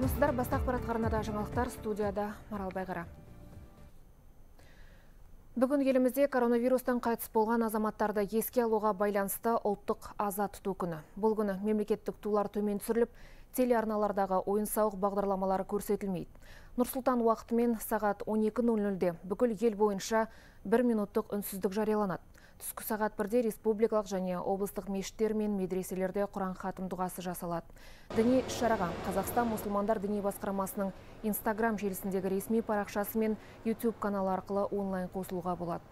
армысыздар басты ақпаратқа арнада жаңалықтар студияда марал байғара. Бүгін елімізде коронавирустан қайтыс болған азаматтарды еске алуға байланысты ұлттық аза тұту күні. Бұл күні мемлекеттік тулар төмен түсіріліп телеарналардағы ойын сауық бағдарламалары көрсетілмейді. Нұрсұлтан уақытымен сағат 12.00-де бүкіл ел бойынша бір минуттық үнсіздік жарияланады. Түскі сағат бірде республикалық және облыстық мешіттер мен медреселерде құран хатым дұғасы жасалады. Діни іс шараға қазақстан мұсылмандар діни басқармасының инстаграм желісіндегі ресми парақшасы мен YouTube каналы арқылы онлайн қосылуға болады.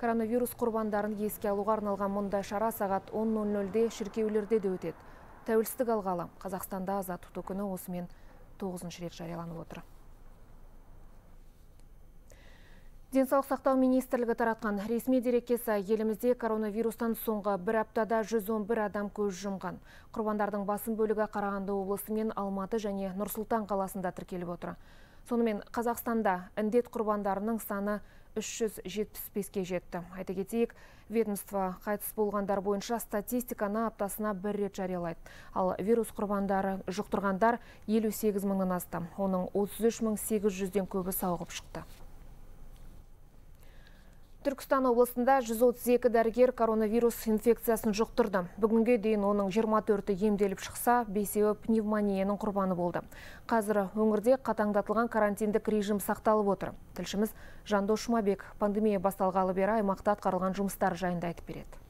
Коронавирус құрбандарын еске алуға арналған мұндай шара сағат 10.00-де шіркеулерде де өтеді. Тәуелсіздік алғалы қазақстанда аза тұту күні осымен тоғызыншы рет жарияланып отыр. Денсаулық сақтау министрлігі таратқан ресми дерекке сай елімізде коронавирустан соңғы бір аптада 111 адам көз жұмған. Құрбандардың басым бөлігі қарағанды облысы мен алматы және нұрсұлтан қаласында тіркеліп отыр. Сонымен қазақстанда індет құрбандарының саны 375-ке жетті. Айта кетейік ведомство қайтыс болғандар бойынша статистиканы аптасына бір рет жариялайды. Ал вирус құрбандары жұқтырғандар 58 мыңнан астам оның 33 мың 800-ден көбі сауығып шықты. Түркістан облысында 132 дәрігер коронавирус инфекциясын жұқтырды. Бүгінге дейін оның 24-і емделіп шықса, бесеуі пневмонияның құрбаны болды. Қазір өңірде қатаңдатылған карантиндік режим сақталып отыр. Тілшіміз Жандос Жұмабек пандемия басталғалы бері аймақта атқарылған жұмыстар жайында айтып береді.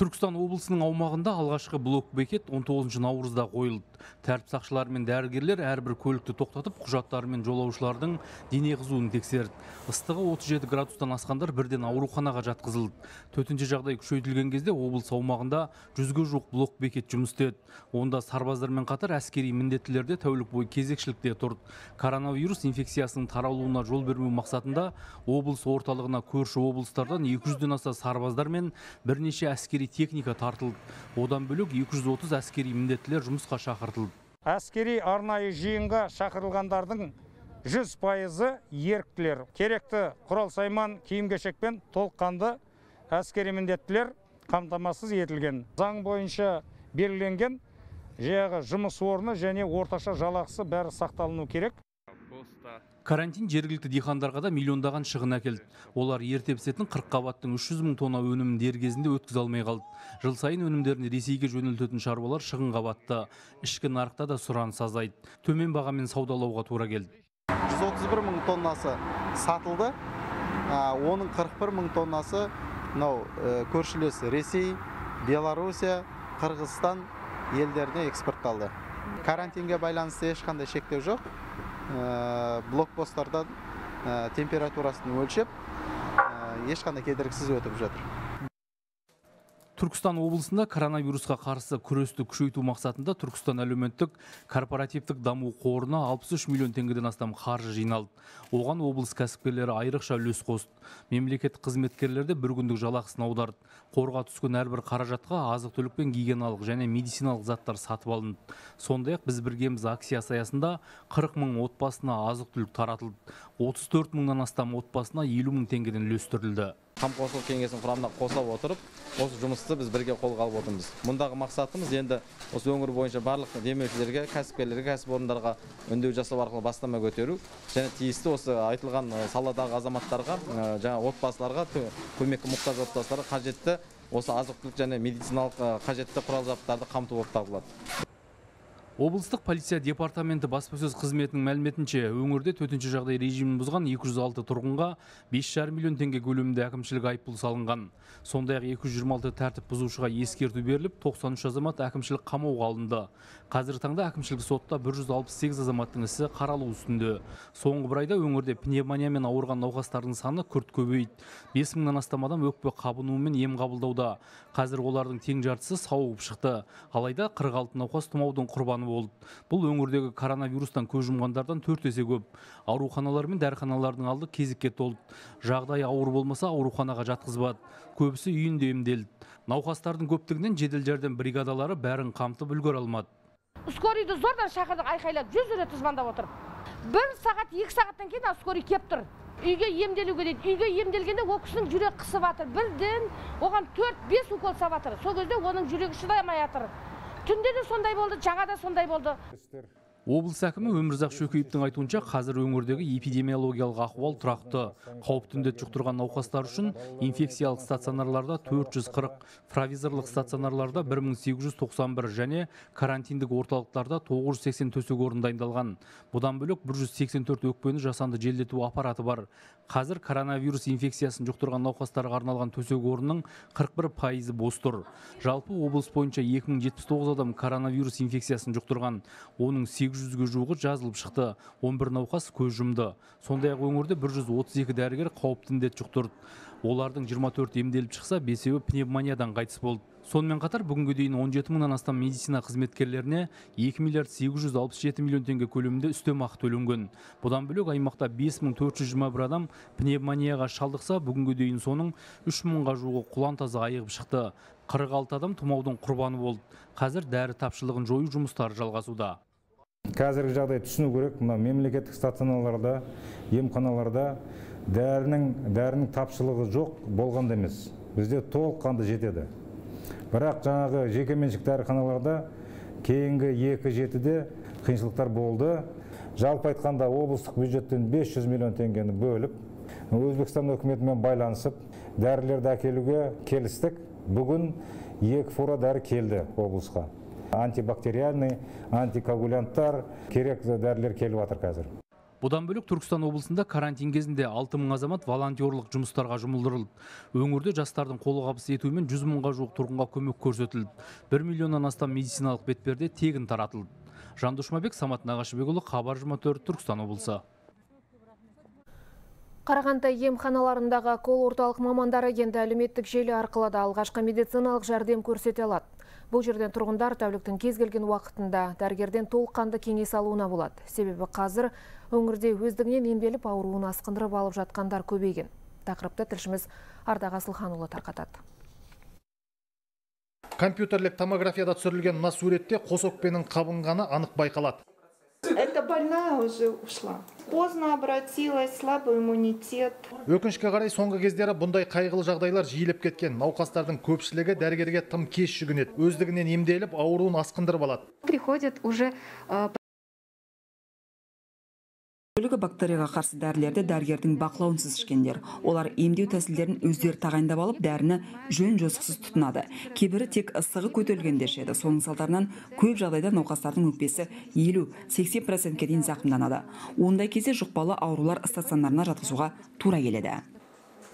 Түркістан облысының аумағында алғашқы блок бекет 19 наурызда қойылды. Тәртіп сақшылары мен дәрігерлер әрбір көлікті тоқтатып құжаттары мен жолаушылардың дене қызуын тексерді. Ыстығы 37 градустан асқандар бірден ауруханаға жатқызылды. Төтенше жағдай күшейтілген кезде облыс аумағында жүзге жуық блок бекет жұмыс істеді. Онда сарбаздармен қатар әскери міндеттілер де тәулік бойы кезекшілікте тұрды коронавирус инфекциясының таралуына жол бермеу мақсатында облыс орталығына көрші облыстардан 200-ден аса сарбаздар мен бірнеше әскери техника тартылды. Одан бөлек 230 әскери міндеттілер жұмысқа шақыртылды. Әскери арнайы жиынға шақырылғандардың жүз пайызы еріктілер. Керекті құрал сайман киім кешекпен толыққанды әскери міндеттілер қамтамасыз етілген. Заң бойынша белгіленген жаңағы жұмыс орны және орташа жалақысы бәрі сақталыну керек. Карантин жергілікті диқандарға да миллиондаған шығын әкелді. Олар ерте пісетін қырық қабаттың үш жүз мың тонна өнімін дер кезінде өткізе алмай қалды. Жыл сайын өнімдерін ресейге жөнелтетін шаруалар шығынға батты. Ішкі нарықта да сұраныс азайды. Төмен бағамен саудалауға тура келді. жүз отыз бір мың тоннасы сатылды. Оның қырық бір мың тоннасы мынау көршілес ресей белоруссия қырғызстан елдеріне экспортталды. Карантинге байланысты ешқандай шектеу жоқ. Блокпосттардан температурасын өлшеп ешқандай кедергісіз өтіп жатыр. Түркістан облысында коронавирусқа қарсы күресті күшейту мақсатында түркістан әлеуметтік корпоративтік даму қорына 63 миллион теңгеден астам қаржы жиналды. Оған облыс кәсіпкерлері айрықша үлес қосты. Мемлекеттік қызметкерлер де бір күндік жалақысын аударды. Қорға түскен әрбір қаражатқа азық түлік пен гигиеналық және медициналық заттар сатып алынды. Сондай ақ біз біргеміз акциясы аясында 40 мың отбасына азық түлік таратылды. 34 мыңнан астам отбасына 50 мың теңгеден үлестірілді. Қамқоршылық кеңесінің құрамына қоса отырып осы жұмысты біз бірге қолға алып отырмыз. Мұндағы мақсатымыз енді осы өңір бойынша барлық демеушілерге кәсіпкерлерге кәсіпорындарға үндеу жасау арқылы бастама көтеру және тиісті осы айтылған саладағы азаматтарға жаңа отбасыларға көмекке мұқтаж отбасыларға қажетті осы азық түлік және медициналық қажетті құрал жабдықтарды қамту болып табылады. Облыстық полиция департаменті баспасөз қызметінің мәліметінше өңірде төтенше жағдай режимін бұзған 206 тұрғынға 5,5 миллион теңге көлемінде әкімшілік айыппұл салынған. Сондай ақ 226 тәртіп бұзушыға ескерту беріліп 93 азамат әкімшілік қамауға алынды. Қазіргі таңда әкімшілік сотта 168 азаматтың ісі қаралу үстінде. Соңғы бір айда өңірде пневмониямен ауырған науқастардың саны күрт көбейді. Бес мыңнан астам адам өкпе қабынуымен ем қабылдауда. Қазір олардың тең жартысы сауығып шықты. Алайда 46 науқас тұмаудың құрбаны болды. Бұл өңірдегі коронавирустан көз жұмғандардан төрт есе көп. Ауруханалар мен дәріханалардың алды кезекке толды. Жағдайы ауыр болмаса ауруханаға жатқызбады. Көбісі үйінде емделді. Науқастардың көптігінен жедел жәрдем бригадалары бәрін қамтып үлгере алмады. Скорыйды зордан шақырдық айқайлап жүз рет звондап отырып бір сағат екі сағаттан кейін скорый келіп тұр. Үйге емделуге дейді үйге емделгенде ол кісінің жүрегі қысып жатыр бірден оған төрт бес укол салып жатыр сол кезде оның жүрегі шыдамай жатыр түнде де сондай болды жаңа да сондай болды. Облыс әкімі өмірзақ шөкеевтің айтуынша қазір өңірдегі эпидемиологиялық ахуал тұрақты. Қауіпті індет жұқтырған науқастар үшін инфекциялық стационарларда 440 провизорлық стационарларда 1891 және карантиндік орталықтарда 980 төсек орын дайындалған. Бұдан бөлек 184 өкпені жасанды желдету аппараты бар. Қазір коронавирус инфекциясын жұқтырған науқастарға арналған төсек орынның 41 пайызы бос тұр жалпы облыс бойынша 2079 адам коронавирус инфекциясын жұқтырған. Оның 800-ге жуығы жазылып шықты. 11 науқас көз жұмды. Сондай ақ өңірде 132 дәрігер қауіпті індет жұқтырды. Олардың 24 емделіп шықса бесеуі пневмониядан қайтыс болды. Сонымен қатар бүгінге дейін 17 мыңнан астам медицина қызметкерлеріне 2 миллиард 867 миллион теңге көлемінде үстемақы төленген. Бұдан бөлек аймақта 5421 адам пневмонияға шалдықса бүгінге дейін соның 3 мыңға жуығы құлантаза айығып шықты. 46 адам тұмаудың құрбаны болды. Қазір дәрі тапшылығын жою жұмыстары жалғасуда. Қазіргі жағдай түсіну керек. Мына мемлекеттік стационарларда емханаларда дәрінің дәрінің тапшылығы жоқ болғанда емес. Бізде толыққанды жетеді. Бірақ жаңағы жекеменшік дәріханаларда кейінгі екі жетіде қиыншылықтар болды. Жалпы айтқанда облыстық бюджеттен 500 миллион теңгені бөліп өзбекстан үкіметімен байланысып дәрілерді әкелуге келістік. Бүгін екі фура дәрі келді облысқа. Антибактериальный антикоагулянттар керек дәрілер келіп жатыр қазір. Бұдан бөлек түркістан облысында карантин кезінде 6 мың азамат волонтерлық жұмыстарға жұмылдырылды өңірде жастардың қолғабыс етуімен 100 мыңға жуық тұрғынға көмек көрсетілді 1 миллионнан астам медициналық бетперде тегін таратылды жандос жұмабек самат нағашыбекұлы хабар 24 түркістан облысы Қарағанды емханаларындағы кол орталық мамандары енді әлеуметтік желі арқылы да алғашқы медициналық жәрдем көрсете алады. Бұл жерден тұрғындар тәуліктің кез келген уақытында дәрігерден толыққанды кеңес алуына болады. Себебі қазір өңірде өздігінен емделіп ауруын асқындырып алып жатқандар көбейген. Тақырыпты тілшіміз Ардақ Асылханұлы тарқатады. Компьютерлік томографияда түсірілген мына суретте қос өкпенің қабынғаны анық байқалады. Эта больная уже ушла. Поздно обратилась, слабый иммунитет. Өкінішке қарай соңғы кездері бұндай қайғылы жағдайлар жиілеп кеткен. Науқастардың көпшілігі дәрігерге тым кеш жүгінеді. Өздігінен емделіп, ауруын асқындырып алады. Приходит уже бөлігі бактерияға қарсы дәрілерді дәрігердің бақылауынсыз ішкендер. Олар емдеу тәсілдерін өздері тағайындап алып дәріні жөн жосықсыз тұтынады. Кейбірі тек ыстығы көтерілгенде ішеді. Соның салдарынан көп жағдайда науқастардың өкпесі елу сексен процентке дейін зақымданады. Ондай кезде жұқпалы аурулар стационарына жатқызуға тура келеді.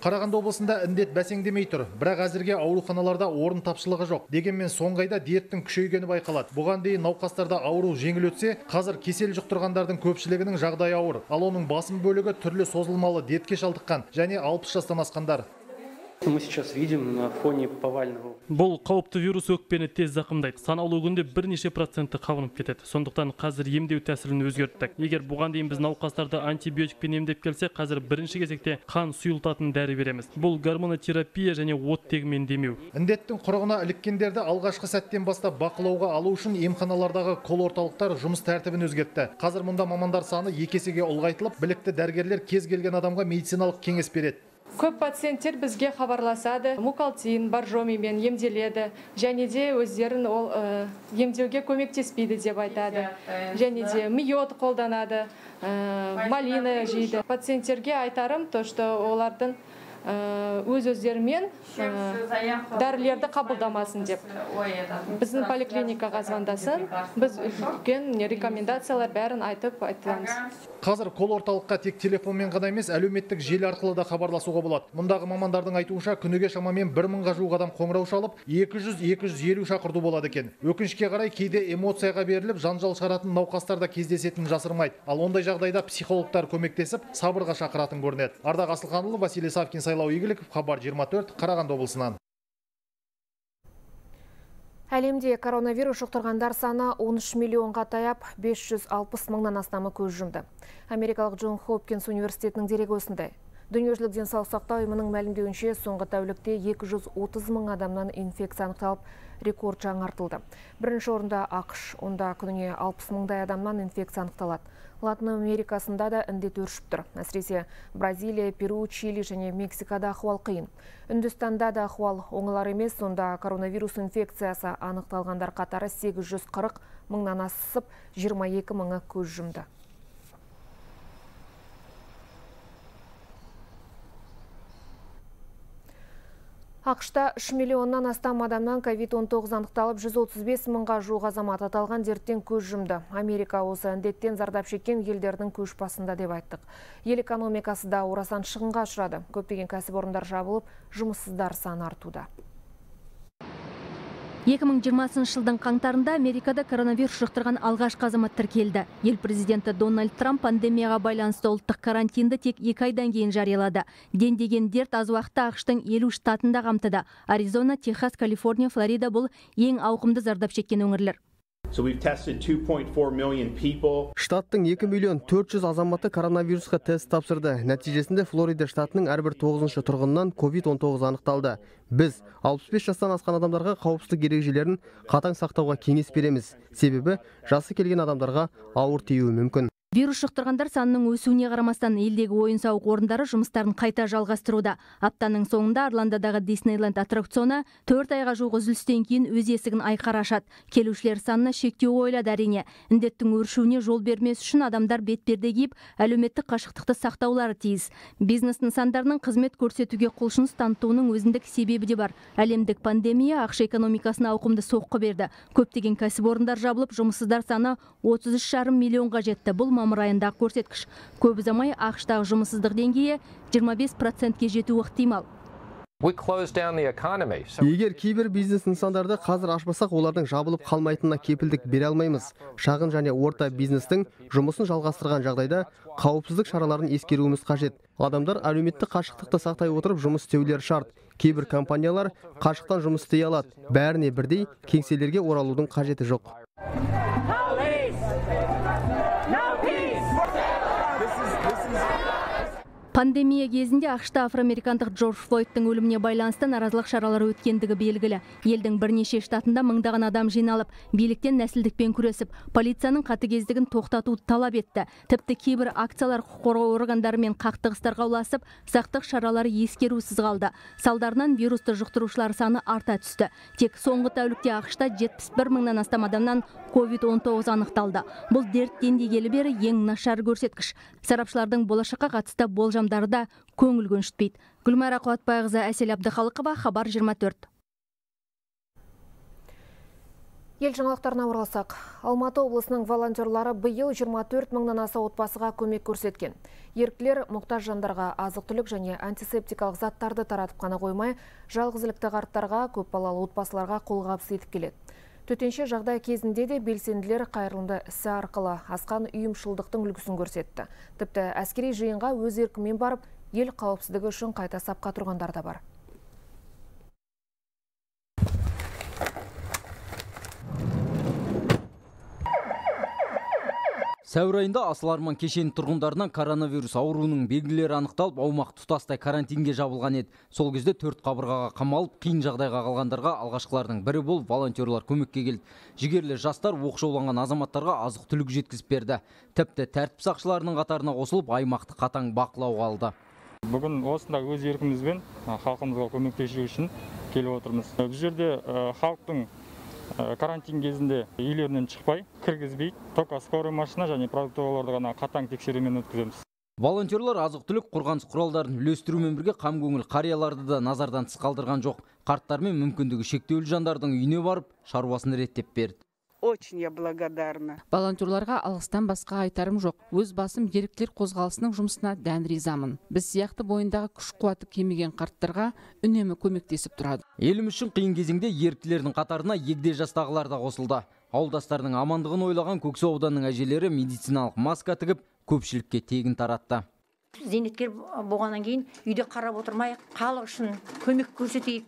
Қарағанды облысында індет бәсеңдемей тұр, бірақ әзірге ауруханаларда орын тапшылығы жоқ. Дегенмен соңғы айда дерттің күшейгені байқалады. Бұған дейін науқастарда ауру жеңіл өтсе, қазір кесел жұқтырғандардың көпшілігінің жағдайы ауыр. Ал оның басым бөлігі түрлі созылмалы дертке шалдыққан және 60 жастан асқандар. Мы сейчас видим на фоне повального. Бұл қауіпті вирус өкпені тез зақымдайды. Санаулы күнде бірнеше процентті қабынып кетеді. Сондықтан қазір емдеу тәсілін өзгерттік. Егер бұған дейін біз науқастарды антибиотикпен емдеп келсе, қазір бірінші кезекте қан сұйылтатын дәрі береміз. Бұл гормонотерапия және оттегімен демеу. Індеттің құрығына іліккендерді алғашқы сәттен бастап бақылауға алу үшін емханалардағы кол орталықтар жұмыс тәртібін өзгертті. Қазір мұнда мамандар саны екі есеге ұлғайтылып, білікті дәрігерлер кез келген адамға медициналық кеңес береді көп пациенттер бізге хабарласады мукалтин боржомимен емделеді және де өздерін ол емдеуге көмектеспейді деп айтады. Және де миод қолданады малина жейді. пациенттерге айтарым то что олардың өз өздерімен дәрілерді қабылдамасын деп. Біздің поликлиникаға звондасын біз үлкен рекомендациялар бәрін айтып айтамыз. Қазір кол орталыққа тек телефонмен ғана емес әлеуметтік желі арқылы да хабарласуға болады. Мұндағы мамандардың айтуынша күніге шамамен бір мыңға жуық адам қоңырау шалып 200-250 шақырту болады екен. Өкінішке қарай кейде эмоцияға беріліп жанжал шығаратын науқастар да кездесетінін жасырмайды. Ал ондай жағдайда психологтар көмектесіп сабырға шақыратын көрінеді. Ардақ асылханұлы василий савкин сайлау игіліков хабар 24 қарағанды облысынан Әлемде коронавирус жұқтырғандар саны 13 миллионға таяп 560 мыңнан астамы көз жұмды. Америкалық Джон Хопкинс университетінің дерегі осындай. Дүниежүзілік денсаулық сақтау ұйымының мәлімдеуінше соңғы тәулікте 230 мың адамнан инфекция анықталып, рекорд жаңартылды. Бірінші орында ақш, онда күніне 60 мыңдай адамнан инфекция анықталады. Латын Америкасында да індет өршіп тұр. Әсіресе Бразилия, Перу, Чили және Мексикада ахуал қиын. Үндістанда да ахуал оңылар емес, сонда коронавирус инфекциясы анықталғандар қатары 840 мыңнан асып, 22 мыңы көз жұмды. Ақшта 3 миллионнан астам адамнан COVID-19 анықталып, 135 мыңға жуық азамат аталған дерттен көз жұмды. Америка осы індеттен зардап шеккен елдердің көш басында деп айттық. Ел экономикасы да орасан шығынға ұшырады. Көптеген кәсіпорындар жабылып, жұмыссыздар саны артуда. 2020 жылдың қаңтарында Америкада коронавирус жұқтырған алғашқы азамат тіркелді. Ел президенті Дональд Трамп пандемияға байланысты ұлттық карантинді тек екі айдан кейін жариялады. Дендеген дерт аз уақытта ақштың елу штатында қамтыды. Аризона, Техас, Калифорния, Флорида бұл ең ауқымды зардап шеккен өңірлер. Штаттың 2 миллион 400 азаматы коронавирусқа тест тапсырды. Нәтижесінде Флорида штатының әрбір 9 тұрғыннан COVID-19 анықталды. Біз 65 жастан асқан адамдарға қауіпсіздік ережелерін қатаң сақтауға кеңес береміз. Себебі жасы келген адамдарға ауыр тиюі мүмкін. Вирус жұқтырғандар санының өсуіне қарамастан елдегі ойын сауық орындары жұмыстарын қайта жалғастыруда. Аптаның соңында орландодағы диснейленд аттракционы төрт айға жуық үзілістен кейін өз есігін айқара ашады. Келушілер санына шектеу қойылады әрине. Індеттің өршуіне жол бермес үшін адамдар бетперде киіп әлеуметтік қашықтықты сақтаулары тиіс. Бизнес нысандарының қызмет көрсетуге құлшыныс танытуының өзіндік себебі де бар. Әлемдік пандемия ақша экономикасына ауқымды соққы берді. Көптеген кәсіпорындар жабылып жұмыссыздар саны отыз үш жарым миллионға жетті. Бұл мамыр айындағы көрсеткіш. Көп ұзамай ақштағы жұмыссыздық деңгейі 25 процентке жетуі ықтимал. Егер кейбір бизнес нысандарды қазір ашпасақ олардың жабылып қалмайтынына кепілдік бере алмаймыз. Шағын және орта бизнестің жұмысын жалғастырған жағдайда қауіпсіздік шараларын ескеруіміз қажет. Адамдар әлеуметтік қашықтықты сақтай отырып жұмыс істеулері шарт. Кейбір компаниялар қашықтан жұмыс істей алады. Бәріне бірдей кеңселерге оралудың қажеті жоқ. Пандемия кезінде ақшта афроамерикандық Джордж Флойдтың өліміне байланысты наразылық шаралары өткендігі белгілі. Елдің бірнеше штатында мыңдаған адам жиналып, биліктен нәсілдікпен күресіп, полицияның қатыгездігін тоқтату талап етті. Тіпті кейбір акциялар қорғау органдарымен қақтығыстарға ұласып, сақтық шаралары ескерусіз қалды. Салдарынан вирусты жұқтырушылар саны арта түсті. Тек соңғы тәулікте ақшта 71 мыңнан астам адамнан COVID-19 анықталды. Бұл дерт дендегелі бері ең нашар көрсеткіш. Сарапшылардың болашаққа қатысты болжам адамдары да көңіл көншітпейді гүлмайра қуатбайқызы әсел әбдіхалықова хабар 24 Ел жаңалықтарына оралсақ, Алматы облысының волонтерлары биыл 24 мыңнан аса отбасыға көмек көрсеткен. Еріктілер мұқтаж жандарға азық түлік және антисептикалық заттарды таратып қана қоймай, жалғызілікті қарттарға, көпбалалы отбасыларға қолғабыс етіп келеді. Төтенше жағдай кезінде де белсенділер қайырымды ісі арқылы асқан ұйымшылдықтың үлгісін көрсетті. Тіпті әскери жиынға өз еркімен барып, ел қауіпсіздігі үшін қайта сапқа тұрғандар да бар. Сәуір айында Асыл Арман кешені тұрғындарынан коронавирус ауруының белгілері анықталып, аумақ тұтастай карантинге жабылған еді. Сол кезде төрт қабырғаға қамалып, қиын жағдайға қалғандарға алғашқылардың бірі болып волонтерлар көмекке келді. Жігерлі жастар оқшауланған азаматтарға азық түлік жеткізіп берді. Тіпті тәртіп сақшыларының қатарына қосылып, аймақты қатаң бақылауға алды. Бүгін осында өз еркімізбен халқымызға көмектесу үшін келіп отырмыз. Бұл жерде халықтың карантин кезінде үйлерінен шықпай кіргізбей только скорый машина және продуктоваларды ғана қатаң тексерумен өткіземіз. Волонтерлар азық түлік қорғаныс құралдарын үлестірумен бірге қам көңіл қарияларды да назардан тыс қалдырған жоқ. Қарттар мен мүмкіндігі шектеулі жандардың үйіне барып шаруасын реттеп берді. Очень я благодарна. Волонтерларға алғыстан басқа айтарым жоқ. Өз басым еріктілер қозғалысының жұмысына дән ризамын. Біз сияқты бойындағы күш қуаты кемеген қарттарға үнемі көмектесіп тұрады. Еліміз үшін қиын кезеңде еріктілердің қатарына егде жастағылар да қосылды. Ауылдастарының амандығын ойлаған көксу ауданының әжелері медициналық маска тігіп көпшілікке тегін таратты. Зейнеткер болғаннан кейін үйде қарап отырмайық халық үшін көмек көрсетейік.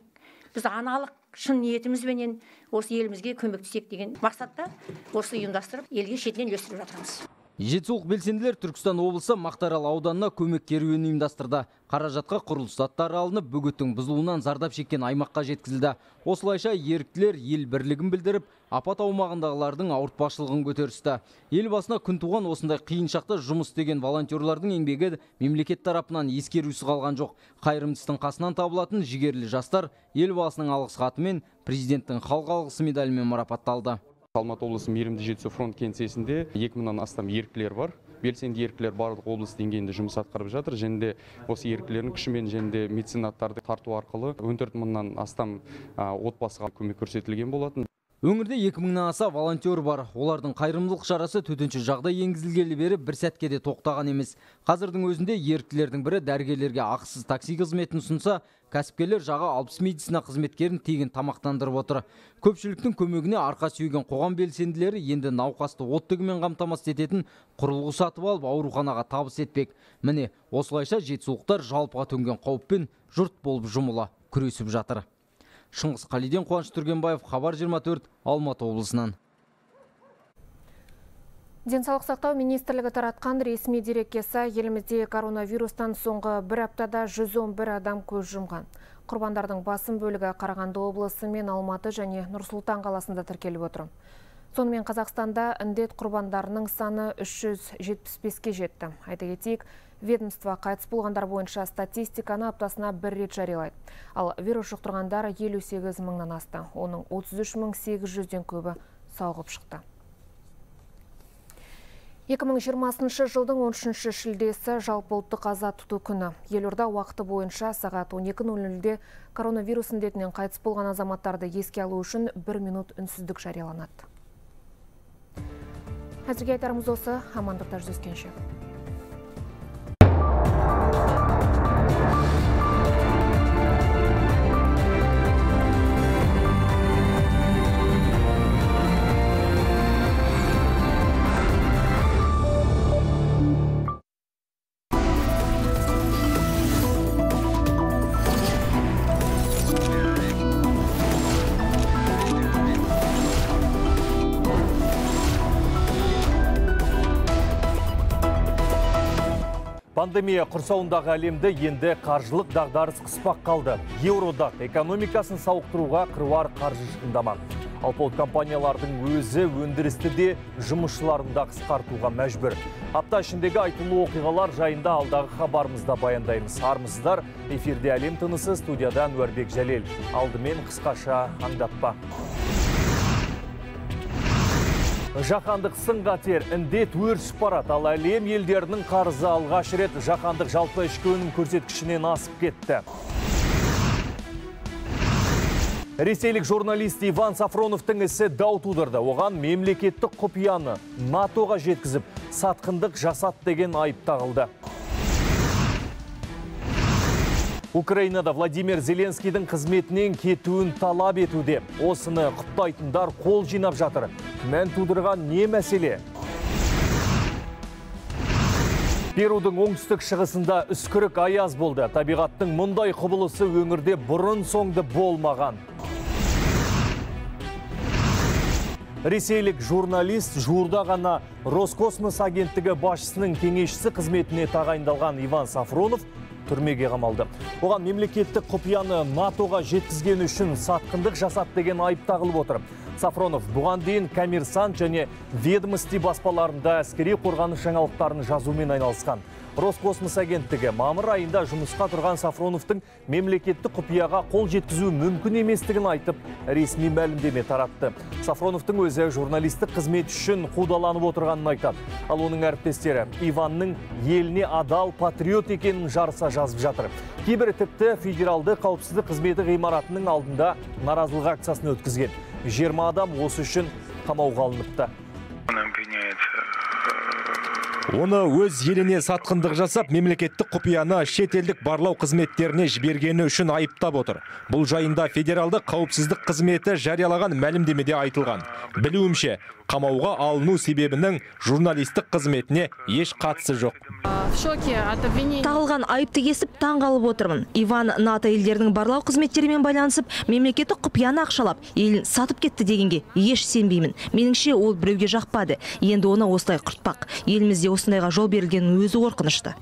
Біз аналық шын ниетімізбенен осы елімізге көмектесейік деген мақсатта осы ұйымдастырып елге шетінен үлестіріп жатырмыз. Жетісулық белсенділер түркістан облысы мақтарал ауданына көмек керуенін ұйымдастырды. Қаражатқа құрылыс заттары алынып бөгеттің бұзылуынан зардап шеккен аймаққа жеткізілді. Осылайша еріктілер ел бірлігін білдіріп апат аумағындағылардың ауыртпашылығын көтерісті. Елбасына күн туған осындай қиын шақта жұмыс істеген волонтерлардың еңбегі мемлекет тарапынан ескерусіз қалған жоқ. Қайырымдыстың қасынан табылатын жігерлі жастар елбасының алғыс хатымен президенттің халық алғысы медалімен марапатталды. Алматы облысы мейірімді жетісу фронт кеңсесінде екі мыңнан астам еріктілер бар белсенді еріктілер барлық облыс деңгейінде жұмыс атқарып жатыр және де осы еріктілердің күшімен және де меценаттарды тарту арқылы он төрт мыңнан астам отбасыға көмек көрсетілген болатын Өңірде 2000 мыңнан аса волонтер бар. Олардың қайырымдылық шарасы төтенше жағдай енгізілгелі бері бір сәтке де тоқтаған емес. Қазірдің өзінде еріктілердің бірі дәрігерлерге ақысыз такси қызметін ұсынса, кәсіпкерлер жағы 60 медицина қызметкерін тегін тамақтандырып отыр. Көпшіліктің көмегіне арқа сүйеген қоғам белсенділері енді науқасты оттегімен қамтамасыз ететін құрылғы сатып алып ауруханаға табыс етпек. Міне, осылайша жетісулықтар жалпыға төнген қауіппен жұрт болып жұмыла күресіп жатыр шыңғыс қалиден қуаныш түргенбаев хабар 24 алматы облысынан денсаулық сақтау министрлігі таратқан ресми дерекке сай елімізде коронавирустан соңғы бір аптада 111 адам көз жұмған. Құрбандардың басым бөлігі қарағанды облысы мен алматы және нұрсұлтан қаласында тіркеліп отыр. Сонымен қазақстанда індет құрбандарының саны 375-ке жетті. Айта кетейік ведомство қайтыс болғандар бойынша статистиканы аптасына бір рет жариялайды. Ал вирус жұқтырғандар 58 мыңнан асты. Оның 33 мың 800-ден көбі сауығып шықты. 2020 жылдың 13 шілдесі жалпы ұлттық аза тұту күні. Елорда уақыты бойынша сағат 12.00-де коронавирус індетінен қайтыс болған азаматтарды еске алу үшін бір минут үнсіздік жарияланады. Әзірге айтарымыз осы, амандықта жүздескенше. Пандемия құрсауындағы әлемді енді қаржылық дағдарыс қыспақ қалды. Еурода экономикасын сауықтыруға қыруар қаржы шығындамақ. Алпауыт компаниялардың өзі өндірісті де жұмысшыларын да қысқартуға мәжбүр. Апта ішіндегі айтулы оқиғалар жайында алдағы хабарымызда баяндаймыз. Армысыздар, эфирде әлем тынысы студияда Әнуарбек Жәлел. Алдымен қысқаша аңдатпа. Жаһандық сын қатер індет өршіп барады, ал әлем елдерінің қарызы алғаш рет жаһандық жалпы ішкі өнім көрсеткішінен асып кетті. Ресейлік журналист Иван Сафроновтың ісі дау тудырды. Оған мемлекеттік құпияны НАТОға жеткізіп, сатқындық жасат деген айып тағылды. Украинада Владимир Зеленскийдің қызметінен кетуін талап етуде. Осыны құптайтындар қол жинап жатыр. Мән тудырған не мәселе? Перудың оңтүстік шығысында үскірік аяз болды. Табиғаттың мұндай құбылысы өңірде бұрын соңды болмаған. Ресейлік журналист жуырда ғана Роскосмос агенттігі басшысының кеңесшісі қызметіне тағайындалған Иван Сафронов түрмеге қамалды. Оған мемлекеттік құпияны НАТОға жеткізген үшін сатқындық жасат деген айып тағылып отыр. Сафронов бұған дейін коммерсант және ведомости баспаларында әскери қорғаныс жаңалықтарын жазумен айналысқан. Роскосмос агенттігі мамыр айында жұмысқа тұрған Сафроновтың мемлекеттік құпияға қол жеткізу мүмкін еместігін айтып, ресми мәлімдеме таратты. Сафроновтың өзі журналистік қызмет үшін қудаланып отырғанын айтады. Ал оның әріптестері Иванның еліне адал патриот екенін жарыса жазып жатыр. Кейбір тіпті федералды қауіпсіздік қызметі ғимаратының алдында наразылық акциясын өткізген. 20 адам осы үшін қамауға алыныпты. Он обвиняется оны өз еліне сатқындық жасап мемлекеттік құпияны шетелдік барлау қызметтеріне жібергені үшін айыптап отыр. Бұл жайында федералды қауіпсіздік қызметі жариялаған мәлімдемеде айтылған. Білуімше қамауға алыну себебінің журналистік қызметіне еш қатысы жоқ. Тағылған айыпты естіп таң қалып отырмын. Иван нато елдерінің барлау қызметтерімен байланысып мемлекеттік құпияны ақшалап елін сатып кетті дегенге еш сенбеймін. Меніңше ол біреуге жақпады. Енді оны осылай құртпақ. Елімізде осындайға жол берілгенінің өзі қорқынышты.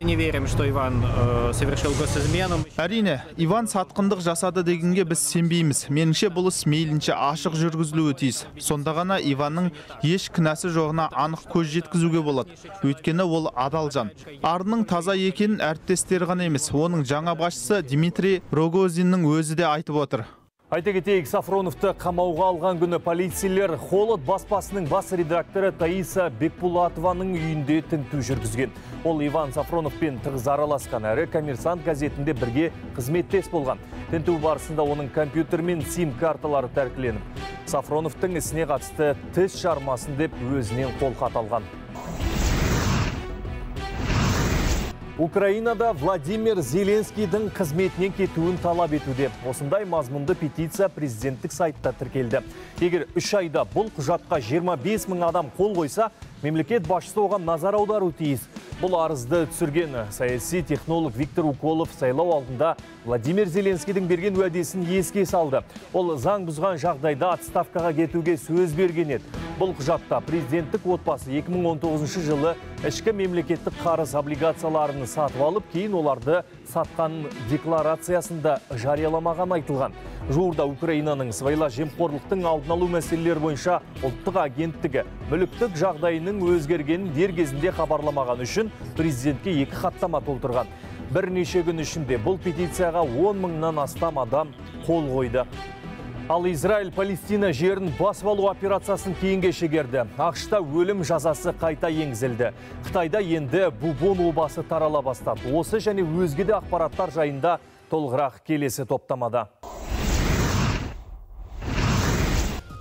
Не верим, что Иван э, совершил госизмену. әрине иван сатқындық жасады дегенге біз сенбейміз. Меніңше бұл іс мейлінше ашық жүргізілуі тиіс. Сонда ғана иванның еш кінәсі жоғына анық көз жеткізуге болады. Өйткені ол адал жан арының таза екенін әріптестері ғана емес оның жаңа басшысы дмитрий рогозиннің өзі де айтып отыр. Айта кетейік, Сафроновты қамауға алған күні полицейлер Холод баспасының бас редакторы Таиса Бекпулатованың үйінде тінту жүргізген. Ол Иван Сафроновпен тығыз араласқан әрі коммерсант газетінде бірге қызметтес болған. Тінту барысында оның компьютер мен сим карталары тәркіленіп. Сафроновтың ісіне қатысты тіс жармасын деп өзінен қол алған. Украинада Владимир Зеленскийдің қызметінен кетуін талап етуде. Осындай мазмұнды петиция президенттік сайтта тіркелді. Егер үш айда бұл құжатқа 25 мың адам қол қойса, мемлекет басшысы оған назар аудару тиіс. Бұл арызды түсірген саяси технолог Виктор Уколов сайлау алдында Владимир Зеленскийдің берген уәдесін еске салды. Ол заң бұзған жағдайда отставкаға кетуге сөз берген еді. Бұл құжатта президенттік отбасы 2019 жылы ішкі мемлекеттік қарыз облигацияларын сатып алып, кейін оларды сатқан декларациясында жарияламаған айтылған. Жуырда Украинаның сыбайлас жемқорлықтың алдын алу мәселелері бойынша ұлттық агенттігі мүліктік жағдайының өзгергенін дер кезінде хабарламаған үшін президентке екі хаттама толтырған. Бірнеше күн ішінде бұл петицияға 10 мыңнан астам адам қол қойды. Ал Израиль Палестина жерін басып алу операциясын кейінге шегерді. Ақшта өлім жазасы қайта енгізілді. Қытайда енді бубон обасы тарала бастады. Осы және өзге де ақпараттар жайында толығырақ келесі топтамада.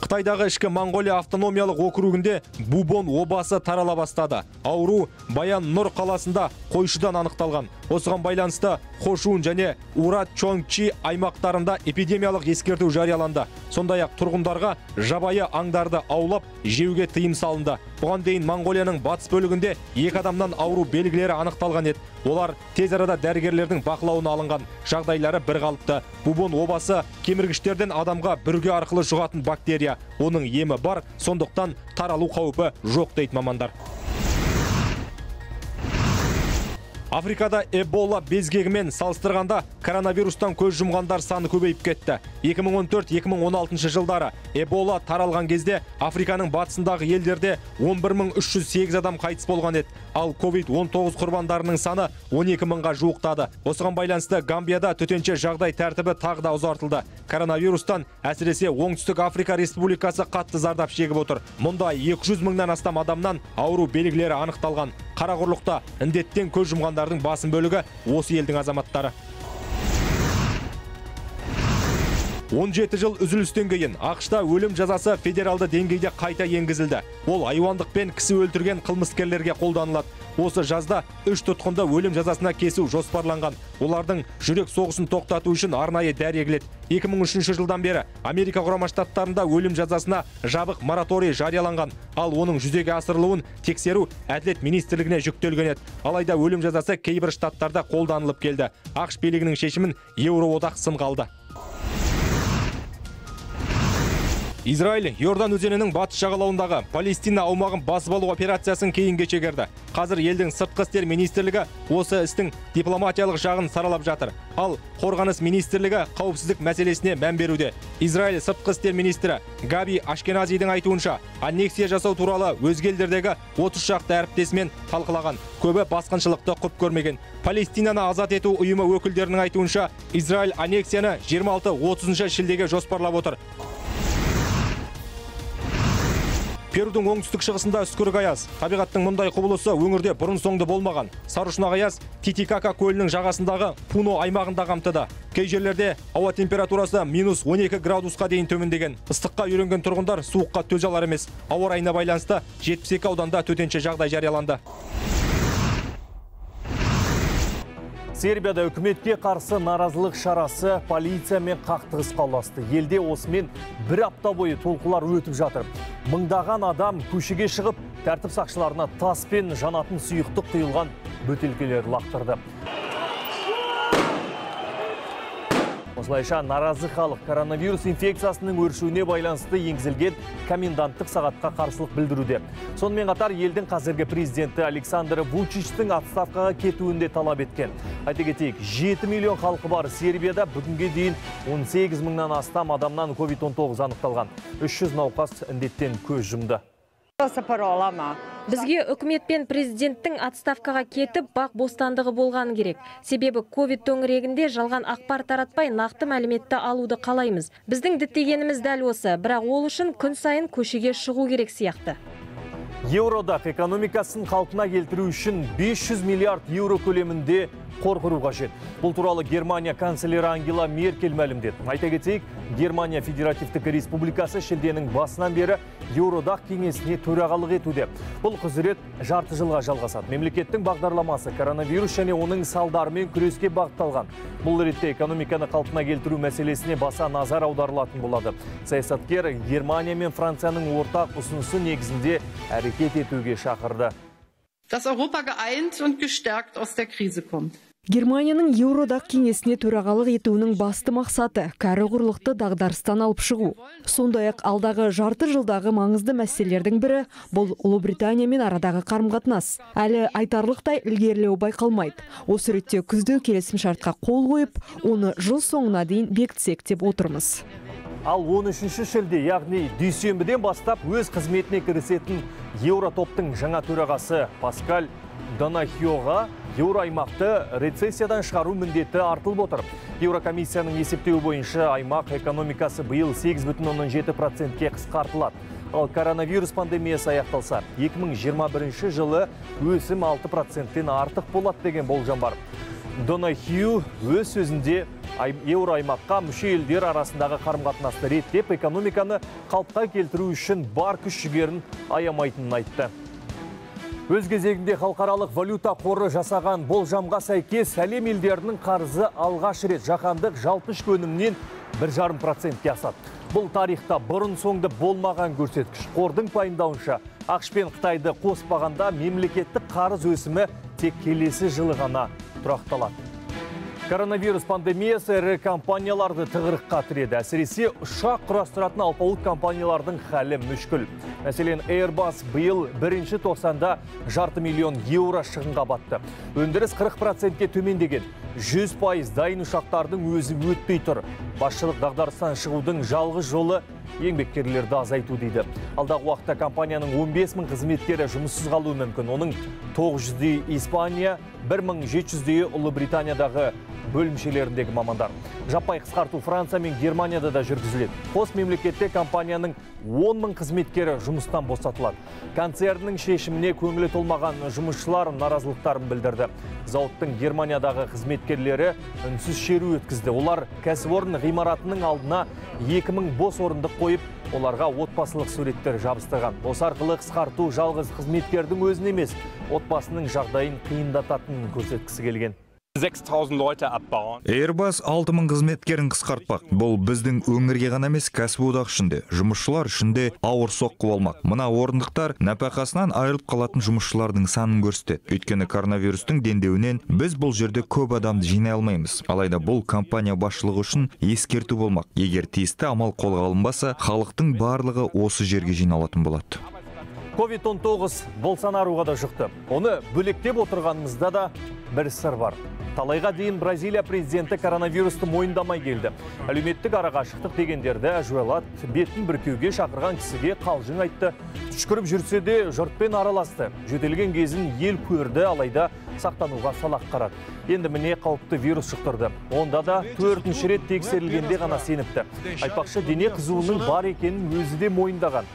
Қытайдағы ішкі Монғолия автономиялық округінде бубон обасы тарала бастады. Ауру Баян Нұр қаласында қойшыдан анықталған. Осыған байланысты Хошун және Урат Чонгчи аймақтарында эпидемиялық ескерту жарияланды. Сондай-ақ тұрғындарға жабайы аңдарды аулап, жеуге тыйым салынды. Бұған дейін Монғолияның батыс бөлігінде екі адамнан ауру белгілері анықталған еді. Олар тез арада дәрігерлердің бақылауына алынған. Жағдайлары бір қалыпты. Бубон обасы кеміргіштерден адамға бүрге арқылы жұғатын бактерия. Оның емі бар, сондықтан таралу қаупі жоқ дейді мамандар. Африкада эбола безгегімен салыстырғанда коронавирустан көз жұмғандар саны көбейіп кетті. 2014-2016 жылдары эбола таралған кезде Африканың батысындағы елдерде 11308 адам қайтыс болған еді. Ал COVID-19 құрбандарының саны 12 мыңға жуықтады. Осыған байланысты Гамбияда төтенше жағдай тәртібі тағы да ұзартылды. Коронавирустан әсіресе Оңтүстік Африка Республикасы қатты зардап шегіп отыр. Мұнда 200 мыңнан астам адамнан ауру белгілері анықталған. Қара құрлықта індеттен көз жұмғандардың басым бөлігі осы елдің азаматтары. 17 жыл үзілістен кейін ақшта өлім жазасы федералды деңгейде қайта енгізілді. Ол айуандықпен кісі өлтірген қылмыскерлерге қолданылады. Осы жазда үш тұтқынды өлім жазасына кесу жоспарланған. Олардың жүрек соғысын тоқтату үшін арнайы дәрі 2003 жылдан бері Америка құрама штаттарында өлім жазасына жабық мораторий жарияланған. Ал оның жүзеге асырылуын тексеру әділет министрлігіне жүктелген еді. Алайда өлім жазасы кейбір штаттарда қолданылып келді. ақш билігінің шешімін еуроодақ сынға алды. Израиль Йордан өзенінің батыс жағалауындағы Палестина аумағын басып алу операциясын кейінге шегерді. Қазір елдің сыртқы істер министрлігі осы істің дипломатиялық жағын саралап жатыр. Ал қорғаныс министрлігі қауіпсіздік мәселесіне мән беруде. Израиль сыртқы істер министрі Габи Ашкеназидің айтуынша, аннексия жасау туралы өзге елдердегі 30 шақты әріптесімен талқылаған. Көбі басқыншылықты құп көрмеген. Палестинаны азат ету ұйымы өкілдерінің айтуынша, Израиль аннексияны 26-30 шілдеге жоспарлап отыр. Перудің оңтүстік шығысында үскірік аяз. Табиғаттың мұндай құбылысы өңірде бұрын соңды болмаған. Сарышұнақ аяз титикака көлінің жағасындағы пуно аймағында қамтыды. Кей жерлерде ауа температурасы минус 12 градусқа дейін төмендеген. Ыстыққа үйренген тұрғындар суыққа төзе алар емес. Ауа райына байланысты 72 ауданда төтенше жағдай жарияланды. Сербияда үкіметке қарсы наразылық шарасы полициямен қақтығысқа ұласты. Елде осымен бір апта бойы толқылар өтіп жатыр. Мыңдаған адам көшеге шығып, тәртіп сақшыларына тас пен жанатын сұйықтық құйылған бөтелкелер лақтырды. Осылайша наразы халық коронавирус инфекциясының өршуіне байланысты енгізілген коменданттық сағатқа қарсылық білдіруде. Сонымен қатар елдің қазіргі президенті александр вучичтің отставкаға кетуін де талап еткен. Айта кетейік жеті миллион халқы бар сербияда бүгінге дейін 18 мыңнан астам адамнан covid 19 анықталған. 300 науқас індеттен көз жұмды. Бізге үкімет пен президенттің отставкаға кетіп бақ бостандығы болған керек. Себебі ковид төңірегінде жалған ақпар таратпай нақты мәліметті алуды қалаймыз. Біздің діттегеніміз дәл осы. Бірақ ол үшін күн сайын көшеге шығу керек сияқты. Еуроодақ экономикасын қалпына келтіру үшін 500 миллиард еуро көлемінде қор құру қажет. Бұл туралы Германия канцлері Ангела Меркель мәлімдеді. Айта кетейік, Германия Федеративтік Республикасы шілденің басынан бері Еуроодақ кеңесіне төрағалық етуде. Бұл құзырет жарты жылға жалғасады. Мемлекеттің бағдарламасы коронавирус және оның салдарымен күреске бағытталған. Бұл ретте экономиканы қалпына келтіру мәселесіне баса назар аударылатын болады. Саясаткер Германия мен Францияның ортақ ұсынысы негізінде әрекет етуге шақырды. Dass Europa geeint und gestärkt aus der Krise kommt. Германияның Еуроодақ кеңесіне төрағалық етуінің басты мақсаты кәрі құрлықты дағдарыстан алып шығу. Сондай-ақ алдағы жарты жылдағы маңызды мәселелердің бірі бұл Ұлыбританиямен арадағы қарым-қатынас. Әлі айтарлықтай ілгерілеу байқалмайды. Осы ретте күзде келісім шартқа қол қойып, оны жыл соңына дейін бекітсек деп отырмыз. Ал 13 шілде, яғни дүйсенбіден бастап өз қызметіне кірісетін Еуротоптың жаңа төрағасы Паскаль Донахиоға еуроаймақты рецессиядан шығару міндеті артылып отыр. Еурокомиссияның есептеуі бойынша аймақ экономикасы биыл 8,7%-ке қысқартылады. Ал коронавирус пандемиясы аяқталса, 2021 жылы өсім 6%-тен артық болады деген болжам бар. Донахью өз сөзінде еуро аймаққа мүше елдер арасындағы қарым-қатынасты реттеп, экономиканы қалыпқа келтіру үшін бар күш жігерін аямайтынын айтты. Өз кезегінде халықаралық валюта қоры жасаған болжамға сәйкес әлем елдерінің қарызы алғаш рет жаһандық жалпы ішкі өнімнен бір жарым процентке асады. Бұл тарихта бұрын соңды болмаған көрсеткіш. Қордың пайымдауынша ақш пен қытайды қоспағанда мемлекеттік қарыз өсімі тек келесі жылы ғана тұрақталады коронавирус пандемиясы ірі компанияларды тығырыққа тіреді. Әсіресе ұшақ құрастыратын алпауыт компаниялардың халі мүшкіл. Мәселен airbus биыл бірінші тоқсанда жарты миллион еуро шығынға батты. Өндіріс 40 процентке төмендеген. 100 пайыз дайын ұшақтардың өзі өтпей тұр. Басшылық дағдарыстан шығудың жалғыз жолы еңбеккерлерді азайту дейді. Алдағы уақытта компанияның 15 мың қызметкері жұмыссыз қалуы мүмкін. Оның 900 испания 1700 ұлыбританиядағы бөлімшелеріндегі мамандар. Жаппай қысқарту франция мен германияда да жүргізіледі. Қос мемлекетте компанияның 10 мың қызметкері жұмыстан босатылады. Концерннің шешіміне көңілі толмаған жұмысшылар наразылықтарын білдірді. Зауыттың германиядағы қызметкерлері үнсіз шеру өткізді. Олар кәсіпорын ғимаратының алдына 2000 бос орындық қойып оларға отбасылық суреттер жабыстырған. Осы арқылы қысқарту жалғыз қызметкердің өзін емес отбасының жағдайын қиындататынын көрсеткісі келген. 6000 Leute abbauen. Airbus 6000 қызметкерін қысқартпақ. Бұл біздің өңірге ғана емес кәсіподақ ішінде, жұмысшылар ішінде ауыр соққы болмақ. Мына орындықтар нәпақасынан айырылып қалатын жұмысшылардың санын көрсетеді. Өйткені коронавирустың дендеуінен біз бұл жерде көп адамды жинай алмаймыз. Алайда бұл компания басшылығы үшін ескерту болмақ. Егер тиісті амал қолға алынбаса, халықтың барлығы осы жерге жиналатын болады. COVID-19 болсан аруға да жұқты. Оны бөлектеп отырғанымызда да бір сыр бар. Талайға дейін Бразилия президенті коронавирусты мойындамай келді. Әлеуметтік арақашықтық дегендерді әжуалат, бетін бүркеуге шақырған кісіге қалжың айтты. Түшкіріп жүрсе де жұртпен араласты. Жөтелген кезін ел көрді, алайда сақтануға салақ қарады. Енді міне қауіпті вирус жұқтырды. Онда да төртінші рет тексерілгенде ғана сеніпті. Айтпақшы дене қызуының бар екенін өзі де мойындаған.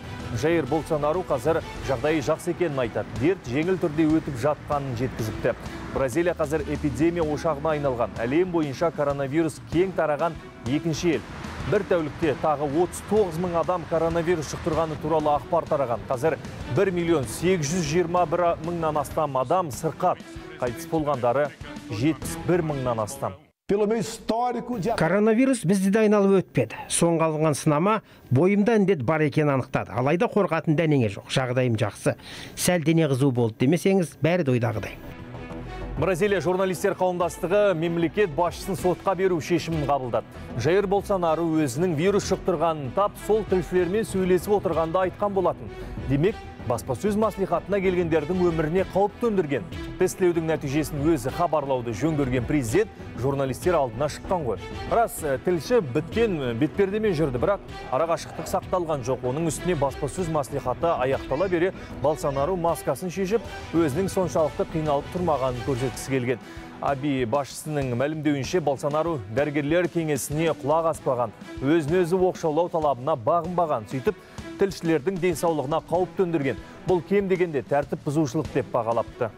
Жайыр болсонару қазір жағдайы жақсы екенін айтады дерт жеңіл түрде өтіп жатқанын жеткізіпті бразилия қазір эпидемия ошағына айналған әлем бойынша коронавирус кең тараған екінші ел. Бір тәулікте тағы 39 мың адам коронавирус жұқтырғаны туралы ақпар тараған. Қазір 1 миллион 821 мыңнан астам адам сырқат. Қайтыс болғандары 71 мыңнан астам. Коронавирус бізді де айналып өтпеді. Соңғы алынған сынама бойымда індет бар екенін анықтады. Алайда қорқатын дәнеңе жоқ. Жағдайым жақсы. Сәл дене қызу болды демесеңіз бәрі де ойдағыдай. Бразилия журналистер қауымдастығы мемлекет басшысын сотқа беру шешімін қабылдады. Жайыр Болсонару өзінің вирус жұқтырғанын тап сол тілшілермен сөйлесіп отырғанда айтқан болатын. Демек, баспасөз маслихатына келгендердің өміріне қауіп төндірген. Тестілеудің нәтижесін өзі хабарлауды жөн көрген президент журналистер алдына шыққан ғой. Рас тілші біткен бетпердемен жүрді бірақ арақашықтық сақталған жоқ. Оның үстіне баспасөз маслихаты аяқтала бере балсанару маскасын шешіп өзінің соншалықты қиналып тұрмағанын көрсеткісі келген. Аби басшысының мәлімдеуінше болсонару дәрігерлер кеңесіне құлақ аспаған өзін өзі оқшаулау талабына бағынбаған сөйтіп тілшілердің денсаулығына қауіп төндірген. Бұл кем дегенде тәртіп бұзушылық деп бағалапты.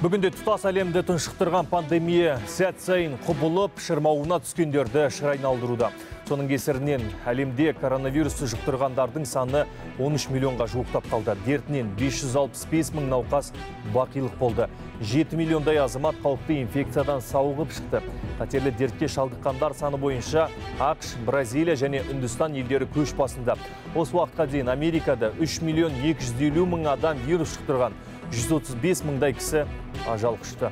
Бүгінде тұтас әлемді тұншықтырған пандемия сәт сайын құбылып шырмауына түскендерді шырайналдыруда соның кесірінен әлемде коронавирусты жұқтырғандардың саны 13 миллионға жуықтап қалды. Дертінен 565 мың науқас бақилық болды. 7 миллиондай азамат қауіпті инфекциядан сауығып шықты. Қатерлі дертке шалдыққандар саны бойынша ақш бразилия және үндістан елдері көш басында. Осы уақытқа дейін америкада 3 миллион 250 мың адам вирус жұқтырған. 135 мыңдай кісі ажал құшты.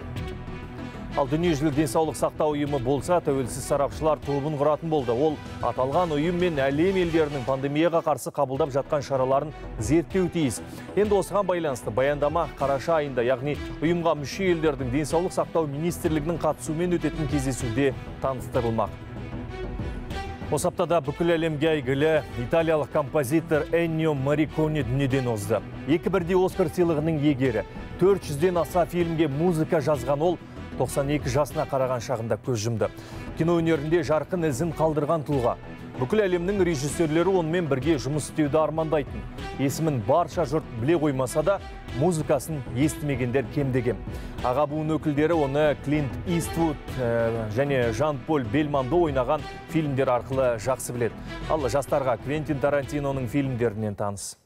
Ал дүниежүзілік денсаулық сақтау ұйымы болса тәуелсіз сарапшылар тобын құратын болды. Ол аталған ұйым мен әлем елдерінің пандемияға қарсы қабылдап жатқан шараларын зерттеу тиіс. Енді осыған байланысты баяндама қараша айында яғни ұйымға мүше елдердің денсаулық сақтау министрлігінің қатысуымен өтетін кездесуде таныстырылмақ. Осы аптада бүкіл әлемге әйгілі италиялық композитор эннио марикони дүниеден озды. Екі бірдей оскар сыйлығының егері 400-ден аса фильмге музыка жазған ол 92 жасына қараған шағында көз жұмды. Кино өнерінде жарқын ізін қалдырған тұлға. Бүкіл әлемнің режиссерлері онымен бірге жұмыс істеуді армандайтын. Есімін барша жұрт біле қоймаса да музыкасын естімегендер кемдеген. Аға буын өкілдері оны клинт иствуд ә, және жан поль бельмонды ойнаған фильмдер арқылы жақсы біледі. Ал жастарға квентин тарантиноның фильмдерінен таныс.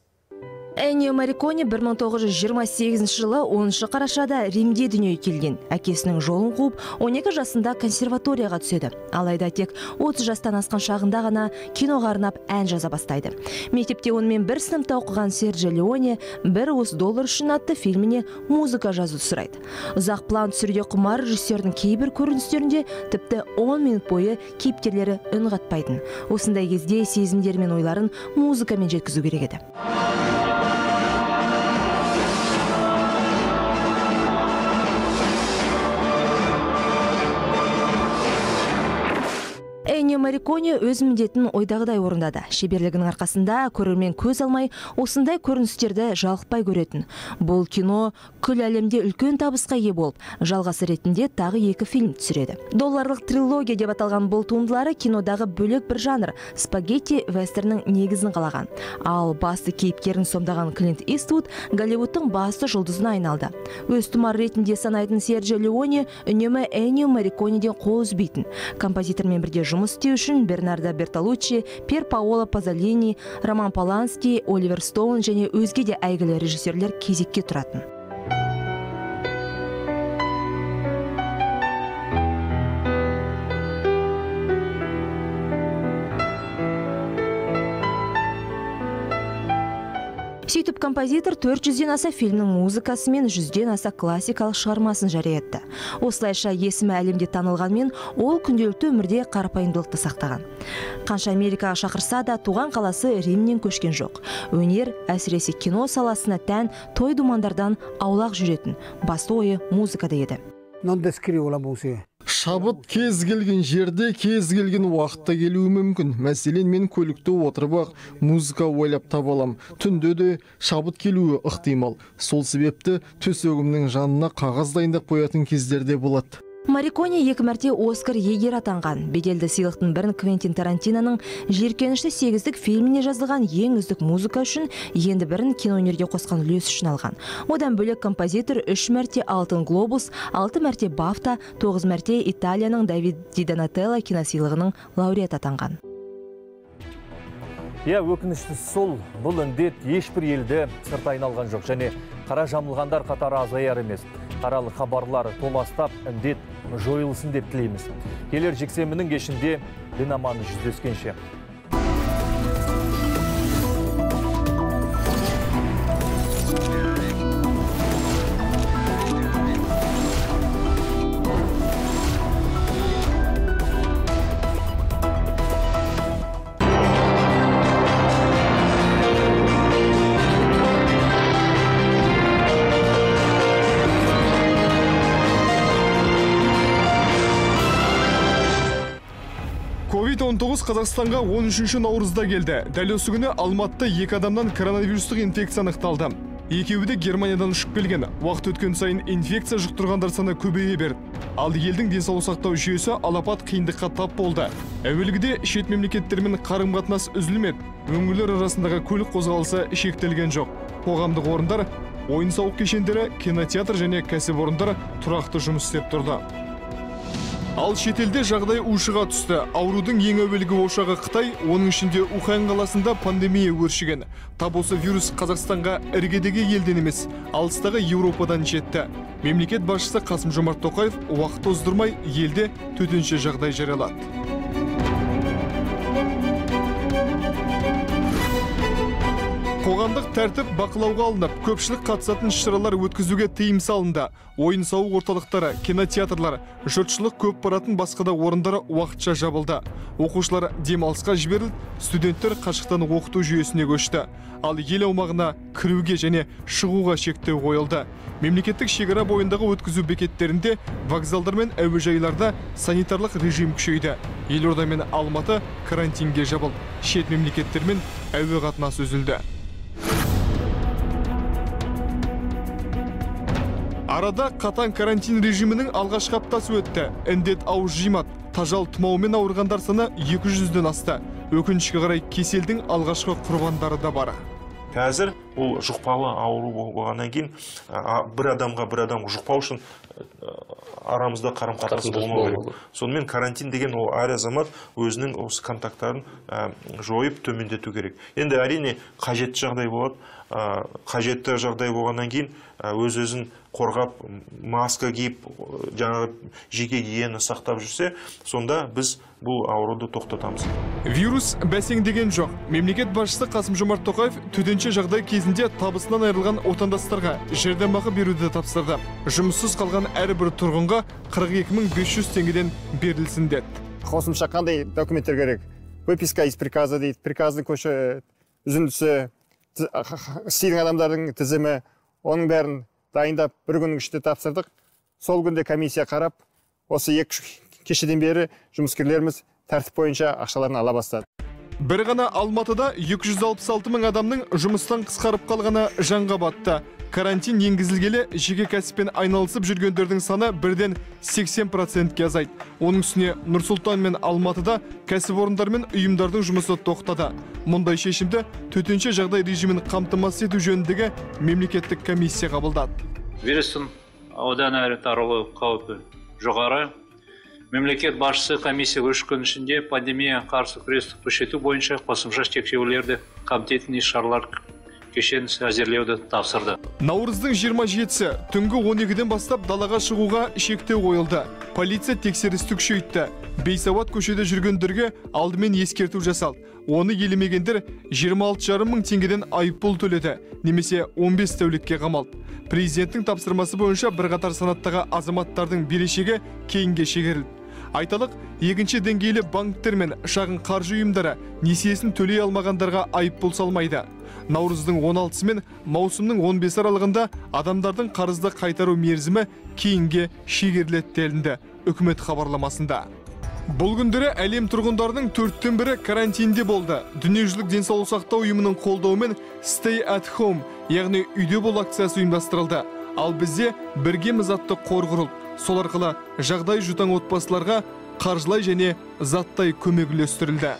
Эннио Марикони 1928 жылы 10 қарашада Римде дүниеге келген. Әкесінің жолын қуып, 12 жасында консерваторияға түседі. Алайда тек 30 жастан асқан шағында ғана киноға арнап ән жаза бастайды. Мектепте онымен бір сыныпта оқыған Серджи Леоне бір уыс доллар үшін атты фильміне музыка жазу сұрайды. Ұзақ план түсіруге құмар режиссердің кейбір көріністерінде тіпті 10 минут бойы кейіпкерлері үн қатпайтын. Осындай кезде сезімдері мен ойларын музыкамен жеткізу керек еді. Bye. Эннио Марикони өз міндетін ойдағыдай орындады. Шеберлігінің арқасында көрермен көз алмай, осындай көріністерді жалықпай көретін. Бұл кино күл әлемде үлкен табысқа ие болып, жалғасы ретінде тағы екі фильм түсіреді. Долларлық трилогия деп аталған бұл туындылары кинодағы бөлек бір жанр спагетти вестернің негізін қалаған. Ал басты кейіпкерін сомдаған Клинт Иствуд Голливудтың басты жұлдызына айналды. Өз тұмар ретінде санайтын Серджи Леоне үнемі Эннио Марикониден қол үзбейтін. Композитормен бірге жұмыс істеу үшін бернардо бертолуччи пер паоло пазолини роман полански оливер стоун және өзге де әйгілі режиссерлер кезекке тұратын. Сөйтіп композитор 400-ден аса фильмнің музыкасы мен жүзден аса классикалық шығармасын жария етті. Осылайша есімі әлемде танылғанмен ол күнделікті өмірде қарапайымдылықты сақтаған. Қанша америкаға шақырса да туған қаласы римнен көшкен жоқ. Өнер әсіресе кино саласына тән той думандардан аулақ жүретін басты ойы музыкада еді. Шабыт кез келген жерде кез келген уақытта келуі мүмкін. Мәселен мен көлікте отырып ақ музыка ойлап таба аламын түнде де шабыт келуі ықтимал. Сол себепті төсегімнің жанына қағаз дайындап қоятын кездерде болады. Мариконе екі мәрте оскар егер атанған. Беделді сыйлықтың бірін квентин тарантиноның жиіркенішті сегіздік фильміне жазылған ең үздік музыка үшін енді бірін киноөнерге қосқан үлесі үшін алған. Одан бөлек композитор үш мәрте алтын глобус алты мәрте бафта тоғыз мәрте италияның давид ди донателло киносыйлығының лауреаты атанған. Иә өкініштісі сол бұл індет ешбір елді сырт айналған жоқ. Және қара жамылғандар қатары азаяр емес. Қаралы хабарлар толастап індет жойылсын деп тілейміз. Келер жексенбінің кешінде дін аманы жүздескенше. Ковид 19 қазақстанға 13 наурызда келді. Дәл осы күні алматыда екі адамнан коронавирустық инфекция анықталды. Екеуі де германиядан ұшып келген. Уақыт өткен сайын инфекция жұқтырғандар саны көбейе берді. Ал елдің денсаулық сақтау жүйесі алапат қиындыққа тап болды. Әуелгіде шет мемлекеттермен қарым қатынас үзілмеді. Өңірлер арасындағы көлік қозғалысы шектелген жоқ. Қоғамдық орындар ойын сауық кешендері кинотеатр және кәсіпорындар тұрақты жұмыс істеп тұрды. Ал шетелде жағдай ушыға түсті. Аурудың ең әуелгі ошағы қытай оның ішінде ухань қаласында пандемия өршіген. Тап осы вирус қазақстанға іргедегі елден емес алыстағы еуропадан жетті. Мемлекет басшысы қасым жомарт тоқаев уақыт оздырмай елде төтенше жағдай жариялады. Қоғамдық тәртіп бақылауға алынып көпшілік қатысатын іс шаралар өткізуге тыйым салынды. Ойын сауық орталықтары кинотеатрлар жұртшылық көп баратын басқа да орындары уақытша жабылды. Оқушылар демалысқа жіберілді студенттер қашықтан оқыту жүйесіне көшті. Ал ел аумағына кіруге және шығуға шектеу қойылды. Мемлекеттік шекара бойындағы өткізу бекеттерінде вокзалдар мен әуежайларда санитарлық режим күшейді. Елорда мен алматы карантинге жабылды. Шет мемлекеттермен әуе қатынасы үзілді. Арада қатаң карантин режимінің алғашқы аптасы өтті. Індет ауыз жимады тажал тұмаумен ауырғандар саны 200-ден асты. Өкінішке қарай кеселдің алғашқы құрбандары да бар. Қазір ол жұқпалы ауру болғаннан кейін бір адамға бір адам жұқпау үшін арамызда қарым қатынас болмау керек. сонымен карантин деген ол әр азамат өзінің осы контакттарын жойып төмендету керек. Енді әрине қажетті жағдай болады. Қажетті жағдай болғаннан кейін өз өзін қорғап маска киіп жаңағы жеке гигиена сақтап жүрсе сонда біз бұл ауруды тоқтатамыз. Вирус бәсеңдеген жоқ. Мемлекет басшысы қасым жомарт тоқаев төтенше жағдай кезінде табысынан айырылған отандастарға жәрдемақы беруді тапсырды. Жұмыссыз қалған әрбір тұрғынға 42 мың 500 теңгеден берілсін деді. Қосымша қандай документтер керек? Выписка из приказа дейді. Приказдың көші үзіндісі істейтін адамдардың тізімі оның бәрін дайындап бір күннің ішінде тапсырдық. Сол күнде комиссия қарап осы екі кешеден бері жұмыскерлеріміз тәртіп бойынша ақшаларын ала бастады. Бір ғана алматыда 266 мың адамның жұмыстан қысқарып қалғаны жанға батты. Карантин енгізілгелі жеке кәсіппен айналысып жүргендердің саны бірден 80 процентке азайды. Оның үстіне нұрсұлтан мен алматыда кәсіпорындар мен ұйымдардың жұмысы тоқтады. Мұндай шешімді төтенше жағдай режимін қамтамасыз ету жөніндегі мемлекеттік комиссия қабылдады. Вирустың одан әрі таралу қаупі жоғары. Мемлекет басшысы комиссия үш күн ішінде пандемияға қарсы күресті күшейту бойынша қосымша шектеулерді қамтитын іс шаралар кешенін әзірлеуді тапсырды. Наурыздың 27-сі түнгі 12-ден бастап далаға шығуға шектеу қойылды. Полиция тексерісті күшейтті. Бейсауат көшеде жүргендерге алдымен ескерту жасалды. Оны елемегендер 26,5 мың теңгеден айыппұл төледі немесе 15 тәулікке қамалды. Президенттің тапсырмасы бойынша бірқатар санаттағы азаматтардың берешегі кейінге шегерілді. Айталық екінші деңгейлі банктер мен шағын қаржы ұйымдары несиесін төлей алмағандарға айыппұл салмайды. Наурыздың 16 мен маусымның 15 аралығында адамдардың қарызды қайтару мерзімі кейінге шегеріледі делінді үкімет хабарламасында. Бұл күндері әлем тұрғындарының төрттен бірі карантинде болды. Дүниежүзілік денсаулық сақтау ұйымының қолдауымен stay at home яғни үйде бол акциясы ұйымдастырылды. Ал бізде біргеміз атты қор құрылды. Сол арқылы жағдай жұтаң отбасыларға қаржылай және заттай көмек үлестірілді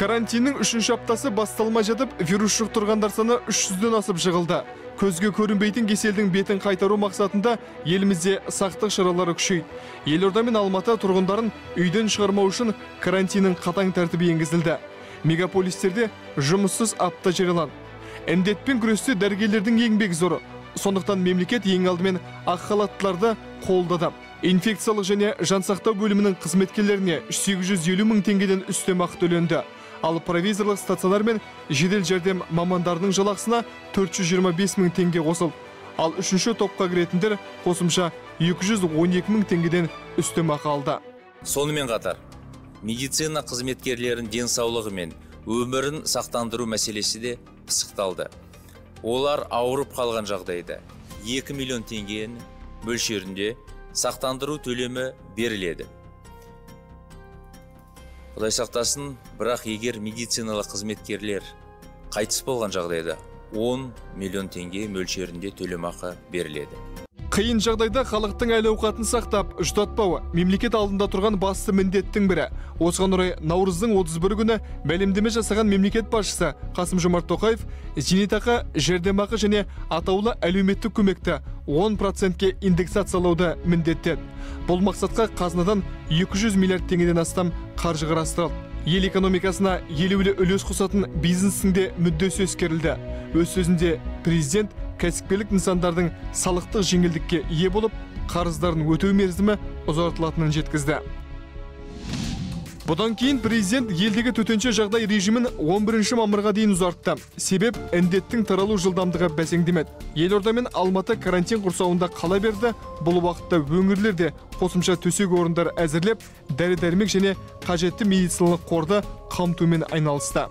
карантиннің үшінші аптасы басталмай жатып вирус жұқтырғандар саны 300-ден асып жығылды. Көзге көрінбейтін кеселдің бетін қайтару мақсатында елімізде сақтық шаралары күшейді. Елорда мен алматы тұрғындарын үйден шығармау үшін карантиннің қатаң тәртібі енгізілді. Мегаполистерде жұмыссыз апта жарияланды. Індетпен күресте дәрігерлердің еңбегі зор. Сондықтан мемлекет ең алдымен ақ халаттыларды қолдады. Инфекциялық және жансақтау бөлімінің қызметкерлеріне 850 мың теңгеден үстемақы төленді. Ал провизорлық стационар мен жедел жәрдем мамандарының жалақысына 425 мың теңге қосылды ал үшінші топқа кіретіндер қосымша 212 мың теңгеден үстемақы алды. Сонымен қатар медицина қызметкерлерінің денсаулығы мен өмірін сақтандыру мәселесі де пысықталды. Олар ауырып қалған жағдайда 2 миллион теңгені мөлшерінде сақтандыру төлемі беріледі. Құдай сақтасын бірақ егер медициналық қызметкерлер қайтыс болған жағдайда 10 миллион теңге мөлшерінде төлемақы беріледі. Қиын жағдайда халықтың әл ауқатын сақтап жұтатпауы мемлекет алдында тұрған басты міндеттің бірі. Осыған орай наурыздың 31 күні мәлімдеме жасаған мемлекет басшысы қасым жомарт тоқаев зейнетақы жәрдемақы және атаулы әлеуметтік көмекті 10 процентке индексациялауды міндеттеді. Бұл мақсатқа қазынадан 200 миллиард теңгеден астам қаржы қарастырылды. Ел экономикасына елеулі үлес қосатын бизнестің де мүддесі ескерілді. Өз сөзінде президент кәсіпкерлік нысандардың салықтық жеңілдікке ие болып қарыздарын өтеу мерзімі ұзартылатынын жеткізді. Бұдан кейін президент елдегі төтенше жағдай режимін 11 мамырға дейін ұзартты. Себеп індеттің таралу жылдамдығы бәсеңдемеді. Елорда мен алматы карантин құрсауында қала берді. Бұл уақытта өңірлерде қосымша төсек орындар әзірлеп дәрі дәрмек және қажетті медициналық қорды қамтумен айналысты.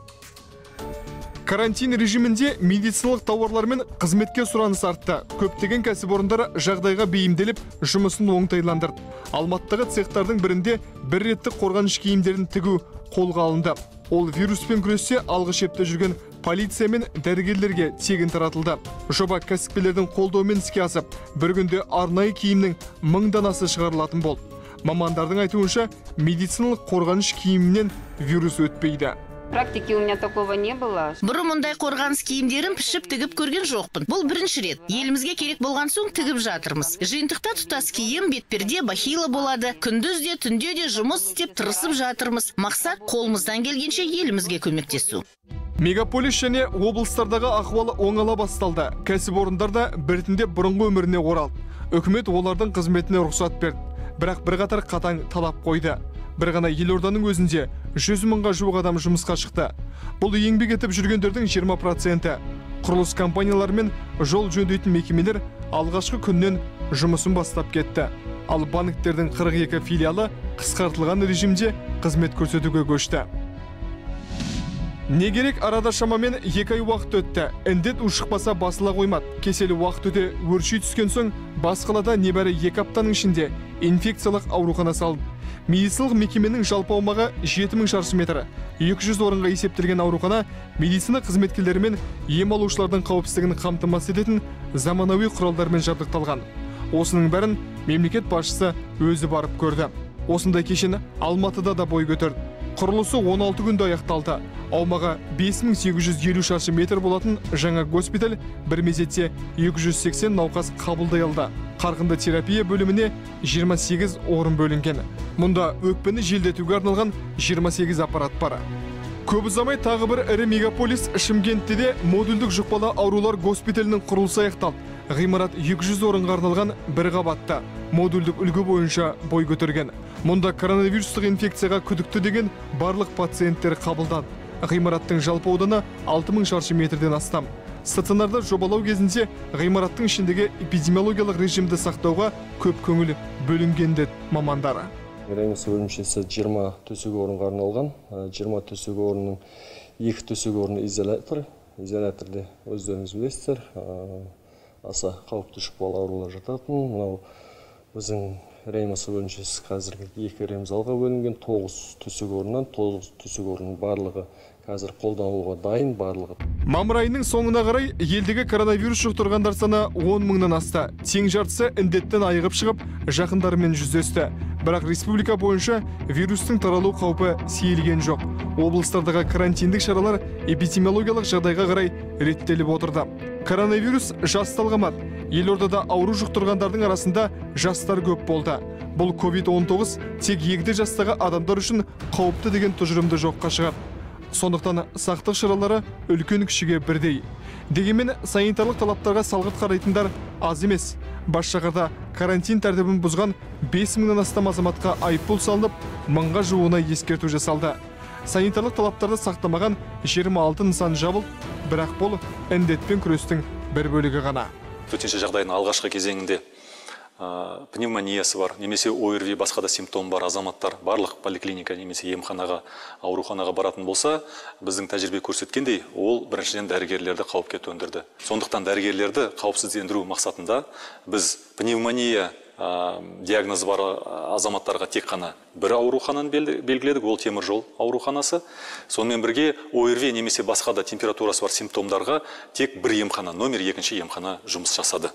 Карантин режимінде медициналық тауарлар мен қызметке сұраныс артты. Көптеген кәсіпорындар жағдайға бейімделіп жұмысын оңтайландырды. Алматыдағы цехтардың бірінде бір реттік қорғаныш киімдерін тігу қолға алынды. Ол вируспен күресте алғы шепте жүрген полиция мен дәрігерлерге тегін таратылды. Жоба кәсіпкерлердің қолдауымен іске асып бір күнде арнайы киімнің мың данасы шығарылатын болды. Мамандардың айтуынша медициналық қорғаныш киімінен вирус өтпейді. Практике у меня такого не было. Бұрын мұндай қорғаныс киімдерін пішіп тігіп көрген жоқпын. Бұл бірінші рет. Елімізге керек болған соң тігіп жатырмыз. Жиынтықта тұтас киім бетперде бахила болады. Күндіз де түнде де жұмыс істеп тырысып жатырмыз. Мақсат қолымыздан келгенше елімізге көмектесу. Мегаполис және облыстардағы ахуалы оңала басталды. Кәсіпорындар да біртіндеп бұрынғы өміріне оралды. Үкімет олардың қызметіне рұқсат берді. Бірақ бірқатар қатаң талап қойды. Бір ғана елорданың өзінде жүз мыңға жуық адам жұмысқа шықты. Бұл еңбек етіп жүргендердің 20 проценті құрылыс компаниялары мен жол жөндейтін мекемелер алғашқы күннен жұмысын бастап кетті. Ал банктердің 42 филиалы қысқартылған режимде қызмет көрсетуге көшті. Не керек арада шамамен екі ай уақыт өтті. Індет ушықпаса басыла қоймады. Кеселі уақыт өте өрши түскен соң бас қалада небәрі екі аптаның ішінде инфекциялық аурухана салынды. Медициналық мекеменің жалпы аумағы 7000 шаршы метр. 200 орынға есептелген аурухана медицина қызметкерлері мен ем алушылардың қауіпсіздігін қамтамасыз ететін заманауи құралдармен жабдықталған. Осының бәрін мемлекет басшысы өзі барып көрді. Осындай кешен алматыда да бой көтерді. Құрылысы 16 күнде аяқталды. Аумағы 5850 шаршы метр болатын жаңа госпиталь бір мезетте 280 науқас қабылдай алды қарқынды терапия бөліміне 28 орын бөлінген. Мұнда өкпені желдетуге арналған 28 аппарат бар. Көп ұзамай тағы бір ірі мегаполис шымкентте де модульдік жұқпалы аурулар госпиталінің құрылысы аяқталды. Ғимарат 200 орынға арналған бір қабатты модульдік үлгі бойынша бой көтерген. Мұнда коронавирустық инфекцияға күдікті деген барлық пациенттер қабылданды ғимараттың жалпы ауданы 6000 шаршы метрден астам. Стационарда жобалау кезінде ғимараттың ішіндегі эпидемиологиялық режимді сақтауға көп көңіл бөлінген деді мамандар реанимация бөлімшесі 20 төсек орынға арналған. 20 төсек орынның екі төсек орны изолятор. Изоляторде өздеріңіз білесіздер. Аса қауіпті жұқпалы аурулар жататын. Мынау біздің реанимация бөлімшесі қазіргі екі ремзалға бөлінген. Тоғыз төсек орыннан тоғыз төсек орынның барлығы қазір қолдануға дайын барлығы мамыр айының соңына қарай елдегі коронавирус жұқтырғандар саны 10 мыңнан асты. Тең жартысы індеттен айығып шығып жақындарымен жүздесті. Бірақ республика бойынша вирустың таралу қаупі сейілген жоқ. Облыстардағы карантиндік шаралар эпидемиологиялық жағдайға қарай реттеліп отырды. Коронавирус жас талғамады елордада ауру жұқтырғандардың арасында жастар көп болды. Бұл covid-19 тек егде жастағы адамдар үшін қауіпті деген тұжырымды жоққа шығады сондықтан сақтық шаралары үлкен кішіге бірдей. Дегенмен санитарлық талаптарға салғырт қарайтындар аз емес. Бас шаһарда карантин тәртібін бұзған 5 мыңнан астам азаматқа айыппұл салынып мыңға жуығына ескерту жасалды. Санитарлық талаптарды сақтамаған 26 нысан жабылды бірақ бұл індетпен күрестің бір бөлігі ғана. Төтенше жағдайдың алғашқы кезеңінде ә, пневмониясы бар немесе орви басқа да симптом бар азаматтар барлық поликлиника немесе емханаға ауруханаға баратын болса біздің тәжірибе көрсеткендей ол біріншіден дәрігерлерді қауіпке төндірді. Сондықтан дәрігерлерді қауіпсіздендіру мақсатында біз пневмония ә, диагнозы бар азаматтарға тек қана бір аурухананы белгіледік ол темір жол ауруханасы. Сонымен бірге орви немесе басқа да температурасы бар симптомдарға тек бір емхана номер екінші емхана жұмыс жасады.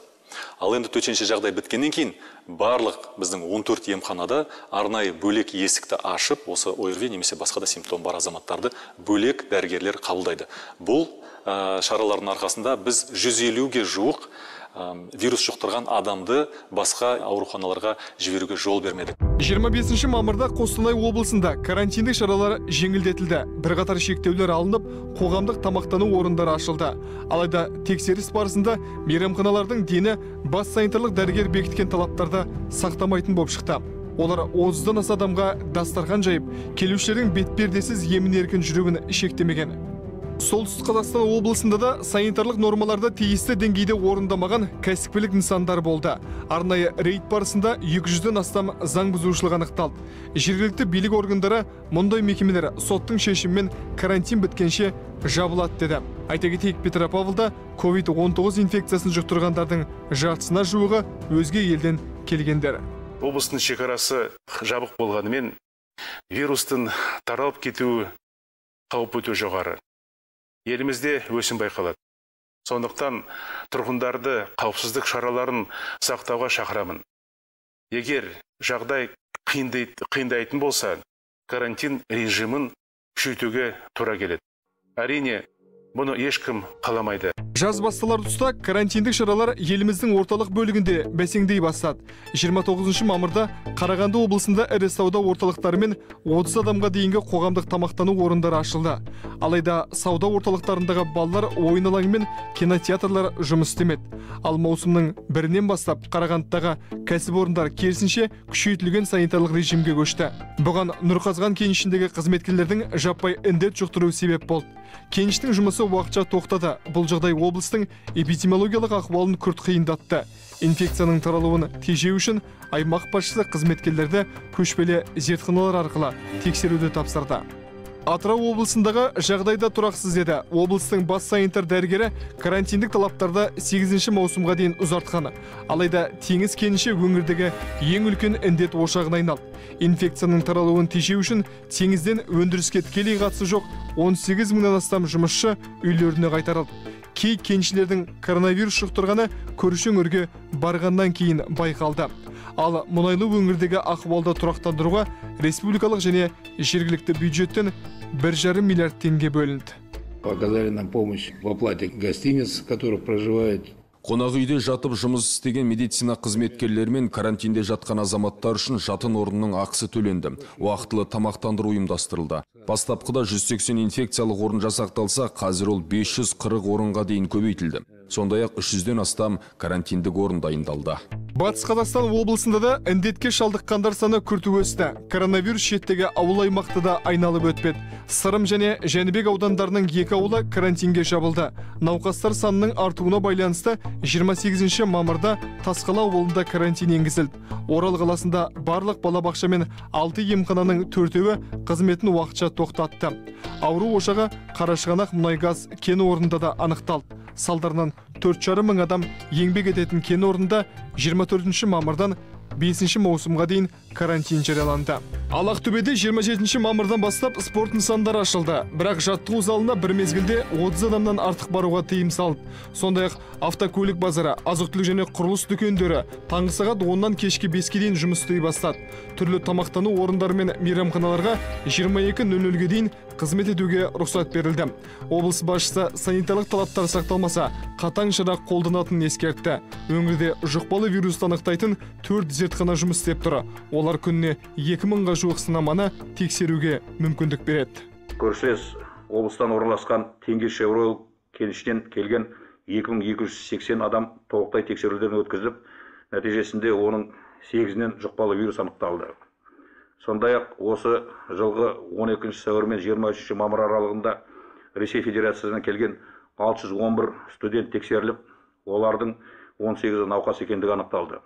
Ал енді төтенше жағдай біткеннен кейін барлық біздің 14 емханада арнайы бөлек есікті ашып осы орв немесе басқа да симптом бар азаматтарды бөлек дәрігерлер қабылдайды. Бұл ә, шаралардың арқасында біз 150-ге жуық вирус жұқтырған адамды басқа ауруханаларға жіберуге жол бермедік. 25 мамырда қостанай облысында карантиндік шаралар жеңілдетілді. Бірқатар шектеулер алынып қоғамдық тамақтану орындары ашылды. Алайда тексеріс барысында мейрамханалардың дені бас санитарлық дәрігер бекіткен талаптарды сақтамайтын болып шықты. Олар отыздан аса адамға дастархан жайып келушілердің бетпердесіз емін еркін жүруін шектемеген. Солтүстік қазақстан облысында да санитарлық нормаларды тиісті деңгейде орындамаған кәсіпкерлік нысандар болды. Арнайы рейд барысында 200-ден астам заң бұзушылық анықталды. Жергілікті билік органдары мұндай мекемелер соттың шешімімен карантин біткенше жабылады деді. Айта кетейік петропавлда covid 19 инфекциясын жұқтырғандардың жартысына жуығы өзге елден келгендер. Облыстың шекарасы жабық болғанымен вирустың таралып кетуі қаупі өте жоғары. Елімізде өсім байқалады. Сондықтан тұрғындарды қауіпсіздік шараларын сақтауға шақырамын. Егер жағдай қиындайтын болса карантин режимін күшейтуге тура келеді. Әрине бұны ешкім қаламайды. Жаз басталар тұста карантиндік шаралар еліміздің орталық бөлігінде бәсеңдей бастады. 29 мамырда қарағанды облысында ірі сауда орталықтары мен 30 адамға дейінгі қоғамдық тамақтану орындары ашылды. Алайда сауда орталықтарындағы балалар ойын алаңы мен кинотеатрлар жұмыс істемеді. Ал маусымның бірінен бастап қарағандыдағы кәсіпорындар керісінше күшейтілген санитарлық режимге көшті. Бұған нұрқазған кенішіндегі қызметкерлердің жаппай індет жұқтыруы себеп болды. Кеніштің жұмысы уақытша тоқтады. Бұл жағдай облыстың эпидемиологиялық ахуалын күрт қиындатты. Инфекцияның таралуын тежеу үшін аймақ басшысы қызметкерлерді көшпелі зертханалар арқылы тексеруді тапсырды. Атырау облысындағы жағдай да тұрақсыз еді. Облыстың бас санитар дәрігері карантиндік талаптарды 8 маусымға дейін ұзартқаны. Алайда теңіз кеніші өңірдегі ең үлкен індет ошағына айналды. Инфекцияның таралуын тежеу үшін теңізден өндіріске тікелей қатысы жоқ. 18 мыңнан астам жұмысшы үйлеріне қайтарылды. Кей кеншілердің коронавирус жұқтырғаны көрші өңірге барғаннан кейін байқалды. Ал мұнайлы өңірдегі ахуалды тұрақтандыруға республикалық және жергілікті бюджеттен бір жарым миллиард теңге бөлінді. Оказали нам помощь в оплате гостиниц в которых проживает қонақ үйде жатып жұмыс істеген медицина қызметкерлері мен карантинде жатқан азаматтар үшін жатын орнының ақысы төленді. Уақытылы тамақтандыру ұйымдастырылды. Бастапқыда 180 инфекциялық орын жасақталса қазір ол 540 орынға дейін көбейтілді. Сондай ақ 300-ден астам карантиндік орын дайындалды. Батыс қазақстан облысында да індетке шалдыққандар саны күрт өсті. Коронавирус шеттегі ауыл аймақты да айналып өтпеді. Сырым және жәнібек аудандарының екі ауылы карантинге жабылды. Науқастар санының артуына байланысты 28 мамырда тасқала ауылында карантин енгізілді. Орал қаласында барлық балабақша мен алты емхананың төртеуі қызметін уақытша тоқтатты. Ауру ошағы қарашығанақ мұнайгаз кен орнында да анықталды. Салдарынан төрт жарым мың адам еңбек ететін кен орнында 24 мамырдан 5 маусымға дейін карантин жарияланды. Ал ақтөбеде 27 мамырдан бастап спорт нысандары ашылды. Бірақ жаттығу залына бір мезгілде 30 адамнан артық баруға тыйым салды сондай ақ автокөлік базары азық түлік және құрылыс дүкендері таңғы сағат 10-нан кешкі 5-ке дейін жұмыс істей бастады. Түрлі тамақтану орындары мен мейрамханаларға 22.00-ге дейін қызмет етуге рұқсат берілді. Облыс басшысы санитарлық талаптар сақталмаса қатаң шара қолданатынын ескертті. Өңірде жұқпалы вирусты анықтайтын төрт зертхана жұмыс істеп тұр. Олар күніне екі мыңға жуық сынаманы тексеруге мүмкіндік береді. Көршілес облыстан орналасқан теңгешевройл кенішінен келген 2280 адам толықтай тексеруден өткізіліп нәтижесінде оның сегізінен жұқпалы вирус анықталды. Сондай ақ осы жылғы 12 сәуір мен 23 мамыр аралығында ресей федерациясынан келген 611 студент тексеріліп олардың 18 науқас екендігі анықталды.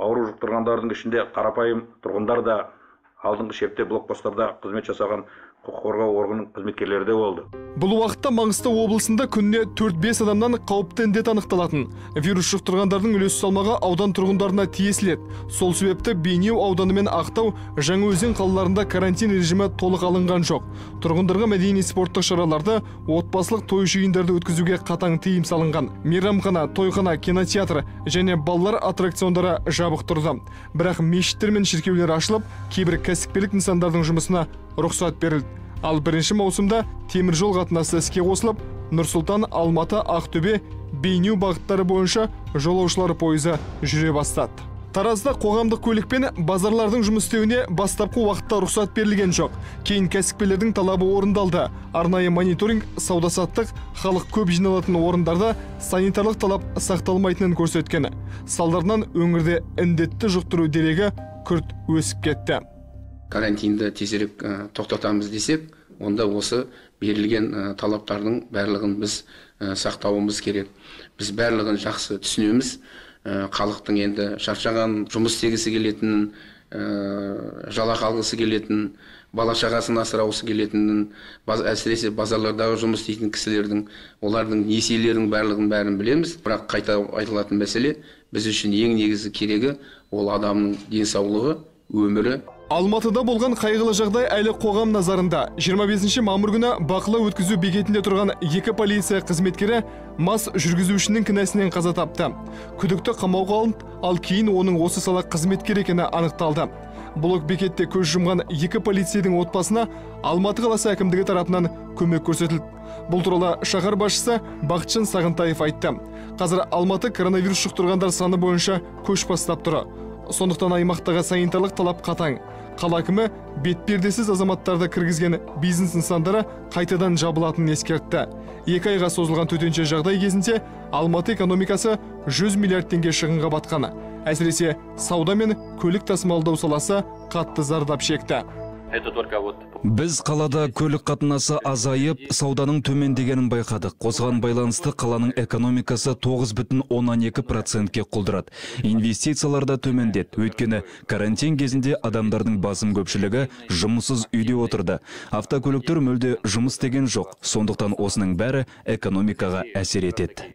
Ауру жұқтырғандардың ішінде қарапайым тұрғындар да алдыңғы шепте блокпосттарда қызмет жасаған құқық қорғау органының қызметкерлері де болды. Бұл уақытта маңғыстау облысында күніне 4-5 адамнан қауіпті індет анықталатын. Вирус жұқтырғандардың үлес салмағы аудан тұрғындарына тиесіледі сол себепті бейнеу ауданы мен ақтау жаңаөзен қалаларында карантин режимі толық алынған жоқ. Тұрғындарға мәдени спорттық шараларды отбасылық той жиындарды өткізуге қатаң тыйым салынған. Мейрамхана тойхана кинотеатр және балалар аттракциондары жабық тұрды бірақ мешіттер мен шіркеулер ашылып кейбір кәсіпкерлік нысандардың жұмысына рұқсат берілді. Ал бірінші маусымда темір жол қатынасы іске қосылып нұр сұлтан алматы ақтөбе бейнеу бағыттары бойынша жолаушылар пойызы жүре бастады. Таразда қоғамдық көлік пен базарлардың жұмыс істеуіне бастапқы уақытта рұқсат берілген жоқ. Кейін кәсіпкерлердің талабы орындалды. Арнайы мониторинг сауда саттық халық көп жиналатын орындарда санитарлық талап сақталмайтынын көрсеткен. Салдарынан өңірде індетті жұқтыру дерегі күрт өсіп кетті. Карантинді тезірек тоқтатамыз десек онда осы берілген талаптардың барлығын біз сақтауымыз керек. Біз барлығын жақсы түсінеміз. Халықтың енді шаршаған жұмыс істегісі келетінін жалақы алғысы келетінін бала шағасын асыраусы келетінін әсіресе базарлардағы жұмыс істейтін кісілердің олардың несиелерінің барлығын бәрін білеміз. Бірақ қайта айтылатын мәселе біз үшін ең негізі керегі ол адамның денсаулығы өмірі Алматыда болған қайғылы жағдай әлі қоғам назарында. 25 мамыр күні бақылау өткізу бекетінде тұрған екі полиция қызметкері мас жүргізушінің кінәсінен қаза тапты. Күдікті қамауға алынды, ал кейін оның осы сала қызметкер екені анықталды. Блок бекетте көз жұмған екі полицейдің отбасына Алматы қаласы әкімдігі тарапынан көмек көрсетілді. Бұл туралы шаһар басшысы Бақытжан Сағынтаев айтты. Қазір Алматы коронавирус жұқтырғандар саны бойынша көш бастап тұр сондықтан аймақтағы санитарлық талап қатаң қала әкімі бетпердесіз азаматтарды кіргізген бизнес нысандары қайтадан жабылатынын ескертті. Екі айға созылған төтенше жағдай кезінде алматы экономикасы 100 миллиард теңге шығынға батқан әсіресе сауда мен көлік тасымалдау саласы қатты зардап шекті. Біз қалада көлік қатынасы азайып сауданың төмендегенін байқадық. Осыған байланысты қаланың экономикасы 9 бүтін оннан екі процентке құлдырады. Инвестициялар да төмендеді. Өйткені карантин кезінде адамдардың басым көпшілігі жұмыссыз үйде отырды. Автокөліктер мүлде жұмыс істеген жоқ. Сондықтан осының бәрі экономикаға әсер етеді.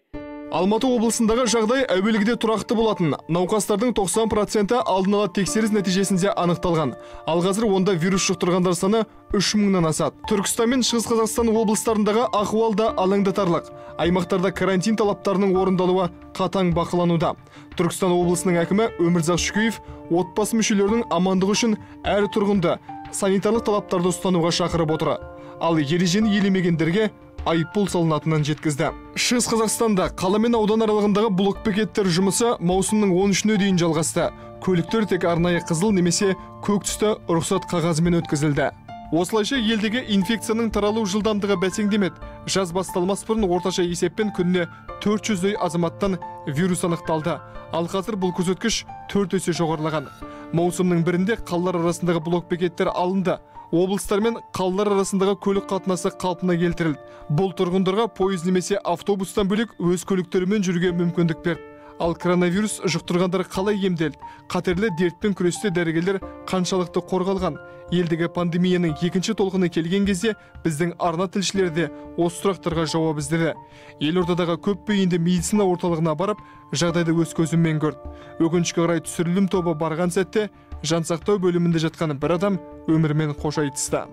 Алматы облысындағы жағдай әуелгіде тұрақты болатын. Науқастардың 90 проценті алдын ала тексеріс нәтижесінде анықталған. Ал қазір онда вирус жұқтырғандар саны 3 мыңнан асады. Түркістан мен Шығыс Қазақстан облыстарындағы ахуал да алаңдатарлық. Аймақтарда карантин талаптарының орындалуы қатаң бақылануда. Түркістан облысының әкімі Өмірзақ Шүкеев отбасы мүшелерінің амандығы үшін әр тұрғынды санитарлық талаптарды ұстануға шақырып отыр. Ал ережені елемегендерге айыппұл салынатынын жеткізді. Шығыс қазақстанда қала мен аудан аралығындағы блок бекеттер жұмысы маусымның 13-үне дейін жалғасты. Көліктер тек арнайы қызыл немесе көк түсті рұқсат қағазымен өткізілді. Осылайша елдегі инфекцияның таралу жылдамдығы бәсеңдемеді. Жаз басталмас бұрын орташа есеппен күніне 400-дей азаматтан вирус анықталды. Ал қазір бұл көрсеткіш төрт есе жоғарылаған. Маусымның бірінде қалалар арасындағы блок бекеттер алынды. Облыстар мен қалалар арасындағы көлік қатынасы қалпына келтірілді. Бұл тұрғындарға пойыз немесе автобустан бөлек өз көліктерімен жүруге мүмкіндік берді. Ал коронавирус жұқтырғандар қалай емделді? Қатерлі дертпен күресте дәрігерлер қаншалықты қорғалған? Елдегі пандемияның екінші толқыны келген кезде біздің арна тілшілері де осы сұрақтарға жауап іздеді. Елордадағы көпбейінді медицина орталығына барып жағдайды өз көзіммен көрді өкінішке қарай түсірілім тобы барған сәтте жансақтау бөлімінде жатқан бір адам өмірімен қош айтысты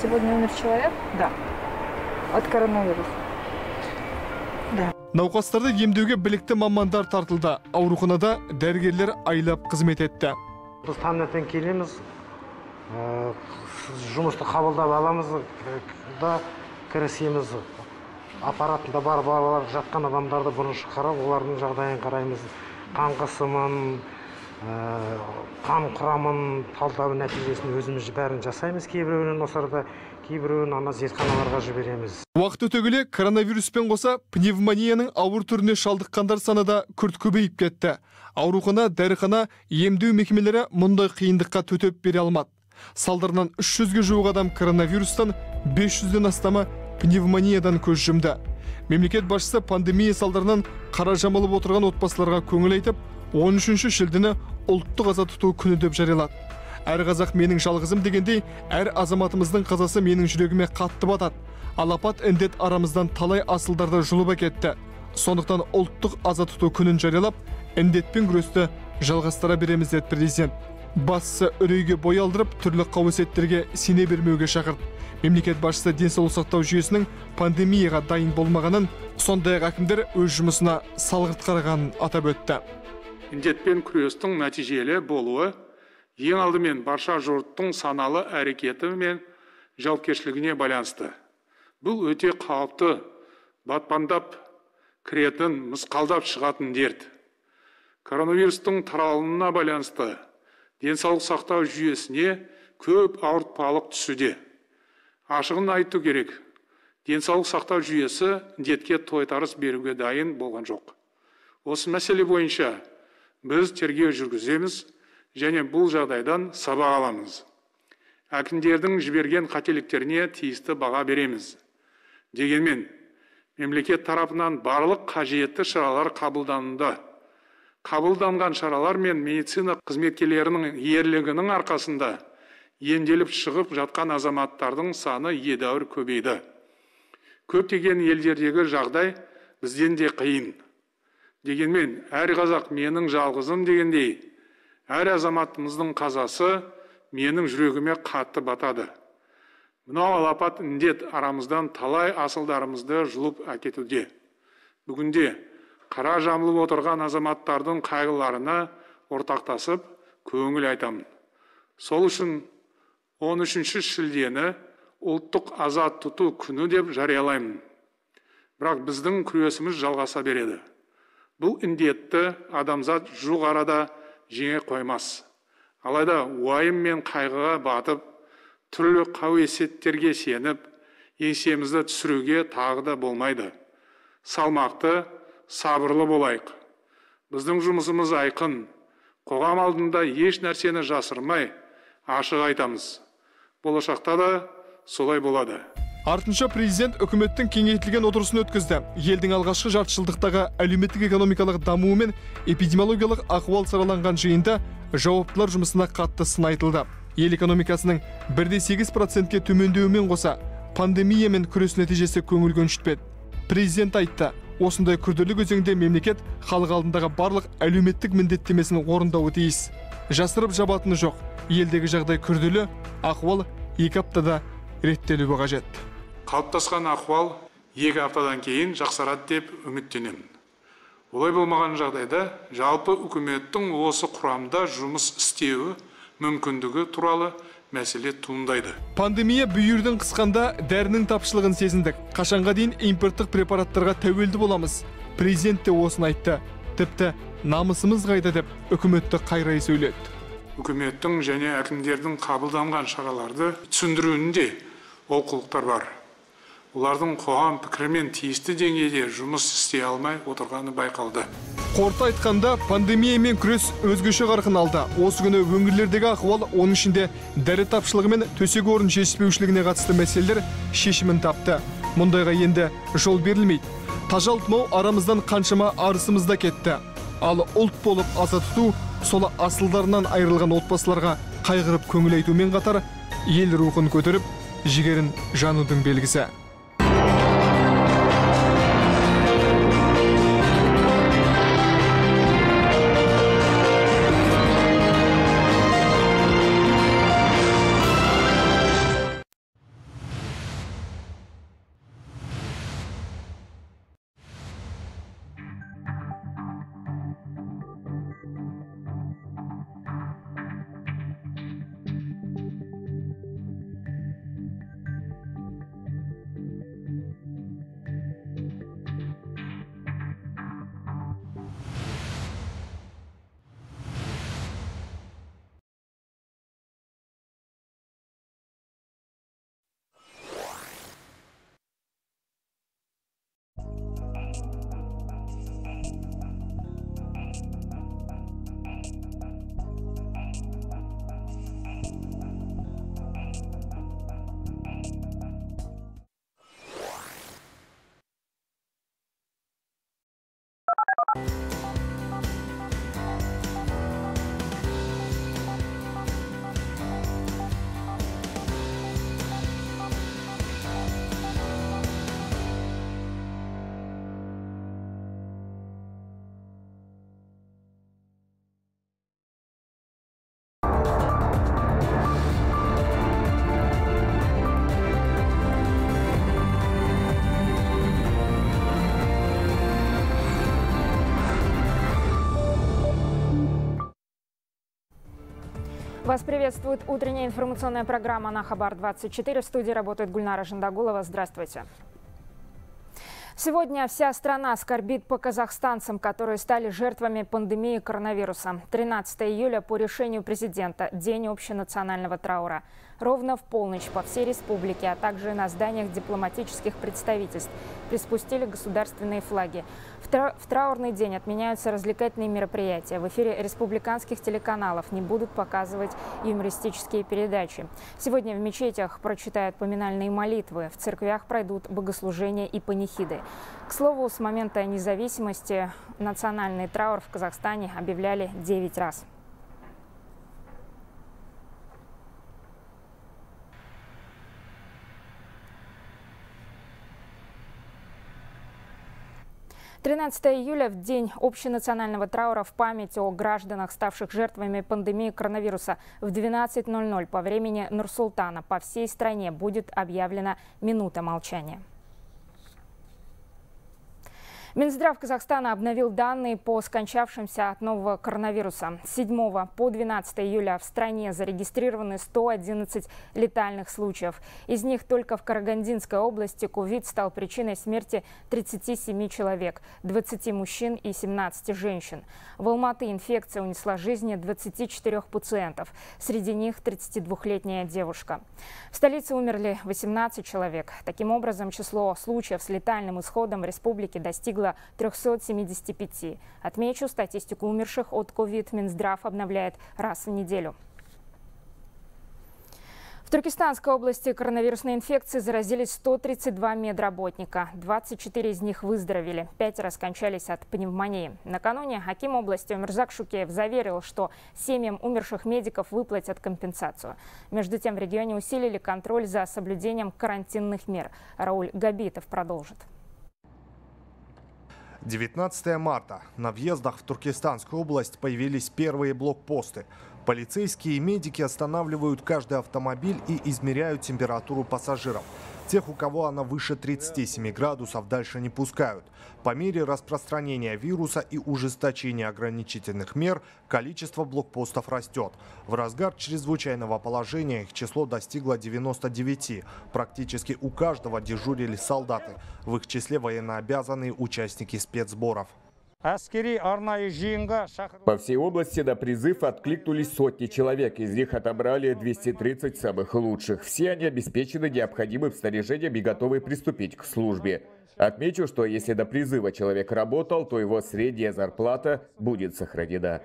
Сегодня умер человек? Да. От коронавируса. Да. науқастарды емдеуге білікті мамандар тартылды ауруханада дәрігерлер айлап қызмет етті біз таңертең келеміз ә, жұмысты қабылдап аламыз ә, да кірісеміз аппаратында бар балалар жатқан адамдарды бірінші қарап олардың жағдайын қараймыз қан қысымын қан құрамын талдау нәтижесін өзіміз бәрін жасаймыз кейбіреуін осы арада кейбіреуін ана зертханаларға жібереміз. Уақыт өте келе коронавируспен қоса пневмонияның ауыр түріне шалдыққандар саны да күрт көбейіп кетті. Аурухана дәріхана емдеу мекемелері мұндай қиындыққа төтеп бере алмады. Салдарынан 300-ге жуық адам коронавирустан 500-ден астамы пневмониядан көз жұмды. Мемлекет басшысы пандемия салдарынан қара жамылып отырған отбасыларға көңіл айтып 13 шілдені ұлттық аза тұту күні деп жариялады. Әр қазақ менің жалғызым дегендей әр азаматымыздың қазасы менің жүрегіме қатты батады. Алапат індет арамыздан талай асылдарды жұлып әкетті. Сондықтан ұлттық аза тұту күнін жариялап індетпен күресті жалғастыра береміз деді президент. Бастысы үрейге бой алдырып түрлі қауесеттерге сене бермеуге шақырды. Мемлекет басшысы денсаулық сақтау жүйесінің пандемияға дайын болмағанын сондай ақ әкімдер өз жұмысына салғырт қарағанын атап өтті. Індетпен күрестің нәтижелі болуы ең алдымен барша жұрттың саналы әрекеті мен жауапкершілігіне байланысты. Бұл өте қауіпті батпандап кіретін мысқалдап шығатын дерт. Коронавирустың таралуына байланысты денсаулық сақтау жүйесіне көп ауыртпалық түсуде. Ашығын айту керек денсаулық сақтау жүйесі індетке тойтарыс беруге дайын болған жоқ. Осы мәселе бойынша біз тергеу жүргіземіз және бұл жағдайдан сабақ аламыз. Әкімдердің жіберген қателіктеріне тиісті баға береміз. Дегенмен мемлекет тарапынан барлық қажетті шаралар қабылданды. Қабылданған шаралар мен медицина қызметкерлерінің ерлігінің арқасында емделіп шығып жатқан азаматтардың саны едәуір көбейді. Көптеген елдердегі жағдай бізден де қиын. Дегенмен әр қазақ менің жалғызым дегендей әр азаматымыздың қазасы менің жүрегіме қатты батады мынау алапат індет арамыздан талай асылдарымызды жұлып әкетуде. Бүгінде қара жамылып отырған азаматтардың қайғыларына ортақтасып көңіл айтамын. Сол үшін 13 шілдені ұлттық аза тұту күні деп жариялаймын. Бірақ біздің күресіміз жалғаса береді. Бұл індетті адамзат жуық арада жеңе қоймас. Алайда уайым мен қайғыға батып түрлі қауесеттерге сеніп еңсемізді түсіруге тағы да болмайды. Салмақты сабырлы болайық. Біздің жұмысымыз айқын. Қоғам алдында еш нәрсені жасырмай ашық айтамыз. Болашақта да солай болады. Артынша президент үкіметтің кеңейтілген отырысын өткізді. Елдің алғашқы жартыжылдықтағы әлеуметтік экономикалық дамуы мен эпидемиологиялық ахуал сараланған жиында жауаптылар жұмысына қатты сын айтылды. Ел экономикасының бірде сегіз процентке төмендеуімен қоса пандемиямен күрес нәтижесі көңіл көншітпеді президент айтты осындай күрделі кезеңде мемлекет халық алдындағы барлық әлеуметтік міндеттемесін орындауы тиіс. Жасырып жабатыны жоқ. Елдегі жағдай күрделі ахуал екі аптада реттелуі қажет. Қалыптасқан ахуал екі аптадан кейін жақсарады деп үміттенемін. Олай болмаған жағдайда жалпы үкіметтің осы құрамда жұмыс істеуі мүмкіндігі туралы мәселе туындайды. Пандемия бүйірдің қысқанда дәрінің тапшылығын сезіндік. Қашанға дейін импорттық препараттарға тәуелді боламыз. Президент те осыны айтты. Тіпті намысымыз қайда деп үкіметті қайрай сөйледі. Үкіметтің және әкімдердің қабылданған шараларды түсіндіруінде олқылықтар бар. Олардың қоғам пікірімен тиісті деңгейде жұмыс істей алмай отырғаны байқалды. Қорыта айтқанда пандемиямен күрес өзгеше қарқын алды. Осы күні өңірлердегі ахуал оның ішінде дәрі тапшылығы мен төсек орын жетіспеушілігіне қатысты мәселелер шешімін тапты. Мұндайға енді жол берілмейді. Тажал тұмау арамыздан қаншама арысымыз да кетті. Ал ұлт болып аза тұту сол асылдарынан айырылған отбасыларға қайғырып көңіл айтумен қатар ел рухын көтеріп жігерін жанудың белгісі. Вас приветствует утренняя информационная программа на Хабар-24. В студии работает Гульнара Жандагулова. Здравствуйте. Сегодня вся страна скорбит по казахстанцам, которые стали жертвами пандемии коронавируса. 13 июля по решению президента – День общенационального траура. Ровно в полночь по всей республике, а также на зданиях дипломатических представительств приспустили государственные флаги. В, тра в траурный день отменяются развлекательные мероприятия. В эфире республиканских телеканалов не будут показывать юмористические передачи. Сегодня в мечетях прочитают поминальные молитвы, в церквях пройдут богослужения и панихиды. К слову, с момента независимости национальный траур в Казахстане объявляли 9 раз. 13 июля в день общенационального траура в память о гражданах, ставших жертвами пандемии коронавируса в 12.00 по времени Нурсултана по всей стране будет объявлена минута молчания. Минздрав Казахстана обновил данные по скончавшимся от нового коронавируса. С 7 по 12 июля в стране зарегистрированы 111 летальных случаев. Из них только в Карагандинской области ковид стал причиной смерти 37 человек, 20 мужчин и 17 женщин. В Алматы инфекция унесла жизни 24 пациентов. Среди них 32-летняя девушка. В столице умерли 18 человек. Таким образом, число случаев с летальным исходом в республике достигло достигла 375. Отмечу, статистику умерших от COVID Минздрав обновляет раз в неделю. В Туркестанской области коронавирусной инфекцией заразились 132 медработника. 24 из них выздоровели, 5 раскончались от пневмонии. Накануне Хаким области Мирзак Шукеев заверил, что семьям умерших медиков выплатят компенсацию. Между тем в регионе усилили контроль за соблюдением карантинных мер. Рауль Габитов продолжит. 19 марта. На въездах в Туркестанскую область появились первые блокпосты. Полицейские и медики останавливают каждый автомобиль и измеряют температуру пассажиров. Тех, у кого она выше 37 градусов, дальше не пускают. По мере распространения вируса и ужесточения ограничительных мер, количество блокпостов растет. В разгар чрезвычайного положения их число достигло 99. Практически у каждого дежурили солдаты. В их числе военнообязанные участники спецсборов. По всей области на призыв откликнулись сотни человек. Из них отобрали 230 самых лучших. Все они обеспечены необходимым снаряжением и готовы приступить к службе. Отмечу, что если до призыва человек работал, то его средняя зарплата будет сохранена.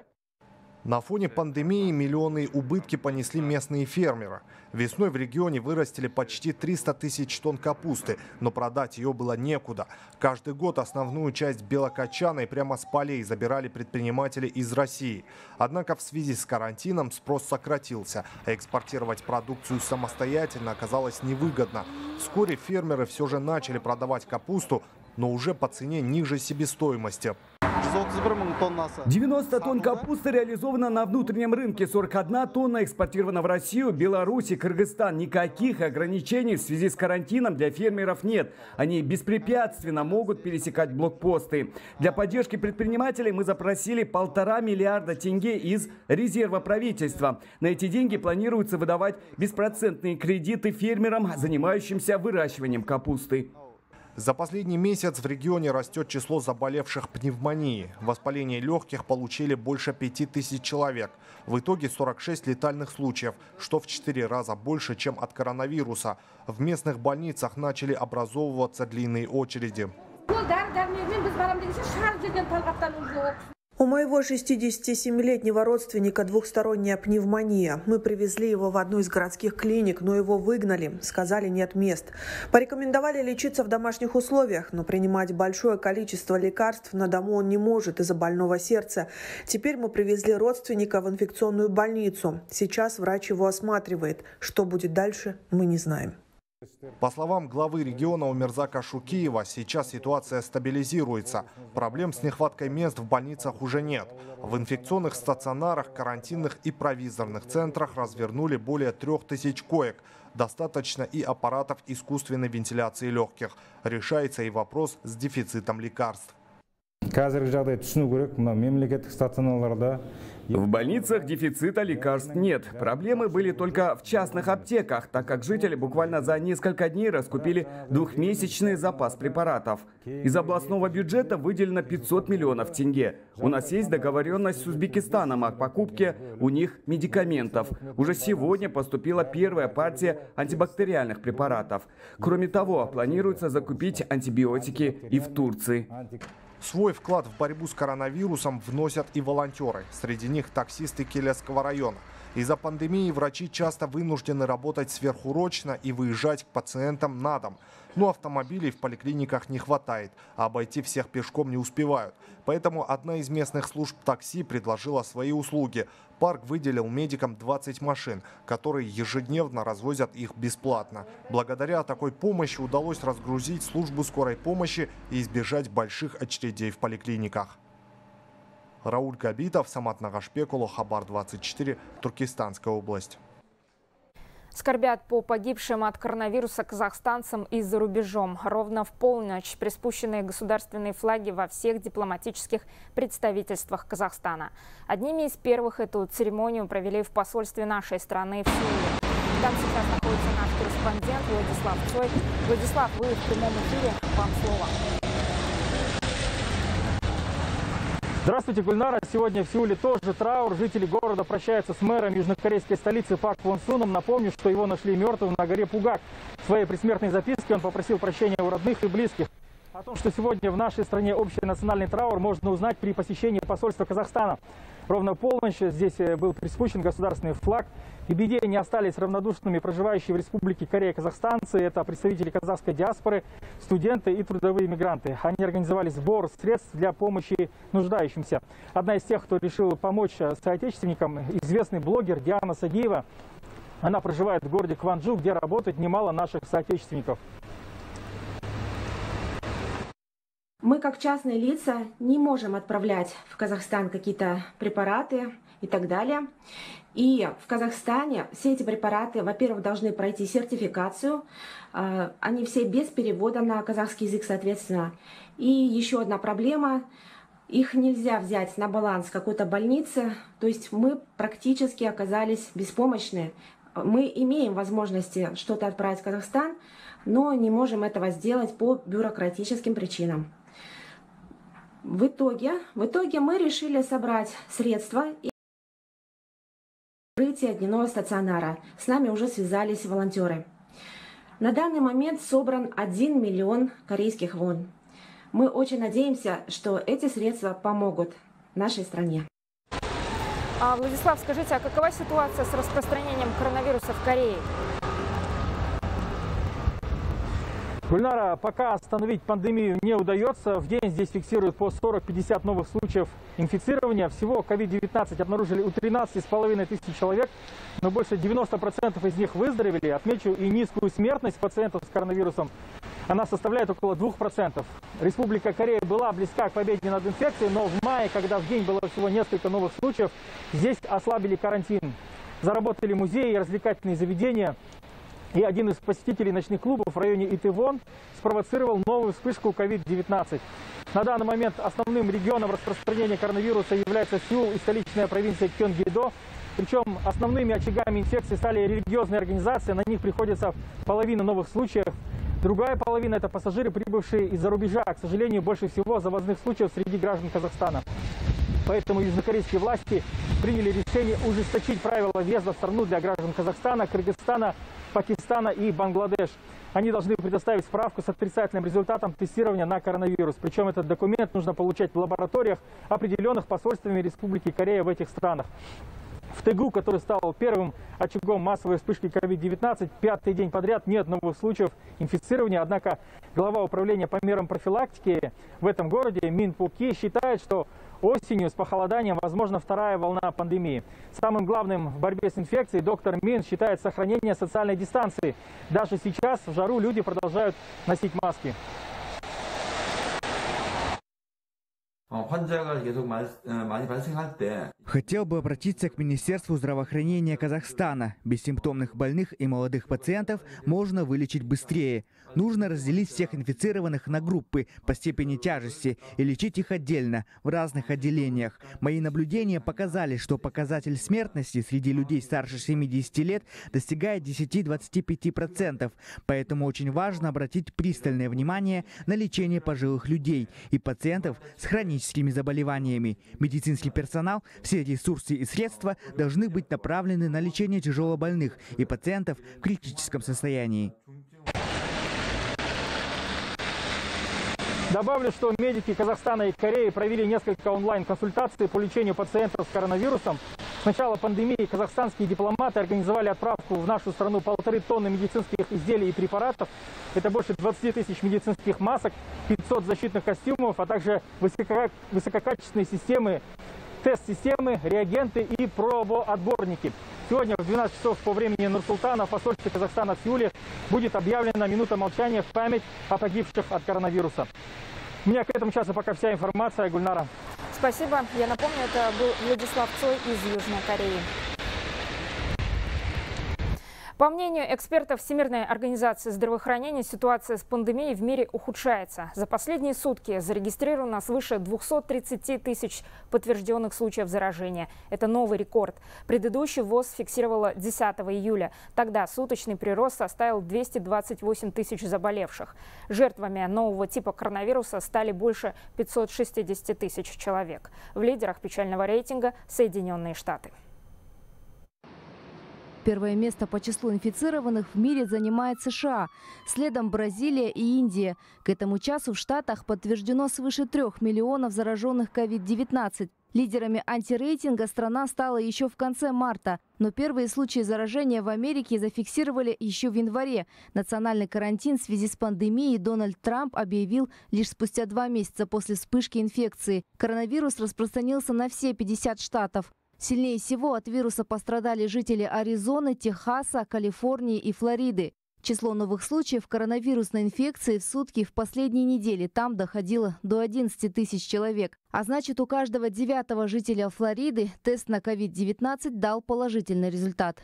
На фоне пандемии миллионные убытки понесли местные фермеры. Весной в регионе вырастили почти 300 тысяч тонн капусты, но продать ее было некуда. Каждый год основную часть белокочаной прямо с полей забирали предприниматели из России. Однако в связи с карантином спрос сократился, а экспортировать продукцию самостоятельно оказалось невыгодно. Вскоре фермеры все же начали продавать капусту, но уже по цене ниже себестоимости. 90 тонн капусты реализовано на внутреннем рынке, 41 тонна экспортирована в Россию, Беларусь и Кыргызстан. Никаких ограничений в связи с карантином для фермеров нет. Они беспрепятственно могут пересекать блокпосты. Для поддержки предпринимателей мы запросили полтора миллиарда тенге из резерва правительства. На эти деньги планируется выдавать беспроцентные кредиты фермерам, занимающимся выращиванием капусты. За последний месяц в регионе растет число заболевших пневмонией. Воспаление легких получили больше 5000 человек. В итоге 46 летальных случаев, что в 4 раза больше, чем от коронавируса. В местных больницах начали образовываться длинные очереди. У моего 67-летнего родственника двухсторонняя пневмония. Мы привезли его в одну из городских клиник, но его выгнали. Сказали, нет мест. Порекомендовали лечиться в домашних условиях, но принимать большое количество лекарств на дому он не может из-за больного сердца. Теперь мы привезли родственника в инфекционную больницу. Сейчас врач его осматривает. Что будет дальше, мы не знаем. По словам главы региона Умерзака Шукиева, сейчас ситуация стабилизируется. Проблем с нехваткой мест в больницах уже нет. В инфекционных стационарах, карантинных и провизорных центрах развернули более трех тысяч коек. Достаточно и аппаратов искусственной вентиляции легких. Решается и вопрос с дефицитом лекарств қазіргі жағдай түсіну керек мына мемлекеттік стационарларда В больницах дефицита лекарств нет. Проблемы были только в частных аптеках, так как жители буквально за несколько дней раскупили двухмесячный запас препаратов. Из областного бюджета выделено 500 миллионов тенге. У нас есть договоренность с Узбекистаном о покупке у них медикаментов. Уже сегодня поступила первая партия антибактериальных препаратов. Кроме того, планируется закупить антибиотики и в Турции. Свой вклад в борьбу с коронавирусом вносят и волонтеры. Среди них таксисты Келесского района. Из-за пандемии врачи часто вынуждены работать сверхурочно и выезжать к пациентам на дом. Но автомобилей в поликлиниках не хватает, а обойти всех пешком не успевают. Поэтому одна из местных служб такси предложила свои услуги. Парк выделил медикам 20 машин, которые ежедневно развозят их бесплатно. Благодаря такой помощи удалось разгрузить службу скорой помощи и избежать больших очередей в поликлиниках. Рауль Габитов, Самат Нагашпекулу, Хабар 24, Туркестанская область. Скорбят по погибшим от коронавируса казахстанцам и за рубежом. Ровно в полночь приспущенные государственные флаги во всех дипломатических представительствах Казахстана. Одними из первых эту церемонию провели в посольстве нашей страны в Сеуле. Там сейчас находится наш корреспондент Владислав Цой. Владислав, вы в прямом эфире. Вам слово. Здравствуйте, Гульнара. Сегодня в Сеуле тоже траур. Жители города прощаются с мэром южнокорейской столицы Пак Вон Суном. Напомню, что его нашли мертвым на горе Пугак. В своей предсмертной записке он попросил прощения у родных и близких. О том, что сегодня в нашей стране общий национальный траур, можно узнать при посещении посольства Казахстана. Ровно полночь здесь был приспущен государственный флаг. И беде не остались равнодушными проживающие в Республике Корея казахстанцы. Это представители казахской диаспоры, студенты и трудовые мигранты. Они организовали сбор средств для помощи нуждающимся. Одна из тех, кто решил помочь соотечественникам, известный блогер Диана Сагиева. Она проживает в городе Кванджу, где работает немало наших соотечественников. Мы, как частные лица, не можем отправлять в Казахстан какие-то препараты и так далее. И в Казахстане все эти препараты, во-первых, должны пройти сертификацию. Они все без перевода на казахский язык, соответственно. И еще одна проблема. Их нельзя взять на баланс какой-то больницы. То есть мы практически оказались беспомощны. Мы имеем возможности что-то отправить в Казахстан, но не можем этого сделать по бюрократическим причинам. В итоге, в итоге мы решили собрать средства и открытие дневного стационара. С нами уже связались волонтеры. На данный момент собран 1 миллион корейских вон. Мы очень надеемся, что эти средства помогут нашей стране. А, Владислав, скажите, а какова ситуация с распространением коронавируса в Корее? Гульнара, пока остановить пандемию не удается. В день здесь фиксируют по 40-50 новых случаев инфицирования. Всего COVID-19 обнаружили у 13,5 тысяч человек, но больше 90% из них выздоровели. Отмечу и низкую смертность пациентов с коронавирусом. Она составляет около 2%. Республика Корея была близка к победе над инфекцией, но в мае, когда в день было всего несколько новых случаев, здесь ослабили карантин. Заработали музеи и развлекательные заведения. И один из посетителей ночных клубов в районе Итывон спровоцировал новую вспышку COVID-19. На данный момент основным регионом распространения коронавируса является Сеул и столичная провинция Кёнгидо. Причем основными очагами инфекции стали религиозные организации, на них приходится половина новых случаев. Другая половина – это пассажиры, прибывшие из-за рубежа. К сожалению, больше всего завозных случаев среди граждан Казахстана. Поэтому южнокорейские власти приняли решение ужесточить правила въезда в страну для граждан Казахстана, Кыргызстана, Пакистана и Бангладеш. Они должны предоставить справку с отрицательным результатом тестирования на коронавирус. Причем этот документ нужно получать в лабораториях, определенных посольствами Республики Корея в этих странах. В ТГУ, который стал первым очагом массовой вспышки COVID-19, пятый день подряд нет новых случаев инфицирования. Однако глава управления по мерам профилактики в этом городе Мин Пуки считает, что осенью с похолоданием возможна вторая волна пандемии. Самым главным в борьбе с инфекцией доктор Мин считает сохранение социальной дистанции. Даже сейчас в жару люди продолжают носить маски. Хотел бы обратиться к Министерству здравоохранения Казахстана. Бессимптомных больных и молодых пациентов можно вылечить быстрее. Нужно разделить всех инфицированных на группы по степени тяжести и лечить их отдельно, в разных отделениях. Мои наблюдения показали, что показатель смертности среди людей старше 70 лет достигает 10-25%. Поэтому очень важно обратить пристальное внимание на лечение пожилых людей и пациентов с хроническими заболеваниями. Медицинский персонал, все ресурсы и средства должны быть направлены на лечение тяжелобольных и пациентов в критическом состоянии. Добавлю, что медики Казахстана и Кореи провели несколько онлайн-консультаций по лечению пациентов с коронавирусом. С начала пандемии казахстанские дипломаты организовали отправку в нашу страну полторы тонны медицинских изделий и препаратов. Это больше 20 тысяч медицинских масок, 500 защитных костюмов, а также высоко высококачественные системы, тест-системы, реагенты и пробоотборники. Сегодня в 12 часов по времени Нур-Султана в посольстве Казахстана в Сеуле будет объявлена минута молчания в память о погибших от коронавируса. У меня к этому часу пока вся информация. Гульнара. Спасибо. Я напомню, это был Владислав Цой из Южной Кореи. По мнению экспертов Всемирной организации здравоохранения, ситуация с пандемией в мире ухудшается. За последние сутки зарегистрировано свыше 230 тысяч подтвержденных случаев заражения. Это новый рекорд. Предыдущий ВОЗ фиксировала 10 июля. Тогда суточный прирост составил 228 тысяч заболевших. Жертвами нового типа коронавируса стали больше 560 тысяч человек. В лидерах печального рейтинга Соединенные Штаты. Первое место по числу инфицированных в мире занимает США, следом Бразилия и Индия. К этому часу в Штатах подтверждено свыше трех миллионов зараженных COVID-19. Лидерами антирейтинга страна стала еще в конце марта, но первые случаи заражения в Америке зафиксировали еще в январе. Национальный карантин в связи с пандемией Дональд Трамп объявил лишь спустя два месяца после вспышки инфекции. Коронавирус распространился на все 50 штатов. Сильнее всего от вируса пострадали жители Аризоны, Техаса, Калифорнии и Флориды. Число новых случаев коронавирусной инфекции в сутки в последние недели там доходило до 11 тысяч человек. А значит, у каждого девятого жителя Флориды тест на COVID-19 дал положительный результат.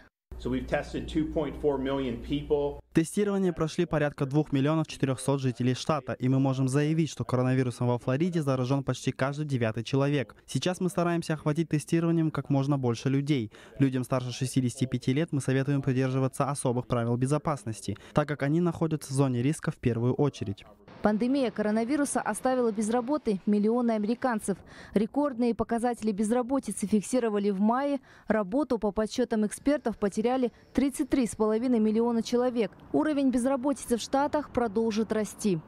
Тестирование прошли порядка 2 миллионов 400 жителей штата, и мы можем заявить, что коронавирусом во Флориде заражен почти каждый девятый человек. Сейчас мы стараемся охватить тестированием как можно больше людей. Людям старше 65 лет мы советуем придерживаться особых правил безопасности, так как они находятся в зоне риска в первую очередь. Пандемия коронавируса оставила без работы миллионы американцев. Рекордные показатели безработицы фиксировали в мае. Работу, по подсчетам экспертов, потеряли 33,5 миллиона человек. Уровень безработицы в Штатах продолжит расти.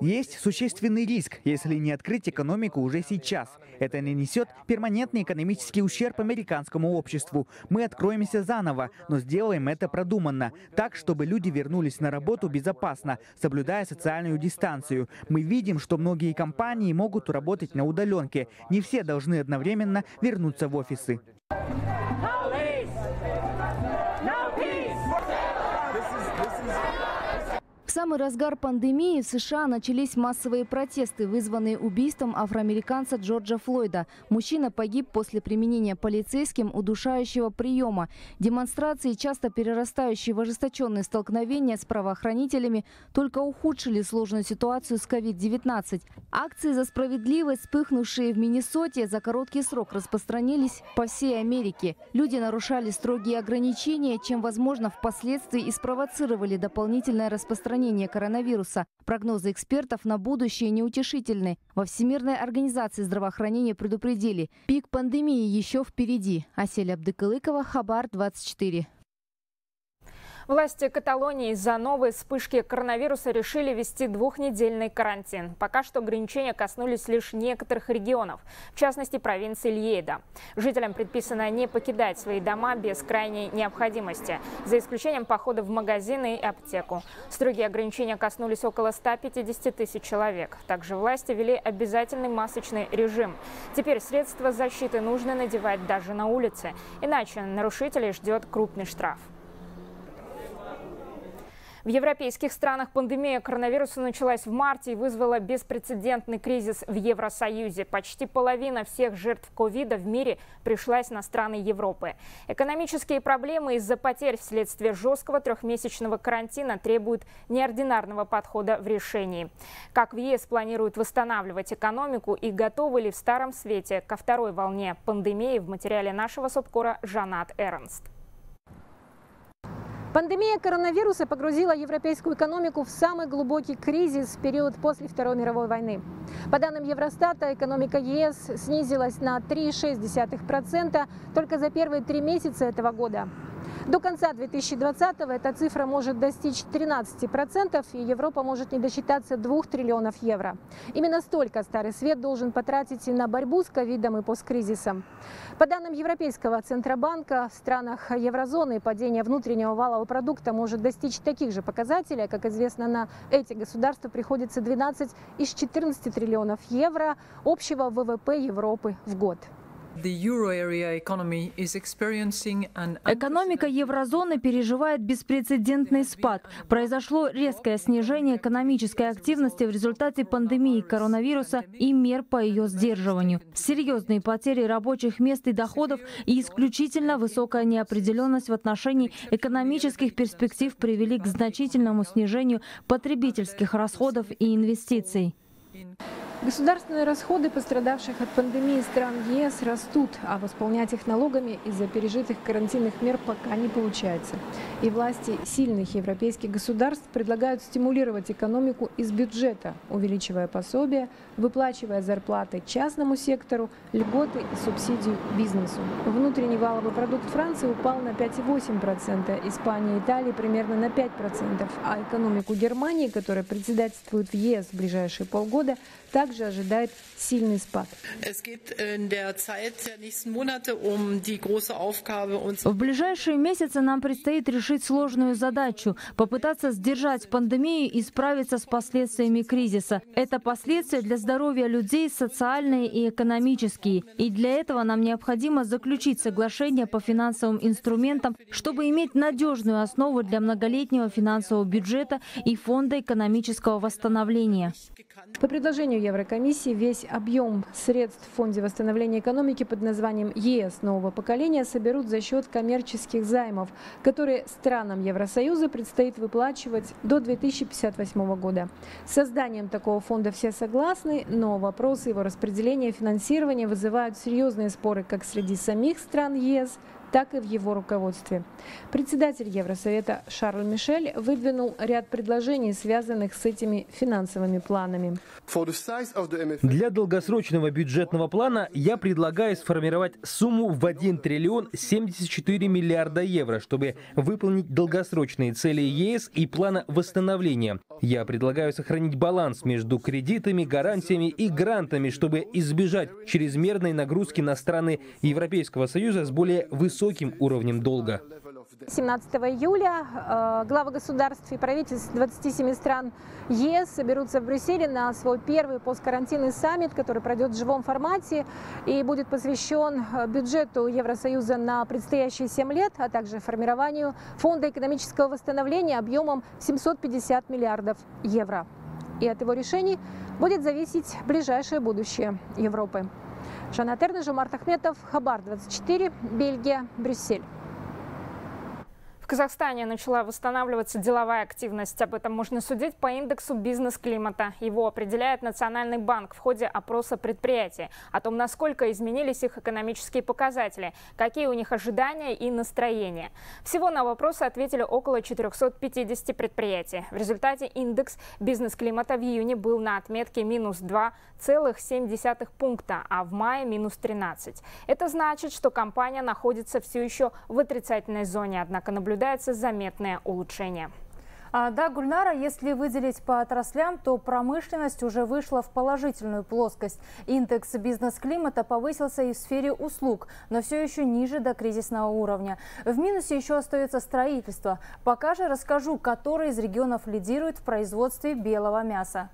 Есть существенный риск, если не открыть экономику уже сейчас. Это нанесет перманентный экономический ущерб американскому обществу. Мы откроемся заново, но сделаем это продуманно, так, чтобы люди вернулись на работу безопасно, соблюдая социальную дистанцию. Мы видим, что многие компании могут работать на удаленке. Не все должны одновременно вернуться в офисы. В самый разгар пандемии в США начались массовые протесты, вызванные убийством афроамериканца Джорджа Флойда. Мужчина погиб после применения полицейским удушающего приема. Демонстрации, часто перерастающие в ожесточенные столкновения с правоохранителями, только ухудшили сложную ситуацию с COVID-19. Акции за справедливость, вспыхнувшие в Миннесоте, за короткий срок распространились по всей Америке. Люди нарушали строгие ограничения, чем, возможно, впоследствии и спровоцировали дополнительное распространение распространения коронавируса. Прогнозы экспертов на будущее неутешительны. Во Всемирной организации здравоохранения предупредили, пик пандемии еще впереди. Асель Абдыкалыкова, Хабар 24. Власти Каталонии из-за новой вспышки коронавируса решили ввести двухнедельный карантин. Пока что ограничения коснулись лишь некоторых регионов, в частности провинции Льеда. Жителям предписано не покидать свои дома без крайней необходимости, за исключением похода в магазины и аптеку. Строгие ограничения коснулись около 150 тысяч человек. Также власти ввели обязательный масочный режим. Теперь средства защиты нужно надевать даже на улице, иначе нарушителей ждет крупный штраф. В европейских странах пандемия коронавируса началась в марте и вызвала беспрецедентный кризис в Евросоюзе. Почти половина всех жертв ковида в мире пришлась на страны Европы. Экономические проблемы из-за потерь вследствие жесткого трехмесячного карантина требуют неординарного подхода в решении. Как в ЕС планируют восстанавливать экономику и готовы ли в старом свете ко второй волне пандемии в материале нашего субкора Жанат Эрнст. Пандемия коронавируса погрузила европейскую экономику в самый глубокий кризис в период после Второй мировой войны. По данным Евростата, экономика ЕС снизилась на 3,6% только за первые три месяца этого года. До конца 2020-го эта цифра может достичь 13%, и Европа может не досчитаться 2 триллионов евро. Именно столько Старый Свет должен потратить и на борьбу с ковидом и посткризисом. По данным Европейского Центробанка, в странах еврозоны падение внутреннего валового продукта может достичь таких же показателей. Как известно, на эти государства приходится 12 из 14 триллионов евро общего ВВП Европы в год. Экономика еврозоны переживает беспрецедентный спад. Произошло резкое снижение экономической активности в результате пандемии коронавируса и мер по ее сдерживанию. Серьезные потери рабочих мест и доходов и исключительно высокая неопределенность в отношении экономических перспектив привели к значительному снижению потребительских расходов и инвестиций. Государственные расходы пострадавших от пандемии стран ЕС растут, а восполнять их налогами из-за пережитых карантинных мер пока не получается. И власти сильных европейских государств предлагают стимулировать экономику из бюджета, увеличивая пособия, выплачивая зарплаты частному сектору, льготы и субсидии бизнесу. Внутренний валовый продукт Франции упал на 5,8%, Испания и Италия примерно на 5%, а экономику Германии, которая председательствует в ЕС в ближайшие полгода, также ожидает сильный спад. В ближайшие месяцы нам предстоит решить сложную задачу – попытаться сдержать пандемию и справиться с последствиями кризиса. Это последствия для здоровья людей, социальные и экономические. И для этого нам необходимо заключить соглашение по финансовым инструментам, чтобы иметь надежную основу для многолетнего финансового бюджета и фонда экономического восстановления. По предложению Еврокомиссии весь объем средств в Фонде восстановления экономики под названием ЕС нового поколения соберут за счет коммерческих займов, которые странам Евросоюза предстоит выплачивать до 2058 года. С созданием такого фонда все согласны, но вопросы его распределения и финансирования вызывают серьезные споры как среди самих стран ЕС, так и в его руководстве. Председатель Евросовета Шарль Мишель выдвинул ряд предложений, связанных с этими финансовыми планами. Для долгосрочного бюджетного плана я предлагаю сформировать сумму в 1 триллион 74 миллиарда евро, чтобы выполнить долгосрочные цели ЕС и плана восстановления. Я предлагаю сохранить баланс между кредитами, гарантиями и грантами, чтобы избежать чрезмерной нагрузки на страны Европейского Союза с более высоким уровнем долга. 17 июля э, главы государств и правительств 27 стран ЕС соберутся в Брюсселе на свой первый посткарантинный саммит, который пройдет в живом формате и будет посвящен э, бюджету Евросоюза на предстоящие 7 лет, а также формированию фонда экономического восстановления объемом 750 миллиардов евро. И от его решений будет зависеть ближайшее будущее Европы. Жанна Терна, Жумар Ахметов, Хабар 24, Бельгия, Брюссель. Казахстане начала восстанавливаться деловая активность. Об этом можно судить по индексу бизнес-климата. Его определяет Национальный банк в ходе опроса предприятий. О том, насколько изменились их экономические показатели, какие у них ожидания и настроения. Всего на вопросы ответили около 450 предприятий. В результате индекс бизнес-климата в июне был на отметке минус 2,7 пункта, а в мае минус 13. Это значит, что компания находится все еще в отрицательной зоне, однако наблюдается наблюдается заметное улучшение. А, да, Гульнара, если выделить по отраслям, то промышленность уже вышла в положительную плоскость. Индекс бизнес-климата повысился и в сфере услуг, но все еще ниже до кризисного уровня. В минусе еще остается строительство. Пока же расскажу, который из регионов лидирует в производстве белого мяса.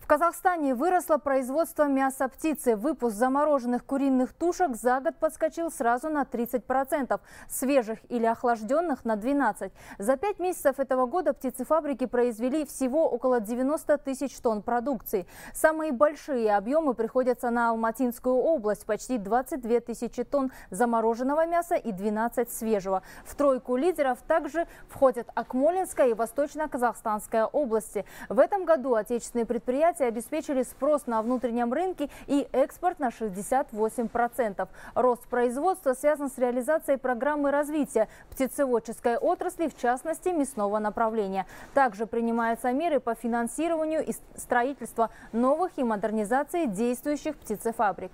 В Казахстане выросло производство мяса птицы. Выпуск замороженных куриных тушек за год подскочил сразу на 30%, свежих или охлажденных на 12%. За пять месяцев этого года птицефабрики произвели всего около 90 тысяч тонн продукции. Самые большие объемы приходятся на Алматинскую область – почти 22 тысячи тонн замороженного мяса и 12 свежего. В тройку лидеров также входят Акмолинская и Восточно-Казахстанская области. В этом году отечественные предприятия предприятия обеспечили спрос на внутреннем рынке и экспорт на 68%. Рост производства связан с реализацией программы развития птицеводческой отрасли, в частности мясного направления. Также принимаются меры по финансированию и строительству новых и модернизации действующих птицефабрик.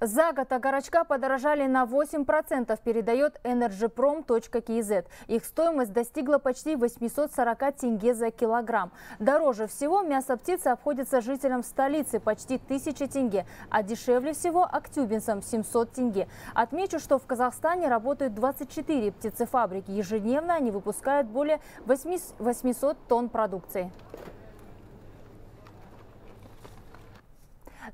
За год окорочка подорожали на 8%, передает energyprom.kz. Их стоимость достигла почти 840 тенге за килограмм. Дороже всего мясо птицы обходится жителям столицы почти 1000 тенге, а дешевле всего актюбинцам 700 тенге. Отмечу, что в Казахстане работают 24 птицефабрики. Ежедневно они выпускают более 800 тонн продукции.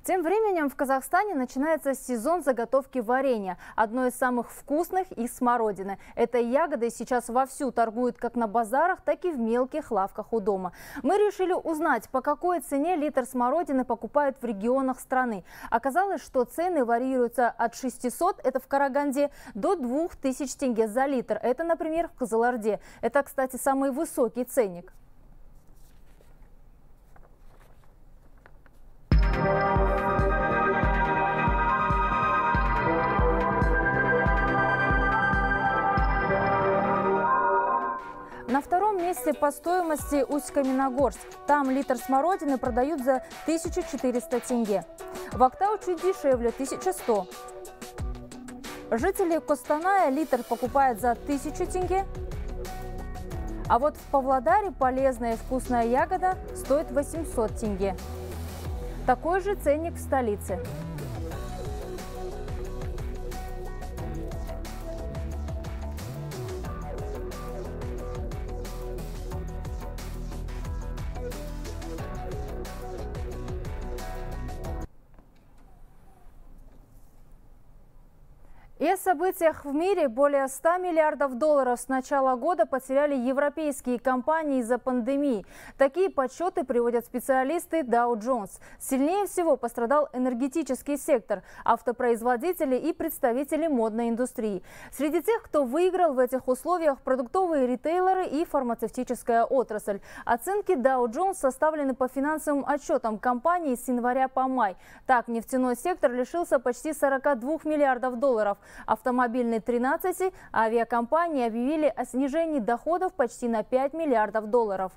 Тем временем в Казахстане начинается сезон заготовки варенья, одно из самых вкусных из смородины. Этой ягодой сейчас вовсю торгуют как на базарах, так и в мелких лавках у дома. Мы решили узнать, по какой цене литр смородины покупают в регионах страны. Оказалось, что цены варьируются от 600, это в Караганде, до 2000 тенге за литр. Это, например, в Казаларде. Это, кстати, самый высокий ценник. На втором месте по стоимости Усть-Каменогорск. Там литр смородины продают за 1400 тенге. В Актау чуть дешевле – 1100. Жители Костаная литр покупают за 1000 тенге. А вот в Павлодаре полезная и вкусная ягода стоит 800 тенге. Такой же ценник в столице. И о событиях в мире более 100 миллиардов долларов с начала года потеряли европейские компании из-за пандемии. Такие подсчеты приводят специалисты Dow Jones. Сильнее всего пострадал энергетический сектор, автопроизводители и представители модной индустрии. Среди тех, кто выиграл в этих условиях продуктовые ритейлеры и фармацевтическая отрасль. Оценки Dow Jones составлены по финансовым отчетам компании с января по май. Так, нефтяной сектор лишился почти 42 миллиардов долларов – автомобильной 13, авиакомпании объявили о снижении доходов почти на 5 миллиардов долларов.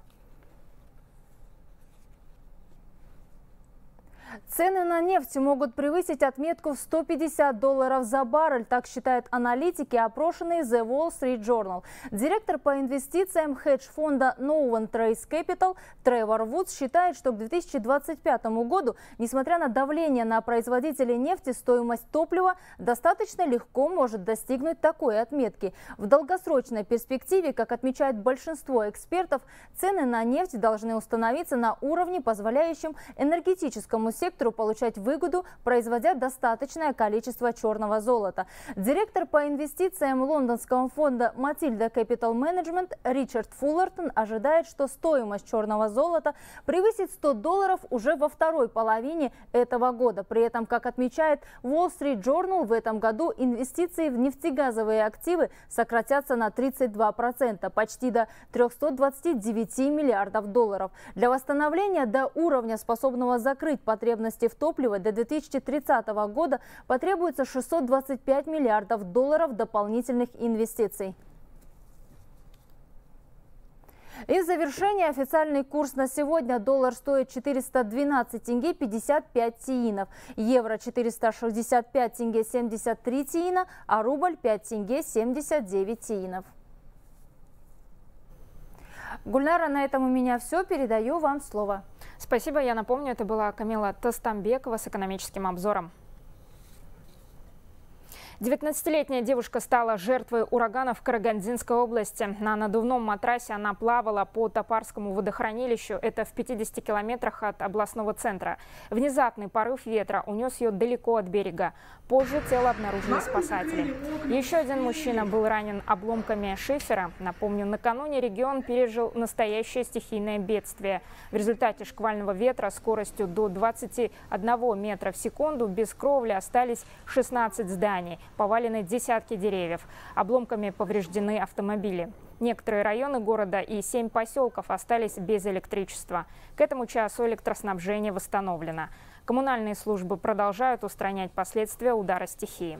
Цены на нефть могут превысить отметку в 150 долларов за баррель, так считают аналитики, опрошенные The Wall Street Journal. Директор по инвестициям хедж-фонда No One Trace Capital Тревор Вудс считает, что к 2025 году, несмотря на давление на производителей нефти, стоимость топлива достаточно легко может достигнуть такой отметки. В долгосрочной перспективе, как отмечает большинство экспертов, цены на нефть должны установиться на уровне, позволяющем энергетическому сектору сектору получать выгоду, производя достаточное количество черного золота. Директор по инвестициям лондонского фонда Matilda Capital Management Ричард Фуллертон ожидает, что стоимость черного золота превысит 100 долларов уже во второй половине этого года. При этом, как отмечает Wall Street Journal, в этом году инвестиции в нефтегазовые активы сократятся на 32%, почти до 329 миллиардов долларов. Для восстановления до уровня, способного закрыть потребности в топливе до 2030 года, потребуется 625 миллиардов долларов дополнительных инвестиций. И в завершение официальный курс на сегодня. Доллар стоит 412 тенге 55 тиинов. Евро 465 тенге 73 тиина, а рубль 5 тенге 79 тиинов. Гульнара, на этом у меня все. Передаю вам слово. Спасибо. Я напомню, это была Камила Тостамбекова с экономическим обзором. 19-летняя девушка стала жертвой урагана в Карагандинской области. На надувном матрасе она плавала по Топарскому водохранилищу. Это в 50 километрах от областного центра. Внезапный порыв ветра унес ее далеко от берега. Позже тело обнаружили спасатели. Еще один мужчина был ранен обломками шифера. Напомню, накануне регион пережил настоящее стихийное бедствие. В результате шквального ветра скоростью до 21 метра в секунду без кровли остались 16 зданий повалены десятки деревьев. Обломками повреждены автомобили. Некоторые районы города и семь поселков остались без электричества. К этому часу электроснабжение восстановлено. Коммунальные службы продолжают устранять последствия удара стихии.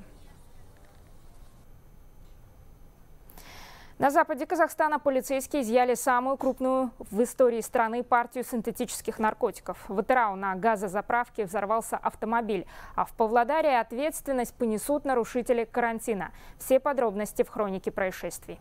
На западе Казахстана полицейские изъяли самую крупную в истории страны партию синтетических наркотиков. В Атырау на газозаправке взорвался автомобиль, а в Павлодаре ответственность понесут нарушители карантина. Все подробности в хронике происшествий.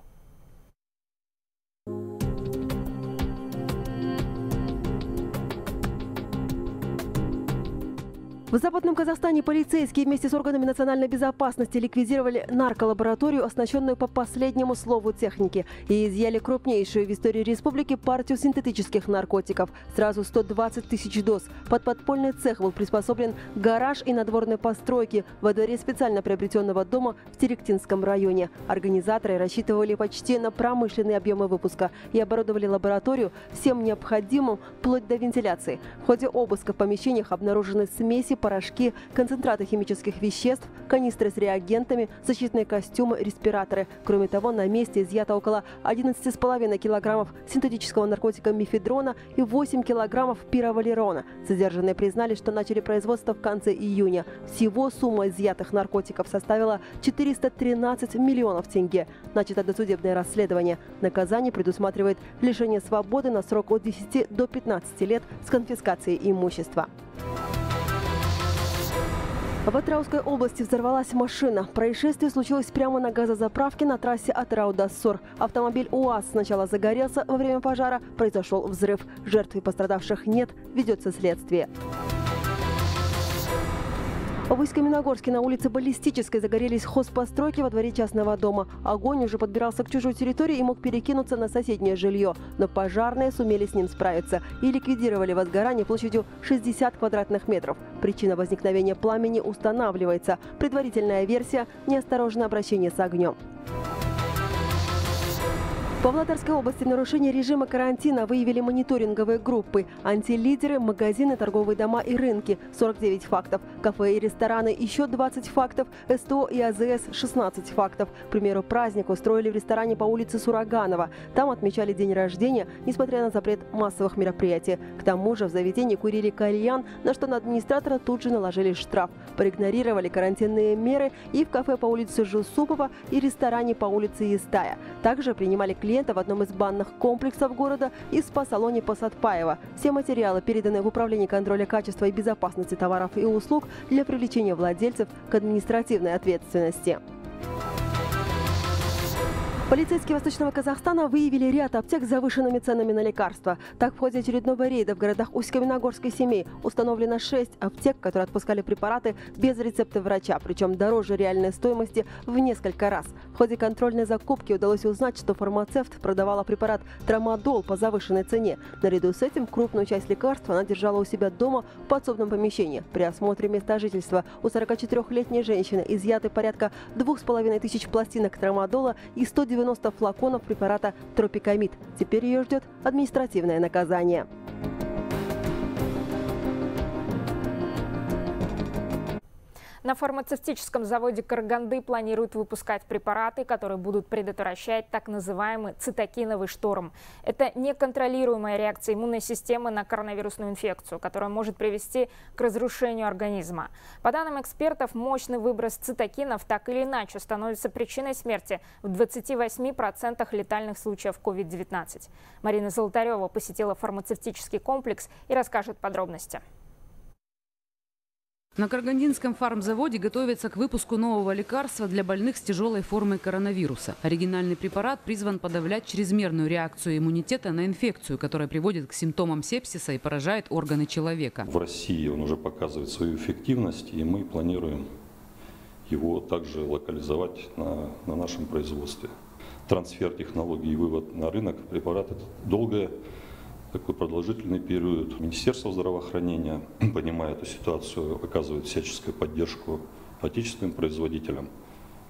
В Западном Казахстане полицейские вместе с органами национальной безопасности ликвидировали нарколабораторию, оснащенную по последнему слову техники, и изъяли крупнейшую в истории республики партию синтетических наркотиков. Сразу 120 тысяч доз. Под подпольный цех был приспособлен гараж и надворные постройки во дворе специально приобретенного дома в Теректинском районе. Организаторы рассчитывали почти на промышленные объемы выпуска и оборудовали лабораторию всем необходимым, вплоть до вентиляции. В ходе обыска в помещениях обнаружены смеси порошки, концентраты химических веществ, канистры с реагентами, защитные костюмы, респираторы. Кроме того, на месте изъято около 11,5 килограммов синтетического наркотика мифедрона и 8 килограммов пировалерона. Задержанные признали, что начали производство в конце июня. Всего сумма изъятых наркотиков составила 413 миллионов тенге. Начато досудебное расследование. Наказание предусматривает лишение свободы на срок от 10 до 15 лет с конфискацией имущества. В Атрауской области взорвалась машина. Происшествие случилось прямо на газозаправке на трассе Атрау-Дассор. Автомобиль УАЗ сначала загорелся, во время пожара произошел взрыв. Жертв и пострадавших нет, ведется следствие. В Усть-Каменогорске на улице Баллистической загорелись хозпостройки во дворе частного дома. Огонь уже подбирался к чужой территории и мог перекинуться на соседнее жилье. Но пожарные сумели с ним справиться и ликвидировали возгорание площадью 60 квадратных метров. Причина возникновения пламени устанавливается. Предварительная версия – неосторожное обращение с огнем. В Павлодарской области нарушение режима карантина выявили мониторинговые группы. Антилидеры, магазины, торговые дома и рынки – 49 фактов. Кафе и рестораны – еще 20 фактов. СТО и АЗС – 16 фактов. К примеру, праздник устроили в ресторане по улице Сураганова. Там отмечали день рождения, несмотря на запрет массовых мероприятий. К тому же в заведении курили кальян, на что на администратора тут же наложили штраф. Проигнорировали карантинные меры и в кафе по улице Жусупова и ресторане по улице Естая. Также принимали клиентов клиента в одном из банных комплексов города и в спа-салоне Посадпаева. Все материалы переданы в Управление контроля качества и безопасности товаров и услуг для привлечения владельцев к административной ответственности. Полицейские Восточного Казахстана выявили ряд аптек с завышенными ценами на лекарства. Так, в ходе очередного рейда в городах Усть-Каменогорска и Семей установлено 6 аптек, которые отпускали препараты без рецепта врача, причем дороже реальной стоимости в несколько раз. В ходе контрольной закупки удалось узнать, что фармацевт продавала препарат трамадол по завышенной цене. Наряду с этим крупную часть лекарств она держала у себя дома в подсобном помещении. При осмотре места жительства у 44-летней женщины изъяты порядка 2500 пластинок трамадола и 190 90 флаконов препарата тропикамид. Теперь ее ждет административное наказание. На фармацевтическом заводе Караганды планируют выпускать препараты, которые будут предотвращать так называемый цитокиновый шторм. Это неконтролируемая реакция иммунной системы на коронавирусную инфекцию, которая может привести к разрушению организма. По данным экспертов, мощный выброс цитокинов так или иначе становится причиной смерти в 28% летальных случаев COVID-19. Марина Золотарева посетила фармацевтический комплекс и расскажет подробности. На Каргандинском фармзаводе готовятся к выпуску нового лекарства для больных с тяжелой формой коронавируса. Оригинальный препарат призван подавлять чрезмерную реакцию иммунитета на инфекцию, которая приводит к симптомам сепсиса и поражает органы человека. В России он уже показывает свою эффективность, и мы планируем его также локализовать на, на нашем производстве. Трансфер технологий и вывод на рынок препарата – это долгая такой продолжительный период. Министерство здравоохранения, понимая эту ситуацию, оказывает всяческую поддержку отечественным производителям.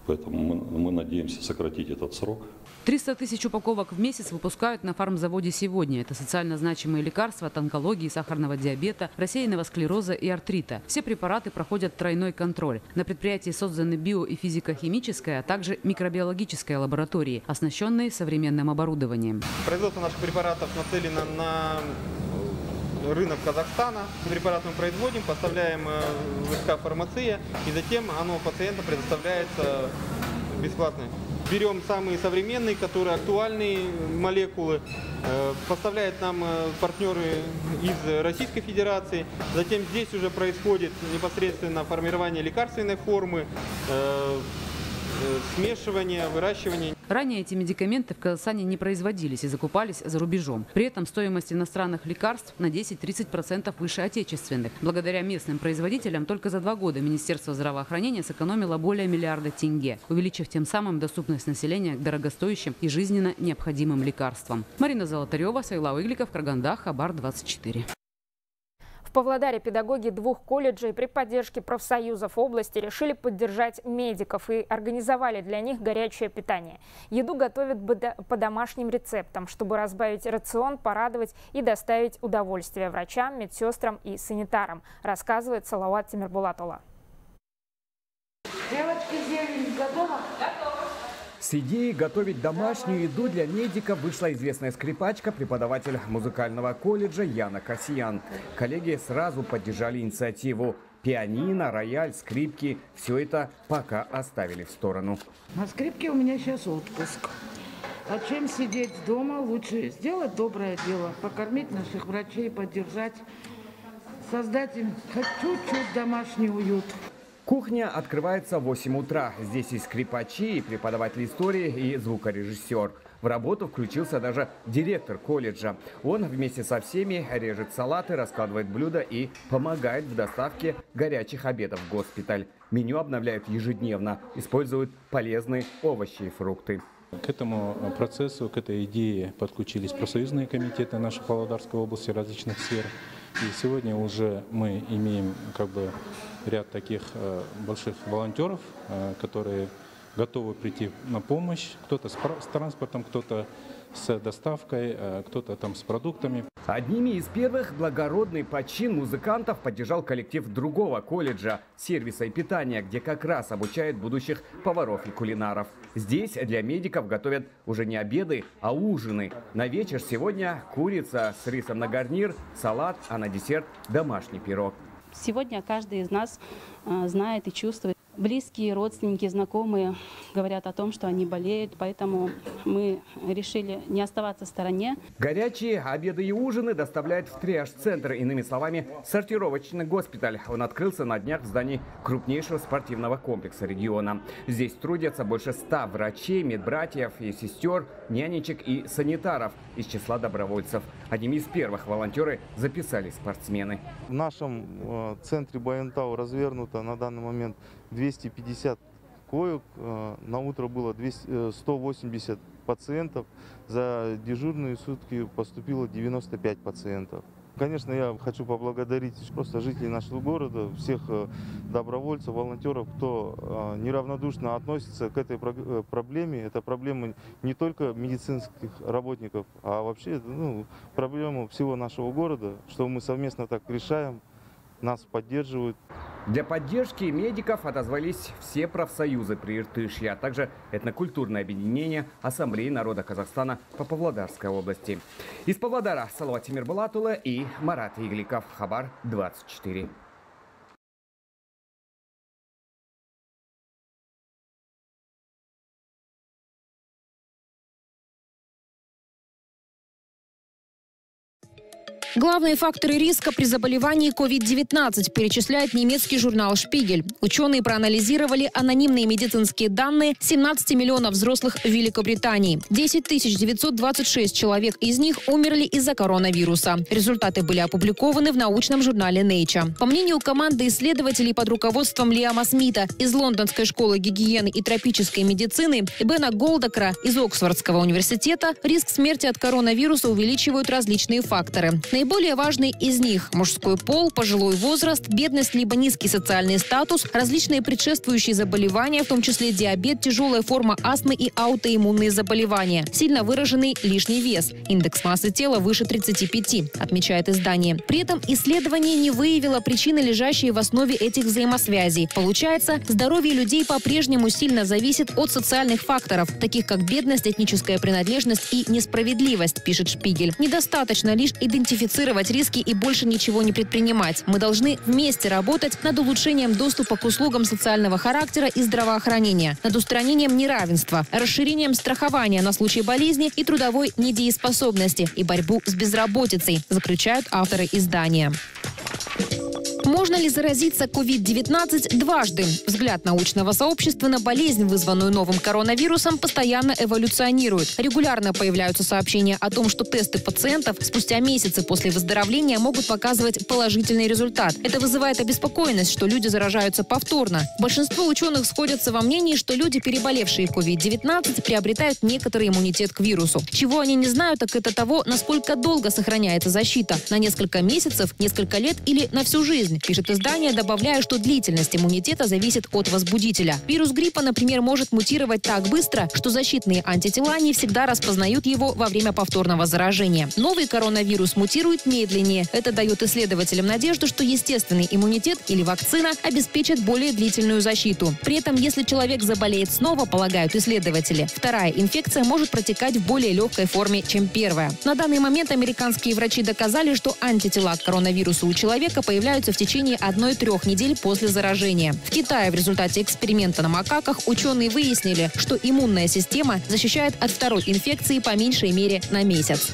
Поэтому мы, мы надеемся сократить этот срок. 300 тысяч упаковок в месяц выпускают на фармзаводе сегодня. Это социально значимые лекарства от онкологии, сахарного диабета, рассеянного склероза и артрита. Все препараты проходят тройной контроль. На предприятии созданы био- и физико-химическая, а также микробиологическая лаборатории, оснащенные современным оборудованием. Производство наших препаратов нацелено на рынок Казахстана. Препарат мы производим, поставляем э, в СК «Фармация», и затем оно пациенту предоставляется бесплатно. Берем самые современные, которые актуальные молекулы, э, поставляют нам э, партнеры из Российской Федерации. Затем здесь уже происходит непосредственно формирование лекарственной формы, смешивание, выращивание. Ранее эти медикаменты в Казахстане не производились и закупались за рубежом. При этом стоимость иностранных лекарств на 10-30% выше отечественных. Благодаря местным производителям только за два года Министерство здравоохранения сэкономило более миллиарда тенге, увеличив тем самым доступность населения к дорогостоящим и жизненно необходимым лекарствам. Марина Золотарева, Сайлав Игликов, Караганда, Хабар 24. В Павлодаре педагоги двух колледжей при поддержке профсоюзов области решили поддержать медиков и организовали для них горячее питание. Еду готовят по домашним рецептам, чтобы разбавить рацион, порадовать и доставить удовольствие врачам, медсестрам и санитарам, рассказывает Салават Тимирбулатула. Девочки, зелень готова? Готова. С идеей готовить домашнюю еду для медиков вышла известная скрипачка, преподаватель музыкального колледжа Яна Касьян. Коллеги сразу поддержали инициативу. Пианино, рояль, скрипки – все это пока оставили в сторону. На скрипке у меня сейчас отпуск. А чем сидеть дома, лучше сделать доброе дело, покормить наших врачей, поддержать, создать им хоть чуть-чуть домашний уют. Кухня открывается в 8 утра. Здесь и скрипачи, и преподаватель истории, и звукорежиссер. В работу включился даже директор колледжа. Он вместе со всеми режет салаты, раскладывает блюда и помогает в доставке горячих обедов в госпиталь. Меню обновляют ежедневно, используют полезные овощи и фрукты. К этому процессу, к этой идее подключились профсоюзные комитеты нашей Павлодарской области различных сфер. И сегодня уже мы имеем как бы ряд таких э, больших волонтеров, э, которые готовы прийти на помощь. Кто-то с транспортом, кто-то с доставкой, э, кто-то там с продуктами. Одними из первых благородный почин музыкантов поддержал коллектив другого колледжа сервиса и питания, где как раз обучают будущих поваров и кулинаров. Здесь для медиков готовят уже не обеды, а ужины. На вечер сегодня курица с рисом на гарнир, салат, а на десерт домашний пирог. Сегодня каждый из нас знает и чувствует близкие, родственники, знакомые говорят о том, что они болеют, поэтому мы решили не оставаться в стороне. Горячие обеды и ужины доставляют в триаж-центр, иными словами, сортировочный госпиталь. Он открылся на днях в здании крупнейшего спортивного комплекса региона. Здесь трудятся больше ста врачей, медбратьев и сестер, нянечек и санитаров из числа добровольцев. Одним из первых волонтеры записали спортсмены. В нашем э, центре Байентау развернуто на данный момент 250 коек. Э, на утро было 200, 180 э, пациентов. За дежурные сутки поступило 95 пациентов. Конечно, я хочу поблагодарить просто жителей нашего города, всех э, добровольцев, волонтеров, кто неравнодушно относится к этой проблеме. Это проблема не только медицинских работников, а вообще ну, проблема всего нашего города, что мы совместно так решаем, нас поддерживают. Для поддержки медиков отозвались все профсоюзы при Иртышье, а также этнокультурное объединение Ассамблеи народа Казахстана по Павлодарской области. Из Павлодара Салават Тимирбалатула и Марат Игликов. Хабар 24. Главные факторы риска при заболевании COVID-19 перечисляет немецкий журнал «Шпигель». Ученые проанализировали анонимные медицинские данные 17 миллионов взрослых в Великобритании. 10 926 человек из них умерли из-за коронавируса. Результаты были опубликованы в научном журнале Nature. По мнению команды исследователей под руководством Лиама Смита из Лондонской школы гигиены и тропической медицины и Бена Голдакра из Оксфордского университета, риск смерти от коронавируса увеличивают различные факторы. Наиболее важные из них – мужской пол, пожилой возраст, бедность либо низкий социальный статус, различные предшествующие заболевания, в том числе диабет, тяжелая форма астмы и аутоиммунные заболевания, сильно выраженный лишний вес, индекс массы тела выше 35, отмечает издание. При этом исследование не выявило причины, лежащие в основе этих взаимосвязей. Получается, здоровье людей по-прежнему сильно зависит от социальных факторов, таких как бедность, этническая принадлежность и несправедливость, пишет Шпигель. Недостаточно лишь идентифицировать идентифицировать риски и больше ничего не предпринимать. Мы должны вместе работать над улучшением доступа к услугам социального характера и здравоохранения, над устранением неравенства, расширением страхования на случай болезни и трудовой недееспособности и борьбу с безработицей, заключают авторы издания. Можно ли заразиться COVID-19 дважды? Взгляд научного сообщества на болезнь, вызванную новым коронавирусом, постоянно эволюционирует. Регулярно появляются сообщения о том, что тесты пациентов спустя месяцы после выздоровления могут показывать положительный результат. Это вызывает обеспокоенность, что люди заражаются повторно. Большинство ученых сходятся во мнении, что люди, переболевшие COVID-19, приобретают некоторый иммунитет к вирусу. Чего они не знают, так это того, насколько долго сохраняется защита. На несколько месяцев, несколько лет или на всю жизнь пишет издание, добавляя, что длительность иммунитета зависит от возбудителя. Вирус гриппа, например, может мутировать так быстро, что защитные антитела не всегда распознают его во время повторного заражения. Новый коронавирус мутирует медленнее. Это дает исследователям надежду, что естественный иммунитет или вакцина обеспечат более длительную защиту. При этом, если человек заболеет снова, полагают исследователи, вторая инфекция может протекать в более легкой форме, чем первая. На данный момент американские врачи доказали, что антитела к коронавирусу у человека появляются в течение одной-трех недель после заражения. В Китае в результате эксперимента на макаках ученые выяснили, что иммунная система защищает от второй инфекции по меньшей мере на месяц.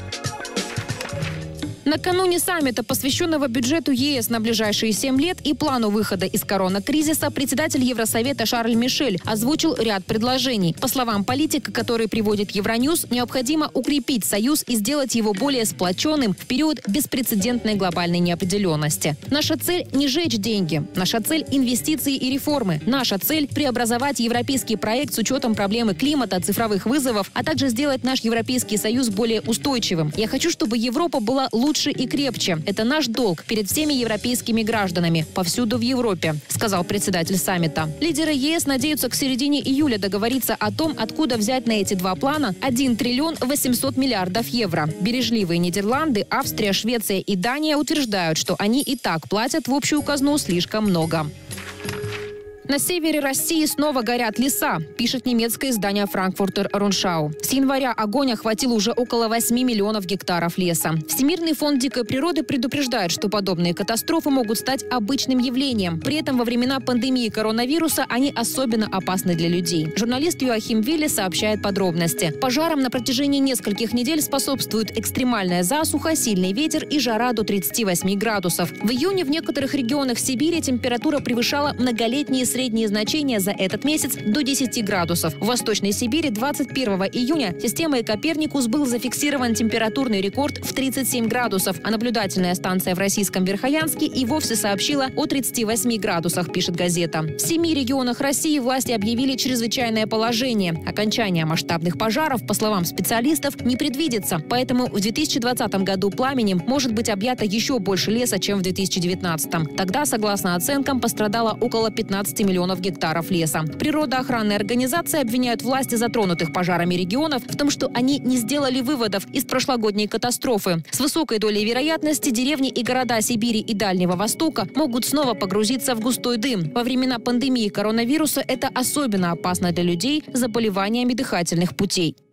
Накануне саммита, посвященного бюджету ЕС на ближайшие семь лет и плану выхода из коронакризиса, председатель Евросовета Шарль Мишель озвучил ряд предложений. По словам политика, который приводит Евроньюз, необходимо укрепить Союз и сделать его более сплоченным в период беспрецедентной глобальной неопределенности. Наша цель – не жечь деньги. Наша цель – инвестиции и реформы. Наша цель – преобразовать европейский проект с учетом проблемы климата, цифровых вызовов, а также сделать наш Европейский Союз более устойчивым. Я хочу, чтобы Европа была лучше лучше и крепче. Это наш долг перед всеми европейскими гражданами повсюду в Европе, сказал председатель саммита. Лидеры ЕС надеются к середине июля договориться о том, откуда взять на эти два плана 1 триллион 800 миллиардов евро. Бережливые Нидерланды, Австрия, Швеция и Дания утверждают, что они и так платят в общую казну слишком много. На севере России снова горят леса, пишет немецкое издание «Франкфуртер Руншау». С января огонь охватил уже около 8 миллионов гектаров леса. Всемирный фонд дикой природы предупреждает, что подобные катастрофы могут стать обычным явлением. При этом во времена пандемии коронавируса они особенно опасны для людей. Журналист Юахим Вилли сообщает подробности. Пожарам на протяжении нескольких недель способствуют экстремальная засуха, сильный ветер и жара до 38 градусов. В июне в некоторых регионах Сибири температура превышала многолетние средние значения за этот месяц до 10 градусов. В Восточной Сибири 21 июня системой Коперникус был зафиксирован температурный рекорд в 37 градусов, а наблюдательная станция в российском Верхоянске и вовсе сообщила о 38 градусах, пишет газета. В семи регионах России власти объявили чрезвычайное положение. Окончание масштабных пожаров, по словам специалистов, не предвидится. Поэтому в 2020 году пламенем может быть объято еще больше леса, чем в 2019. Тогда, согласно оценкам, пострадало около 15 миллионов гектаров леса. Природоохранные организации обвиняют власти затронутых пожарами регионов в том, что они не сделали выводов из прошлогодней катастрофы. С высокой долей вероятности деревни и города Сибири и Дальнего Востока могут снова погрузиться в густой дым. Во времена пандемии коронавируса это особенно опасно для людей с заболеваниями дыхательных путей. ''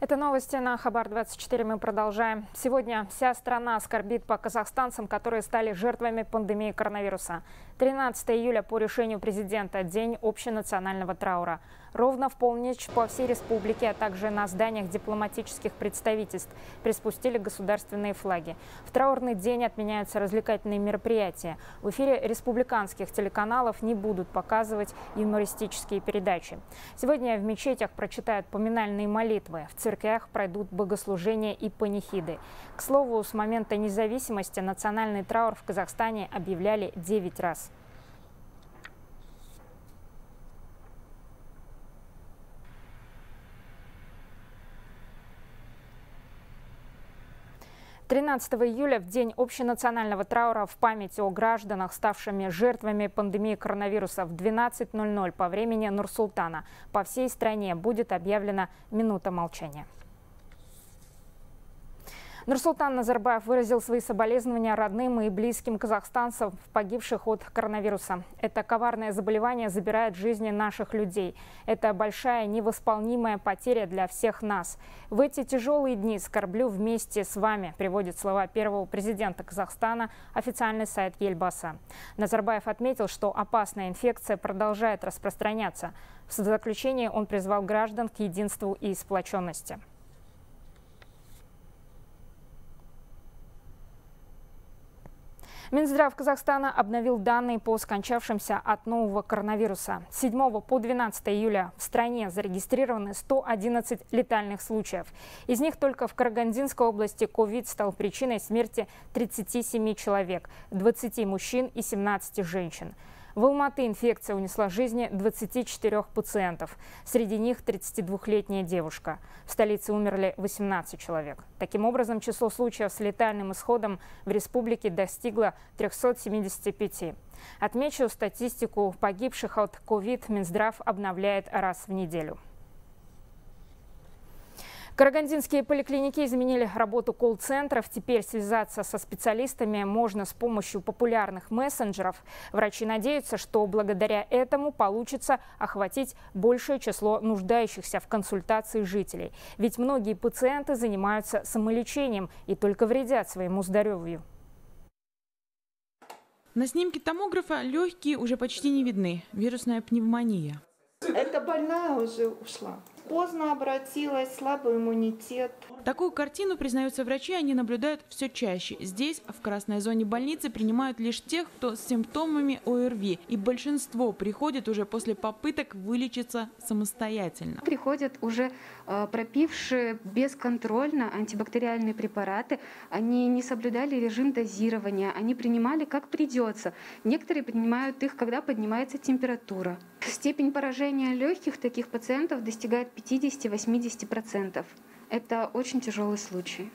Это новости на Хабар-24. Мы продолжаем. Сегодня вся страна скорбит по казахстанцам, которые стали жертвами пандемии коронавируса. 13 июля по решению президента – день общенационального траура. Ровно в полночь по всей республике, а также на зданиях дипломатических представительств приспустили государственные флаги. В траурный день отменяются развлекательные мероприятия. В эфире республиканских телеканалов не будут показывать юмористические передачи. Сегодня в мечетях прочитают поминальные молитвы. В церквях пройдут богослужения и панихиды. К слову, с момента независимости национальный траур в Казахстане объявляли 9 раз. 13 июля, в день общенационального траура в память о гражданах, ставшими жертвами пандемии коронавируса в 12.00 по времени Нур-Султана, по всей стране будет объявлена минута молчания. Нурсултан Назарбаев выразил свои соболезнования родным и близким казахстанцев, погибших от коронавируса. Это коварное заболевание забирает жизни наших людей. Это большая невосполнимая потеря для всех нас. В эти тяжелые дни скорблю вместе с вами, приводит слова первого президента Казахстана официальный сайт Ельбаса. Назарбаев отметил, что опасная инфекция продолжает распространяться. В заключение он призвал граждан к единству и сплоченности. Минздрав Казахстана обновил данные по скончавшимся от нового коронавируса. С 7 по 12 июля в стране зарегистрированы 111 летальных случаев. Из них только в Карагандинской области ковид стал причиной смерти 37 человек, 20 мужчин и 17 женщин. В Алматы инфекция унесла жизни 24 пациентов. Среди них 32-летняя девушка. В столице умерли 18 человек. Таким образом, число случаев с летальным исходом в республике достигло 375. Отмечу статистику погибших от COVID Минздрав обновляет раз в неделю. Карагандинские поликлиники изменили работу колл-центров. Теперь связаться со специалистами можно с помощью популярных мессенджеров. Врачи надеются, что благодаря этому получится охватить большее число нуждающихся в консультации жителей. Ведь многие пациенты занимаются самолечением и только вредят своему здоровью. На снимке томографа легкие уже почти не видны. Вирусная пневмония. Эта больная уже ушла поздно обратилась, слабый иммунитет. Такую картину, признаются врачи, они наблюдают все чаще. Здесь, в красной зоне больницы, принимают лишь тех, кто с симптомами ОРВИ. И большинство приходит уже после попыток вылечиться самостоятельно. Приходят уже э, пропившие бесконтрольно антибактериальные препараты. Они не соблюдали режим дозирования, они принимали как придется. Некоторые принимают их, когда поднимается температура. Степень поражения легких таких пациентов достигает 50-80%. Это очень тяжелый случай.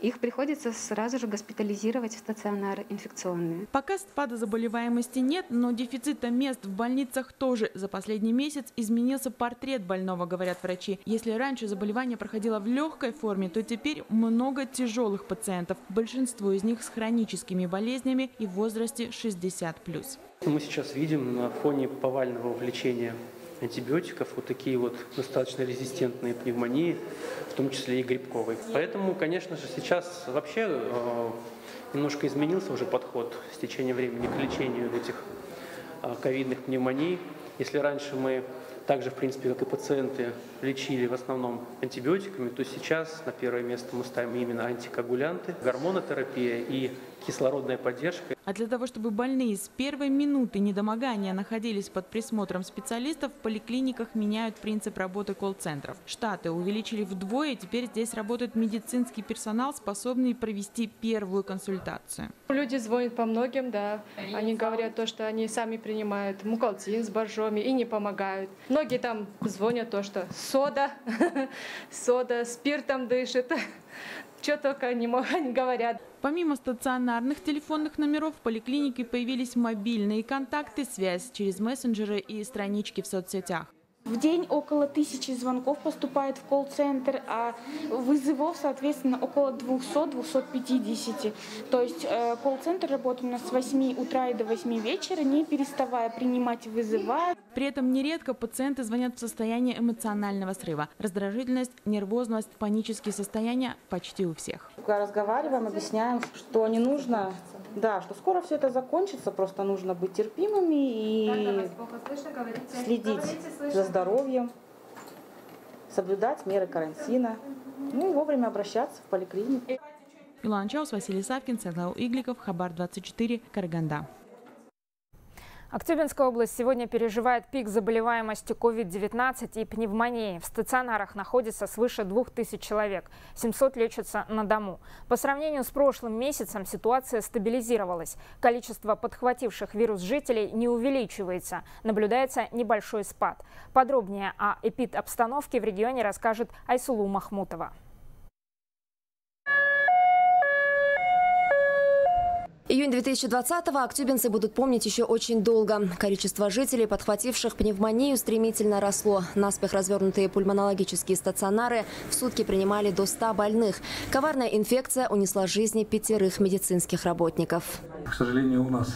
их приходится сразу же госпитализировать в стационары инфекционные. Пока спада заболеваемости нет, но дефицита мест в больницах тоже. За последний месяц изменился портрет больного, говорят врачи. Если раньше заболевание проходило в легкой форме, то теперь много тяжелых пациентов. Большинство из них с хроническими болезнями и в возрасте 60+. Мы сейчас видим на фоне повального увлечения антибиотиков вот такие вот достаточно резистентные пневмонии, в том числе и грибковой. Поэтому, конечно же, сейчас вообще э, немножко изменился уже подход с течением времени к лечению этих э, ковидных пневмоний. Если раньше мы также, в принципе, как и пациенты, лечили в основном антибиотиками, то сейчас на первое место мы ставим именно антикоагулянты, гормонотерапия и кислородная поддержка. А для того, чтобы больные с первой минуты недомогания находились под присмотром специалистов, в поликлиниках меняют принцип работы колл-центров. Штаты увеличили вдвое, теперь здесь работает медицинский персонал, способный провести первую консультацию. Люди звонят по многим, да. Они говорят то, что они сами принимают мукалтин с боржоми и не помогают. Многие там звонят то, что сода, сода, спиртом дышит. Что только они, они говорят. Помимо стационарных телефонных номеров, в поликлинике появились мобильные контакты, связь через мессенджеры и странички в соцсетях. В день около тысячи звонков поступает в колл-центр, а вызовов, соответственно, около 200-250. То есть э, колл-центр работает у нас с 8 утра и до 8 вечера, не переставая принимать вызова. При этом нередко пациенты звонят в состоянии эмоционального срыва. Раздражительность, нервозность, панические состояния почти у всех. Разговариваем, объясняем, что не нужно да, что скоро все это закончится, просто нужно быть терпимыми и следить за здоровьем, соблюдать меры карантина, ну и вовремя обращаться в поликлинику. Илон Чаус, Василий Савкин, Светлана Игликов, Хабар 24, Караганда. Актюбинская область сегодня переживает пик заболеваемости COVID-19 и пневмонии. В стационарах находится свыше 2000 человек. 700 лечатся на дому. По сравнению с прошлым месяцем ситуация стабилизировалась. Количество подхвативших вирус жителей не увеличивается. Наблюдается небольшой спад. Подробнее о эпид-обстановке в регионе расскажет Айсулу Махмутова. Июнь 2020-го актюбинцы будут помнить еще очень долго. Количество жителей, подхвативших пневмонию, стремительно росло. Наспех развернутые пульмонологические стационары в сутки принимали до 100 больных. Коварная инфекция унесла жизни пятерых медицинских работников. К сожалению, у нас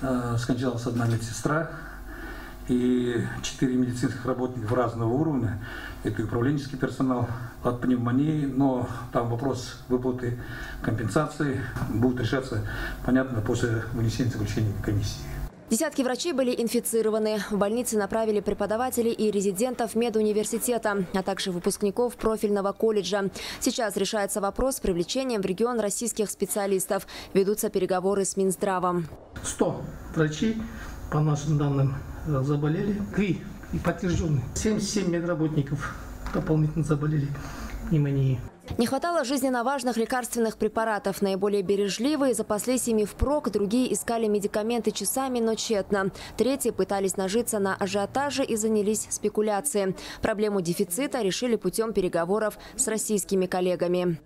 э, скончалась одна медсестра и четыре медицинских работника разного уровня. Это и управленческий персонал от пневмонии, но там вопрос выплаты компенсации будет решаться, понятно, после вынесения заключения комиссии. Десятки врачей были инфицированы. В больницы направили преподавателей и резидентов медуниверситета, а также выпускников профильного колледжа. Сейчас решается вопрос с привлечением в регион российских специалистов. Ведутся переговоры с Минздравом. 100 врачей, по нашим данным, заболели. Три и подтвержденные. 77 медработников дополнительно заболели пневмонией. Не хватало жизненно важных лекарственных препаратов. Наиболее бережливые запаслись ими впрок, другие искали медикаменты часами, но тщетно. Третьи пытались нажиться на ажиотаже и занялись спекуляцией. Проблему дефицита решили путем переговоров с российскими коллегами.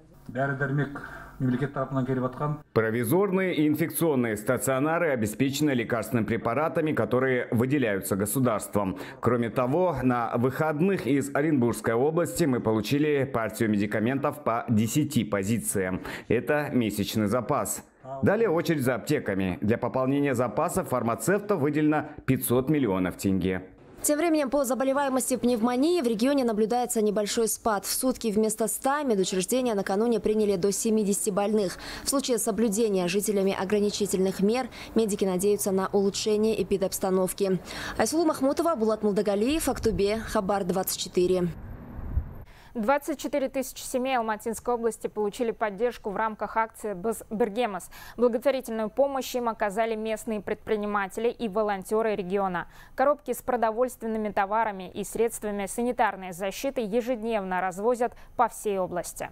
Провизорные и инфекционные стационары обеспечены лекарственными препаратами, которые выделяются государством. Кроме того, на выходных из Оренбургской области мы получили партию медикаментов по 10 позициям. Это месячный запас. Далее очередь за аптеками. Для пополнения запасов фармацевтов выделено 500 миллионов тенге. Тем временем по заболеваемости пневмонии в регионе наблюдается небольшой спад. В сутки вместо 100 медучреждения накануне приняли до 70 больных. В случае соблюдения жителями ограничительных мер медики надеются на улучшение эпидобстановки. Айсулу Махмутова, Булат Мулдагалиев, Актубе, Хабар 24. 24 тысячи семей Алматинской области получили поддержку в рамках акции «Бергемос». Благотворительную помощь им оказали местные предприниматели и волонтеры региона. Коробки с продовольственными товарами и средствами санитарной защиты ежедневно развозят по всей области.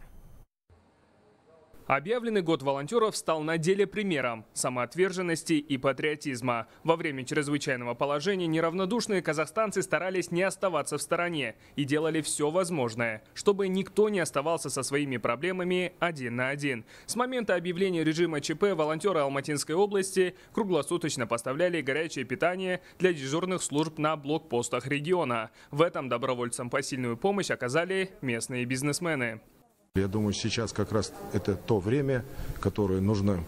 Объявленный год волонтеров стал на деле примером самоотверженности и патриотизма. Во время чрезвычайного положения неравнодушные казахстанцы старались не оставаться в стороне и делали все возможное, чтобы никто не оставался со своими проблемами один на один. С момента объявления режима ЧП волонтеры Алматинской области круглосуточно поставляли горячее питание для дежурных служб на блокпостах региона. В этом добровольцам посильную помощь оказали местные бизнесмены. Я думаю, сейчас как раз это то время, которое нужно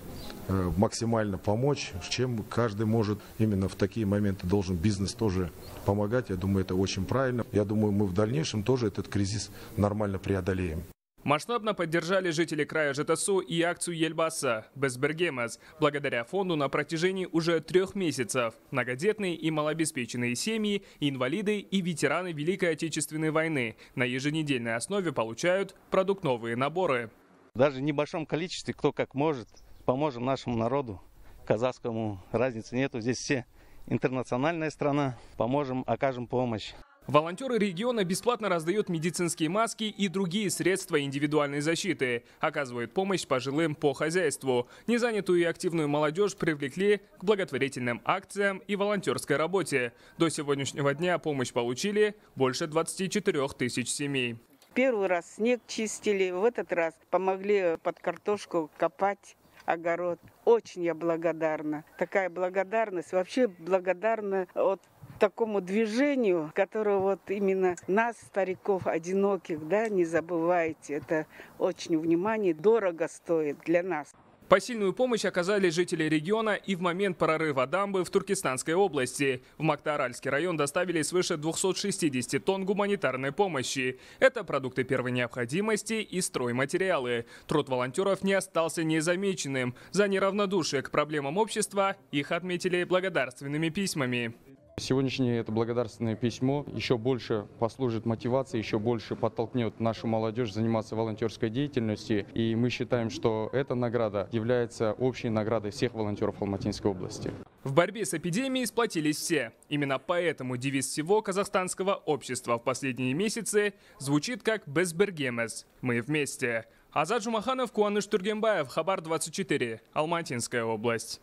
э, максимально помочь, чем каждый может именно в такие моменты должен бизнес тоже помогать. Я думаю, это очень правильно. Я думаю, мы в дальнейшем тоже этот кризис нормально преодолеем. Масштабно поддержали жители края ЖТСУ и акцию Ельбаса «Безбергемас». Благодаря фонду на протяжении уже трех месяцев многодетные и малообеспеченные семьи, инвалиды и ветераны Великой Отечественной войны на еженедельной основе получают продуктовые наборы. Даже в небольшом количестве, кто как может, поможем нашему народу, казахскому, разницы нету. Здесь все интернациональная страна, поможем, окажем помощь. Волонтеры региона бесплатно раздают медицинские маски и другие средства индивидуальной защиты, оказывают помощь пожилым по хозяйству. Незанятую и активную молодежь привлекли к благотворительным акциям и волонтерской работе. До сегодняшнего дня помощь получили больше 24 тысяч семей. Первый раз снег чистили, в этот раз помогли под картошку копать огород. Очень я благодарна. Такая благодарность, вообще благодарна от такому движению, которое вот именно нас, стариков, одиноких, да, не забывайте. Это очень внимание дорого стоит для нас. Посильную помощь оказали жители региона и в момент прорыва дамбы в Туркестанской области. В Мактааральский район доставили свыше 260 тонн гуманитарной помощи. Это продукты первой необходимости и стройматериалы. Труд волонтеров не остался незамеченным. За неравнодушие к проблемам общества их отметили благодарственными письмами. Сегодняшнее это благодарственное письмо еще больше послужит мотивацией, еще больше подтолкнет нашу молодежь заниматься волонтерской деятельностью. И мы считаем, что эта награда является общей наградой всех волонтеров Алматинской области. В борьбе с эпидемией сплотились все. Именно поэтому девиз всего казахстанского общества в последние месяцы звучит как «Безбергемес» – «Мы вместе». Азад Жумаханов, Куаныш Тургенбаев, Хабар 24, Алматинская область.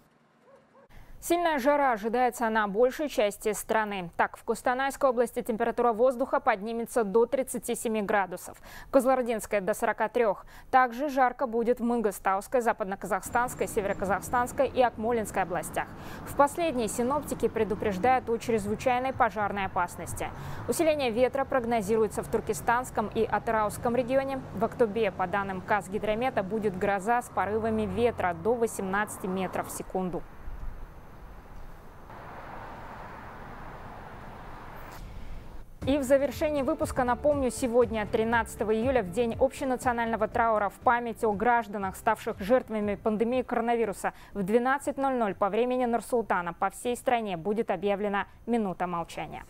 Сильная жара ожидается на большей части страны. Так, в Кустанайской области температура воздуха поднимется до 37 градусов, в до 43. Также жарко будет в Мыгостауской, Западно-Казахстанской, Северо-Казахстанской и Акмолинской областях. В последние синоптики предупреждают о чрезвычайной пожарной опасности. Усиление ветра прогнозируется в Туркестанском и Атырауском регионе. В октябре, по данным Казгидромета, будет гроза с порывами ветра до 18 метров в секунду. И в завершении выпуска напомню, сегодня, 13 июля, в день общенационального траура в память о гражданах, ставших жертвами пандемии коронавируса, в 12.00 по времени Нурсултана по всей стране будет объявлена минута молчания.